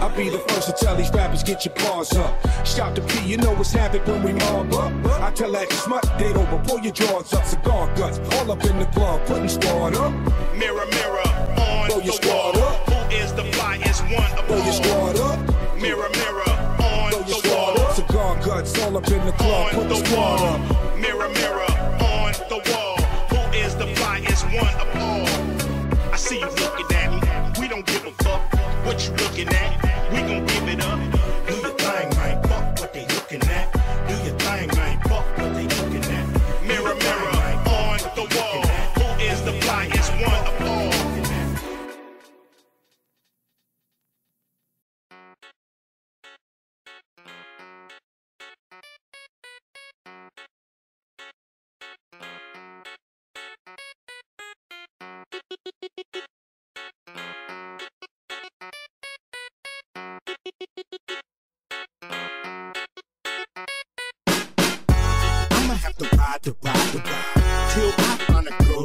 I'll be the first to tell these rappers, get your paws up. Shout to P, you know it's havoc when we mob up. I tell that smut date over, pull your drawers up, cigar guts, all up in the club, putting squad up. Mirror, mirror, on Throw your the squad wall. up. Who is the flyest one of Throw your squad up, Mirror, mirror, on throw your the wall. up, cigar guts, all up in the club, On the wall. up. Mirror, mirror, on the wall. Who is the flyest one of all? I see you looking at me. We don't give a fuck what you looking at. We gon' give it up.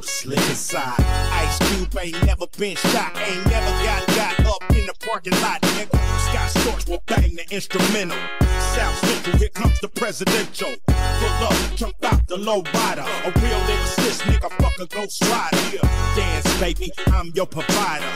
Slip inside. Ice Cube ain't never been shot, ain't never got got up in the parking lot. Nigga, Scott Storch will bang the instrumental. South Central, here comes the presidential. Pull up, jump out the low rider. A real lyricist, nigga, fuck a ghost rider. Yeah, dance, baby, I'm your provider.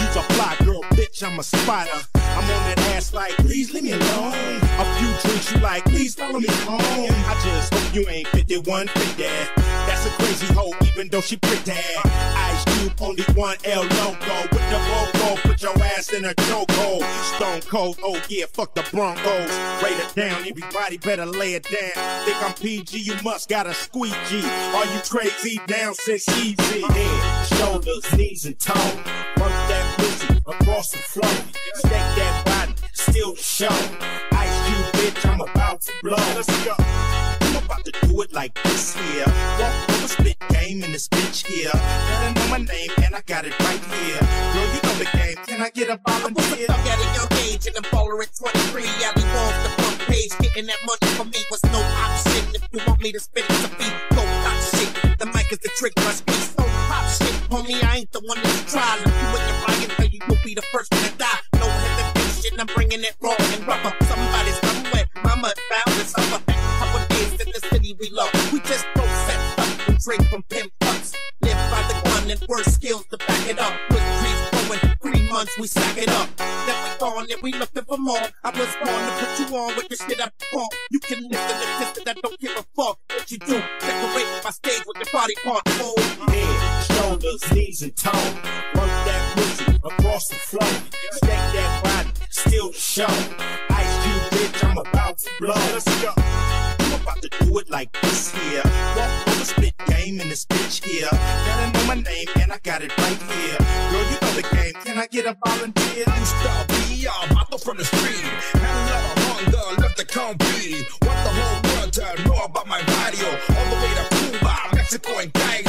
You's a fly girl, bitch, I'm a spider. I'm on that ass like, please leave me alone. A few drinks you like, please follow me home. I just hope you ain't 51 50. That's a crazy hoe, even though she pretty. Ice Cube, only one L logo. With the logo, put your ass in a chokehold. Stone cold, oh yeah, fuck the Broncos. Rate it down, everybody better lay it down. Think I'm PG, you must got a squeegee. Are you crazy? Down six easy. Head, shoulders, knees, and toes. Work that pussy across the floor. Stake that body, still the show. Ice Cube, bitch, I'm about to blow. Let's go. I'm about to do it like this here. Over spit game in this bitch here. Better know my name and I got it right here. Girl, you know the game. Can I get a volunteer? Stuck at a young age and I'm baller at 23. I be off the front page. Getting that money for me was no option. If you want me to spit it to beat, go pop shit. The mic is the trick, my speech. So pop shit. Homie, I ain't the one that's trying. Look you in your and tell you you'll be the first one to die. No hesitation, I'm bringing it raw and rubber. Somebody somewhere, mama found this summer. How it is in the city we love. We just throw drink from pimp cups. Live by the gun and word skills to back it up. With trees growing, three months we sack it up. Then we gone and we looking for more. I was born to put you on with the shit I front. You can listen to this that don't give a fuck what you do. Decorate my stage with your body part. Oh, Head, shoulders, knees, and toes. Work that pussy across the floor. Stake that body, still show. Ice Cube, bitch, I'm about to blow. Let's go. I'm about to do it like this here. Walk game in this bitch here. Better know my name and I got it right here. Girl, you know the game. Can I get a volunteer? Used to be a vato from the street. Had a lot of hunger, left to compete. Want the whole world to know about my radio. All the way to Cuba, Mexico, and Cairo.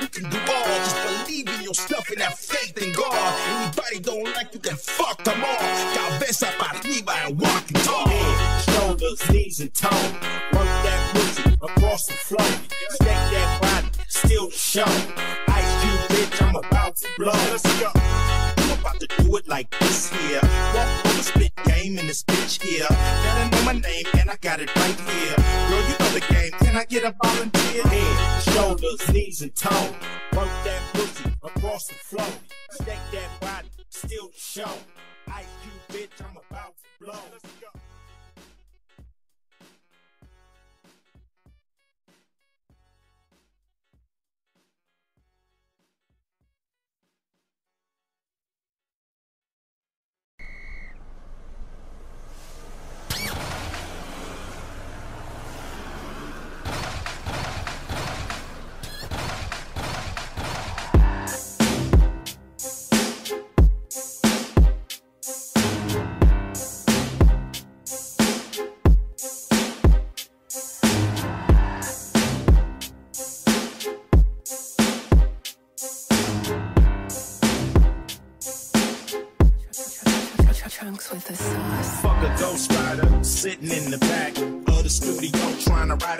You can do all. Just believe in yourself and have faith in God. Anybody don't like you, then fuck them all. Cabeza para arriba and walk and talk. Head, shoulders, knees, and toes. Work that pussy across the floor. Shake that body, still show. Ice Cube, bitch, I'm about to blow. Let's go. I'm about to do it like this here. Walk in this bitch here. Gotta know my name and I got it right here. Girl, you know the game. Can I get a volunteer? Head, shoulders, knees, and toes. Work that pussy across the floor. Shake that body, still show.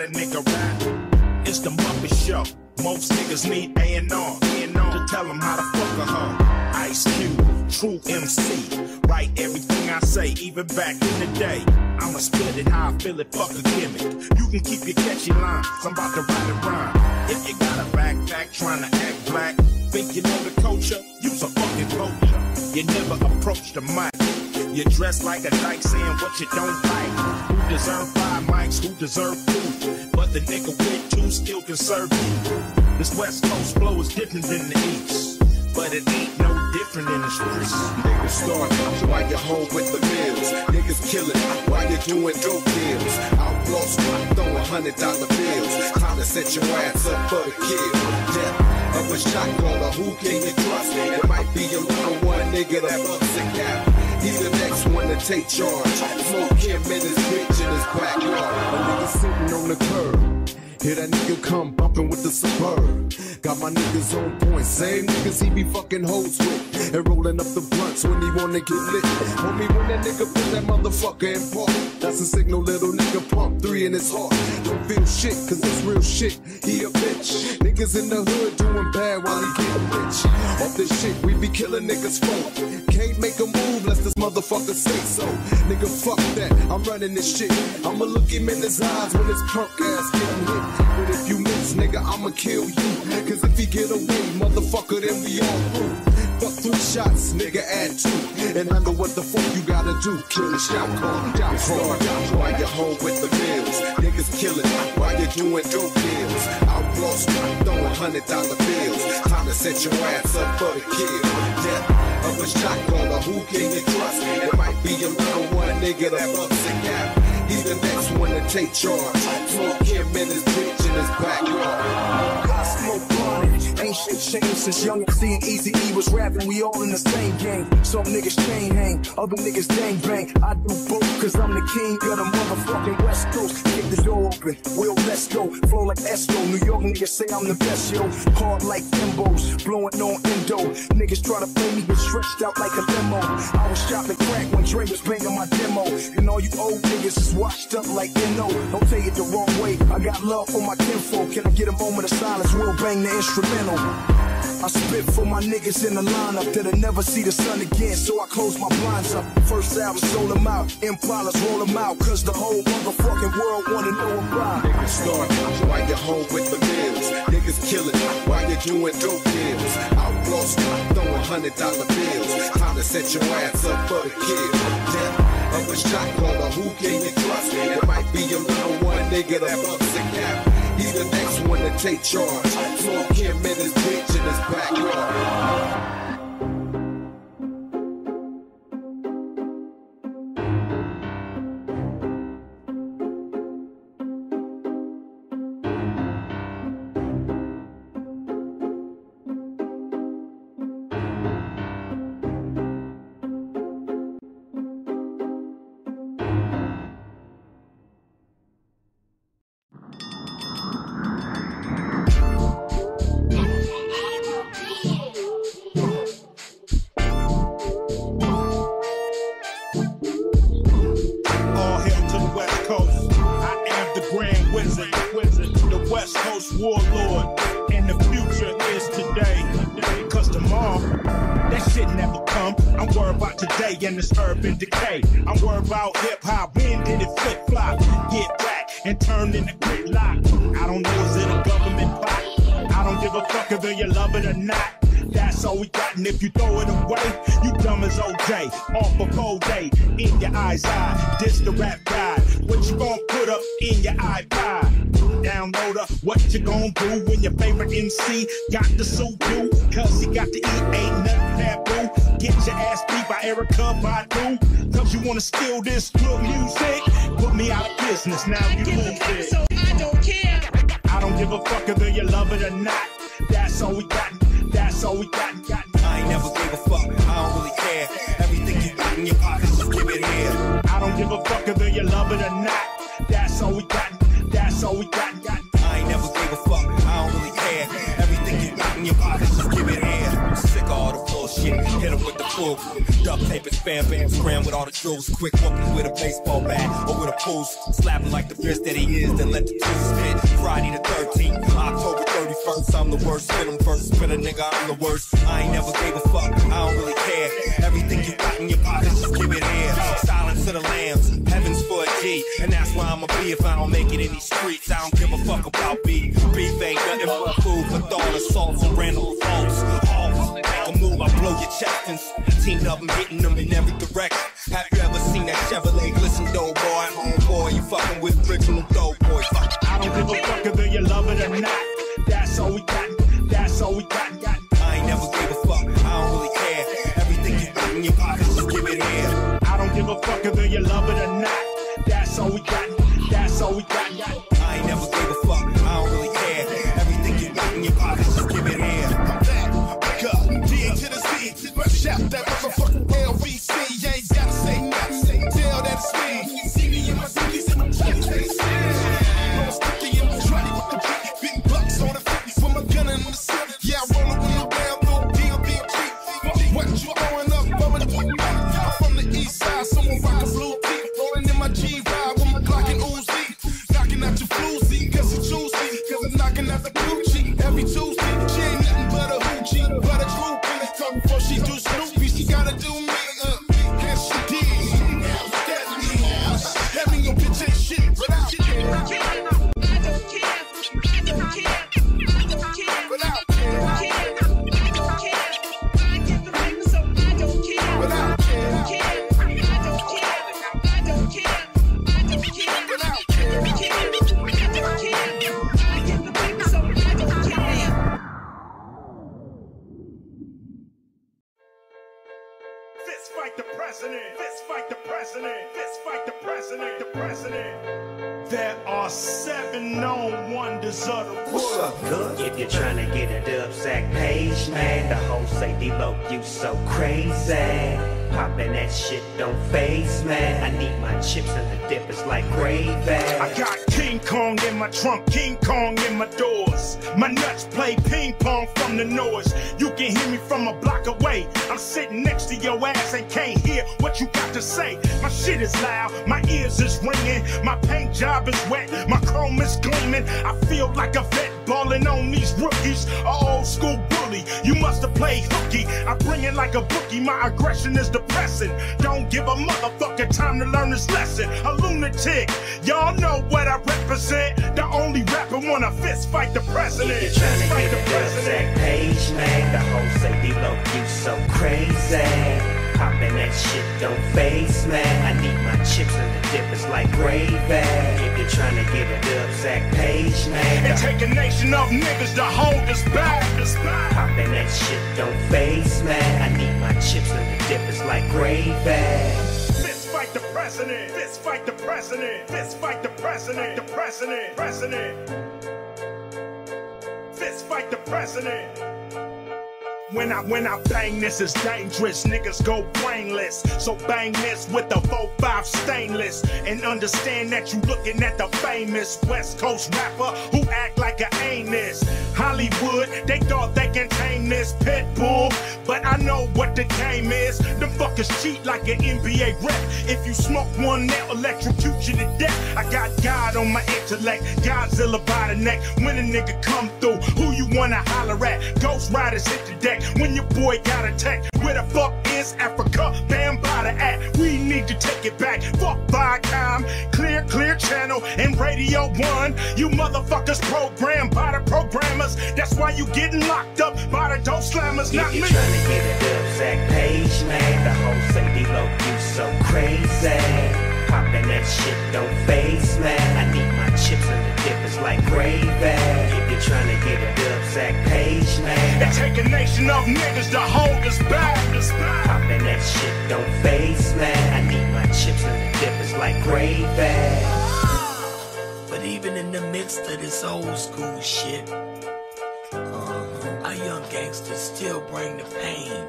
Nigga rap. It's the Muppet Show. Most niggas need A&R to tell them how to fuck a hoe. Ice Cube, true MC. Write everything I say, even back in the day. I'ma spit it how I feel it, fuck a gimmick. You can keep your catchy lines, I'm about to write a rhyme. If you got a backpack trying to act black, think you know the culture, use a fucking vulture. You never approach the mic. You dress like a dyke saying what you don't like. Who deserve five mics? Who deserve food? But the nigga with two still can serve you. This West Coast flow is different than the East. But it ain't no different in the streets. Niggas start while you're home with the bills. Niggas killing while you're doing dope deals. Outlaws throwing hundred dollar bills. Time to set your ass up for the kill. Death of a shot caller, who can you trust? It might be a little one nigga that bucks a cap. He the next one to take charge. Smoke him in his bitch in his backyard. A nigga sitting on the curb. Hear that nigga come bumping with the suburb. Got my niggas on point, same niggas he be fucking hoes with. And rolling up the blunts when he wanna get lit. Homie, when that nigga put that motherfucker in park, that's a signal, little nigga pump three in his heart. Don't feel shit, cause it's real shit. He a bitch. Niggas in the hood doing bad while he getting rich. Off this shit, we be killing niggas for. Can't make a move unless this motherfucker say so. Nigga, fuck that, I'm running this shit. I'ma look him in his eyes when his punk ass getting hit. You nigga, I'ma kill you. Cause if he get away, motherfucker, then we all through. Fuck three shots, nigga, add two. And I know what the fuck you gotta do. Kill the shot call, down Start while you're home with the bills. Niggas killing why you're doing dope deals. Outlaws throwing hundred dollar bills. Time to set your ass up for the kill. Death of a shot caller, who can you trust? It might be a little one nigga that bucks a gap. He's the next one to take charge. Smoke him in his bitch in his backyard. I smoke blunted. Ain't shit changed since young and seeing Easy E was rapping. We all in the same game. Some niggas chain hang, other niggas gang bang. I do both cause I'm the king of the motherfucking West Coast. Kick the door open, Will let's go. Flow like Esco. New York niggas say I'm the best, yo. Hard like Kimbos, blowing on endo. Niggas try to play me, get stretched out like a limo. I was shopping crack when Dre was banging my demo. And all you old niggas is washed up like NO. Don't take it the wrong way. I got love for my kinfolk. Can I get a moment of silence? We'll bang the instrumental. I spit for my niggas in the lineup that'll never see the sun again, so I close my blinds up. First album, sold them out. Impalas roll them out, cause the whole motherfucking world wanna know about. Niggas start while you're home with the bills. Niggas killing while you're doing dope deals. Outlaws throwing hundred dollar bills. Time to set your ass up for the kill. Death of a shot caller, who can you trust? It might be a little one nigga that bucks a cap. He's the next one to take charge. Smoke him in his bitch in his backyard. urban decay. I'm worried enough niggas to hold us back. Popping that shit don't face man. I need my chips and the dip is like gravy. Fist fight the president. Fist fight the president. Fist fight the president. The president. President. Fist fight the president. When I when I bang, this is dangerous. Niggas go brain brainless. So bang this with the 4-5 stainless. And understand that you looking at the famous West Coast rapper who act like a anus. Hollywood, they thought they can tame this pit bull. But I know what the game is. Them fuckers cheat like an NBA rep. If you smoke one, they'll electrocute you to death. I got God on my intellect, Godzilla by the neck. When a nigga come through, who you wanna holler at? Ghost Riders hit the deck when your boy got attacked. Where the fuck is Africa? Bam by the act. We need to take it back. Fuck Viacom, clear, clear channel, and Radio 1. You motherfuckers programmed by the programmers. That's why you getting locked up by the dope slammers, not If you're me. trying to get a Dubsack page, man, the whole say D-Lo, you so crazy. Popping that shit don't face, man. I need my chips and the dip is like gravy. If you're trying to get a Dubsack page, man. It take a nation of niggas to hold us back. Popping that shit don't face, man. I need my chips and the dip is like gravy. But even in the midst of this old school shit, uh, our young gangsters still bring the pain.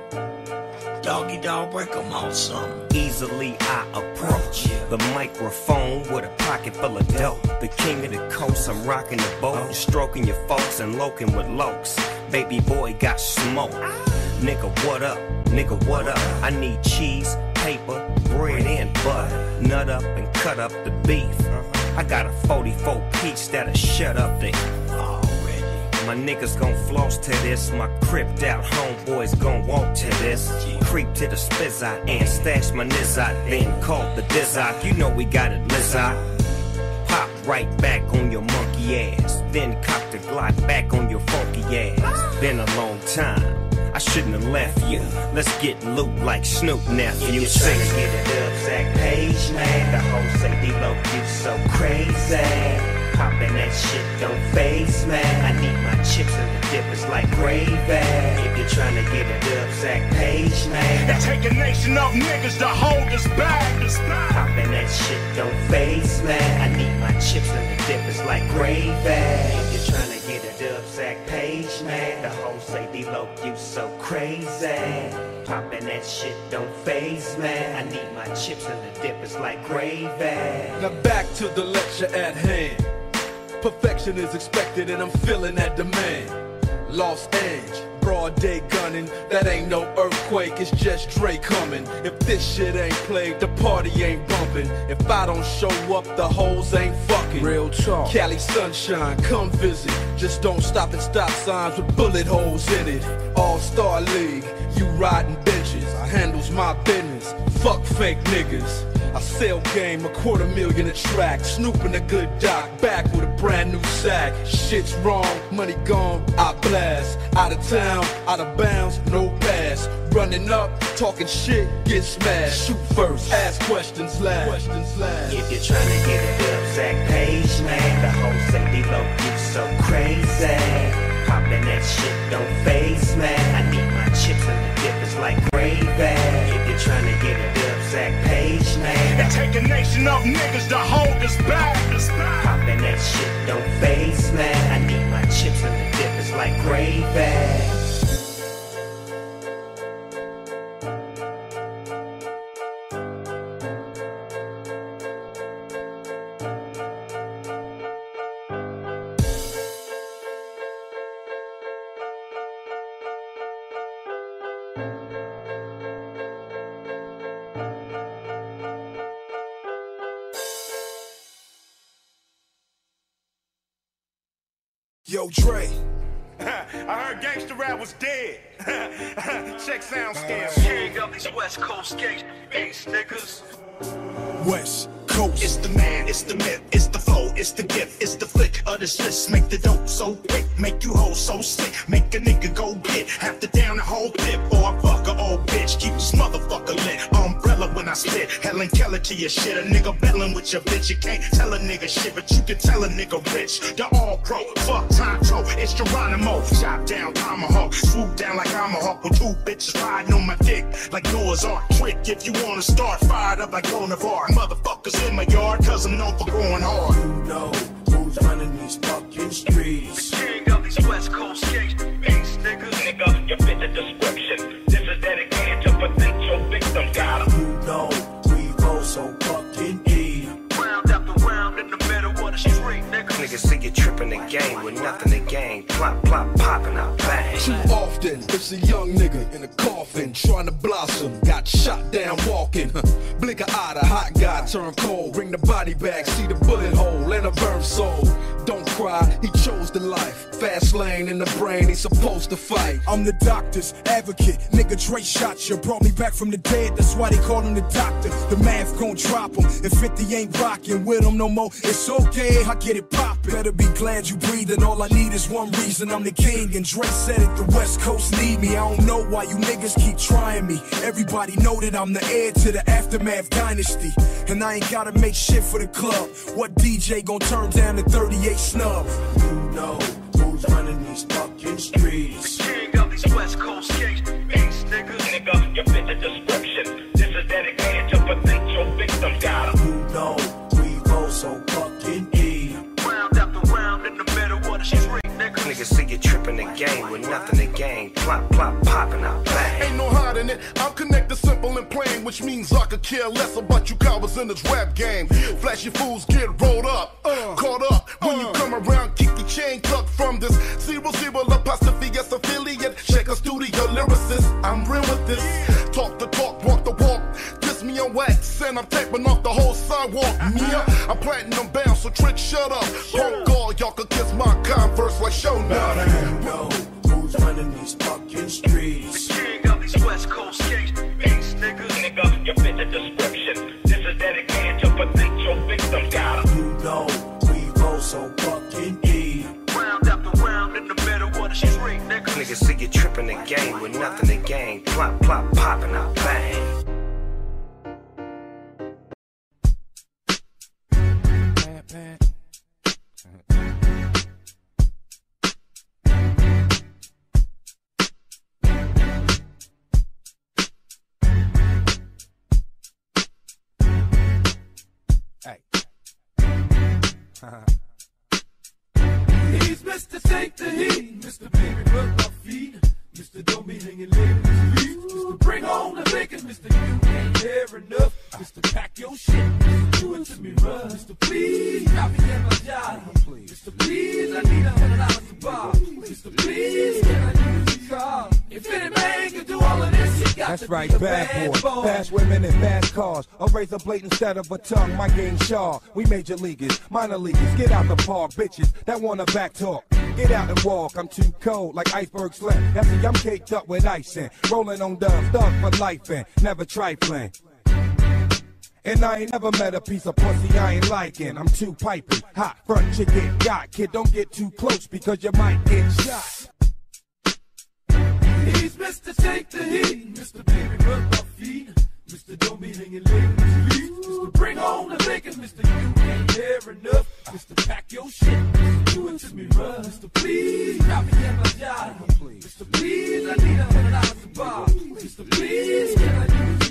Doggy dog, break break 'em off something. Easily I approach the microphone with a pocket full of dope. The king of the coast, I'm rocking the boat, stroking your folks and loking with lokes. Baby boy got smoke. Nigga, what up? Nigga, what up? I need cheese, paper, bread, and butter. Nut up and cut up the beef. I got a 44 piece that'll shut up the my niggas gon' floss to this. My cripped out homeboys gon' walk to this. Creep to the spizzot and stash my nizzot. Then call the dizzot. You know we got it lizzot. Pop right back on your monkey ass. Then cock the Glock back on your funky ass. Been a long time. I shouldn't have left you. Let's get loot like Snoop nephew. If you're Sing get a Dubsack page, man, the whole say D-Lo, you so crazy. Popping that shit don't face, man. I need my chips and the dip is like gravy. If you're trying to get a Dubsack page, man. It take a nation of niggas to hold us back. Popping that shit don't face, man. I need my chips and the dip is like gravy. If you're trying to get a Dubsack page, man, the whole say D-Lo, you so crazy. Popping that shit don't face, man. I need my chips and the dip is like gravy. Now back to the lecture at hand. Perfection is expected and I'm feeling that demand. Lost edge, broad day gunning. That ain't no earthquake, it's just Dre coming. If this shit ain't played, the party ain't bumping. If I don't show up, the hoes ain't fucking. Real talk. Cali sunshine, come visit. Just don't stop at stop signs with bullet holes in it. All Star League, you riding benches. I handles my business. Fuck fake niggas. I sell game a quarter million a track. Snooping a good doc, back with a brand new sack. Shit's wrong, money gone, I blast. Out of town, out of bounds, no pass. Running up, talking shit, get smashed. Shoot first, ask questions last. Questions last. If you're trying to get a Dubsack page, man, the whole say D-Lo, you so crazy. Popping that shit don't face, man. I need my chips and the dip is like gravy. Trying to get a Dubsack page, man. It take a nation of niggas to hold us back. Popping that shit don't face, man. I need my chips and the dip is like gravy. Was dead. Check sound scale. King of these West Coast beats, niggas. West Coast. It's the man, it's the myth, it's the flow, it's the gift, it's the flick of the sis. Make the dope so quick, make you hold so slick. Make a nigga go get half the down the whole clip. Or a old bitch, keep this motherfucker lit. Umbrella when I spit, Helen Keller to your shit. A nigga battling with your bitch, you can't tell a nigga shit, but you can tell a nigga rich. The all pro, fuck Tonto, it's Geronimo. Chop down tomahawk, swoop down like I'm a hawk with two bitches riding on my dick like Noah's Ark. Trick if you wanna start, fired up like Bonavar. Motherfuckers in my yard, cause I'm known for going hard. You know who's who's running these fucking streets? The King of these West Coast gangsta beats, nigga. Nigga, you fit the description. This is dedicated to potential victims. Got 'em. You know we roll so fucking deep. Round after round in the middle of the street, nigga. Niggas see you tripping the game with nothing to gain. Plop, plop, popping out bang. Too often, it's a young nigga in a coffin trying to blossom. Got shot down walking. Blink an eye, the hot guy turn cold. Bring the body back, see the bullet hole and a burnt soul. Don't cry, he chose the life. Fast lane in the brain, he's supposed to fight. I'm the doctor's advocate. Nigga, Dre shot you. Brought me back from the dead. That's why they call him the doctor. The math gon' drop him. If 50 ain't rocking with him no more, it's okay. I get it poppin'. Better be glad you breathing. All I need is one reason. I'm the king. And Dre said it. The West Coast need me. I don't know why you niggas keep trying me. Everybody know that I'm the heir to the aftermath dynasty. And I ain't gotta make shit for the club. What DJ gon' turn down the 38 snub? You know who's running these fucking streets. King of these West Coast gangsta beats, nigga. Nigga, you fit the Niggas see you tripping the game with nothing to gain. Plop, plop, popping out bang. Ain't no hiding it. I'm connected, simple and plain, which means I could care less about you cowards in this rap game. Flashy fools get rolled up, uh. caught up when you uh. come around. Keep the chain tucked from this zero zero apostrophe S affiliate. Check a studio lyricist. I'm real with this. Wax, and I'm taping off the whole sidewalk. Mia, uh, I'm planting them bound, so trick shut up. Punk all y'all could kiss my converse like show now. You know who's running these fucking streets. The King of these West Coast gangsta beats, nigga. Nigga, you fit the description. This is dedicated to potential victims. Got 'em. You know we roll so fucking deep. Round after round in the middle of the street, nigga. Niggas see you tripping the game with nothing to gain. Plop, plop, popping out bang. That's right, bad boy. Fast women and fast cars. A razor blade instead of a tongue. My game sharp. We major leaguers, minor leaguers. Get out the park, bitches that wanna back talk. Get out and walk. I'm too cold like iceberg slim. That's see, I'm caked up with ice and rolling on dubs, thug for life and never trifling. And I ain't never met a piece of pussy I ain't liking. I'm too piping, hot front chicken, got kid. Don't get too close because you might get shot. Mr. Take the Heat, Mr. Baby Rub My Feet, Mr. Don't Be Hanging Late Mr. Bring On the Bacon, Mr. You Ain't Here Enough, Mr. Pack Your Shit, Mr. Do It To Me Run, Mr. Please, drop me in my job, Mr. Please, I need a hundred dollars to buy, Mr. Please, can I use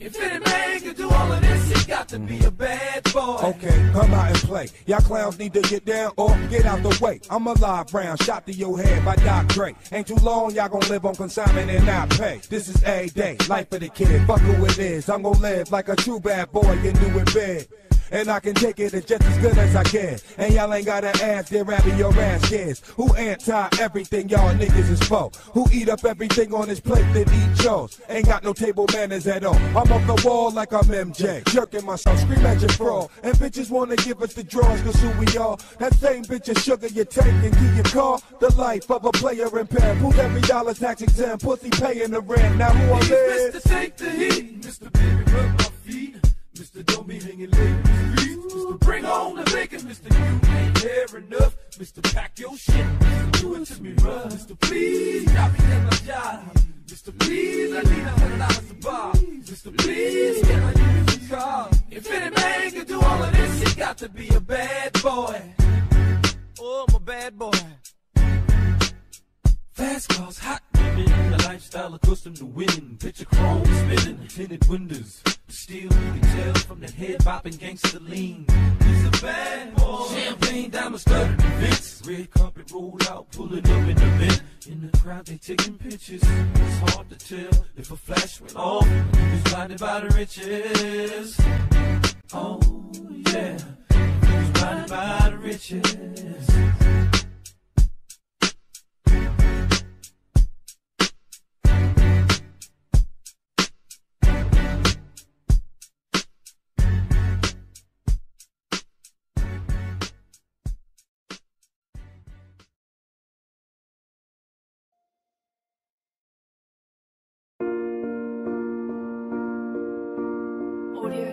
If any man can do all of this, he got to be a bad boy. Okay, come out and play. Y'all clowns need to get down or get out the way. I'm a live round, shot to your head by Doc Dre. Ain't too long, y'all gon' live on consignment and not pay. This is a day, life of the kid. Fuck who it is. I'm gon' live like a true bad boy, and do it big. And I can take it as just as good as I can. And y'all ain't gotta ask, they're rapping your ass kids. Who anti everything y'all niggas is for? Who eat up everything on his plate that eat yours? Ain't got no table manners at all. I'm off the wall like I'm MJ. Jerking myself, scream at your fraud. And bitches wanna give us the draws, cause who we are. That same bitch is sugar you take and give your car. The life of a player in pen. Who's every dollar tax exempt? Pussy paying the rent. Now who I live? Mr. Take the Heat, Mr. Baby Rub My Feet, Mr. Don't Be Hanging Late the Mr. Bring On the Bacon, Mr. You Ain't Here Enough, Mr. Pack Your Shit, Mr. Do It To Me Run, Mr. Please, drop me in my job, Mr. Please, I need a hundred dollars to buy, Mr. Please, can I use your car? If any man can do all of this, he got to be a bad boy. Oh, I'm a bad boy. Fast cars, hot women, the lifestyle accustomed to winning. Picture chrome spinning, tinted windows. Still, you can tell from the head bopping gangster lean. He's a bad boy. Champagne diamond studded Vince. Red carpet rolled out, pull it up in the vent. In the crowd, they taking pictures. It's hard to tell if a flash went off. Niggas blinded by the riches. Oh, yeah. Niggas blinded by the riches.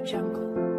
Jungle.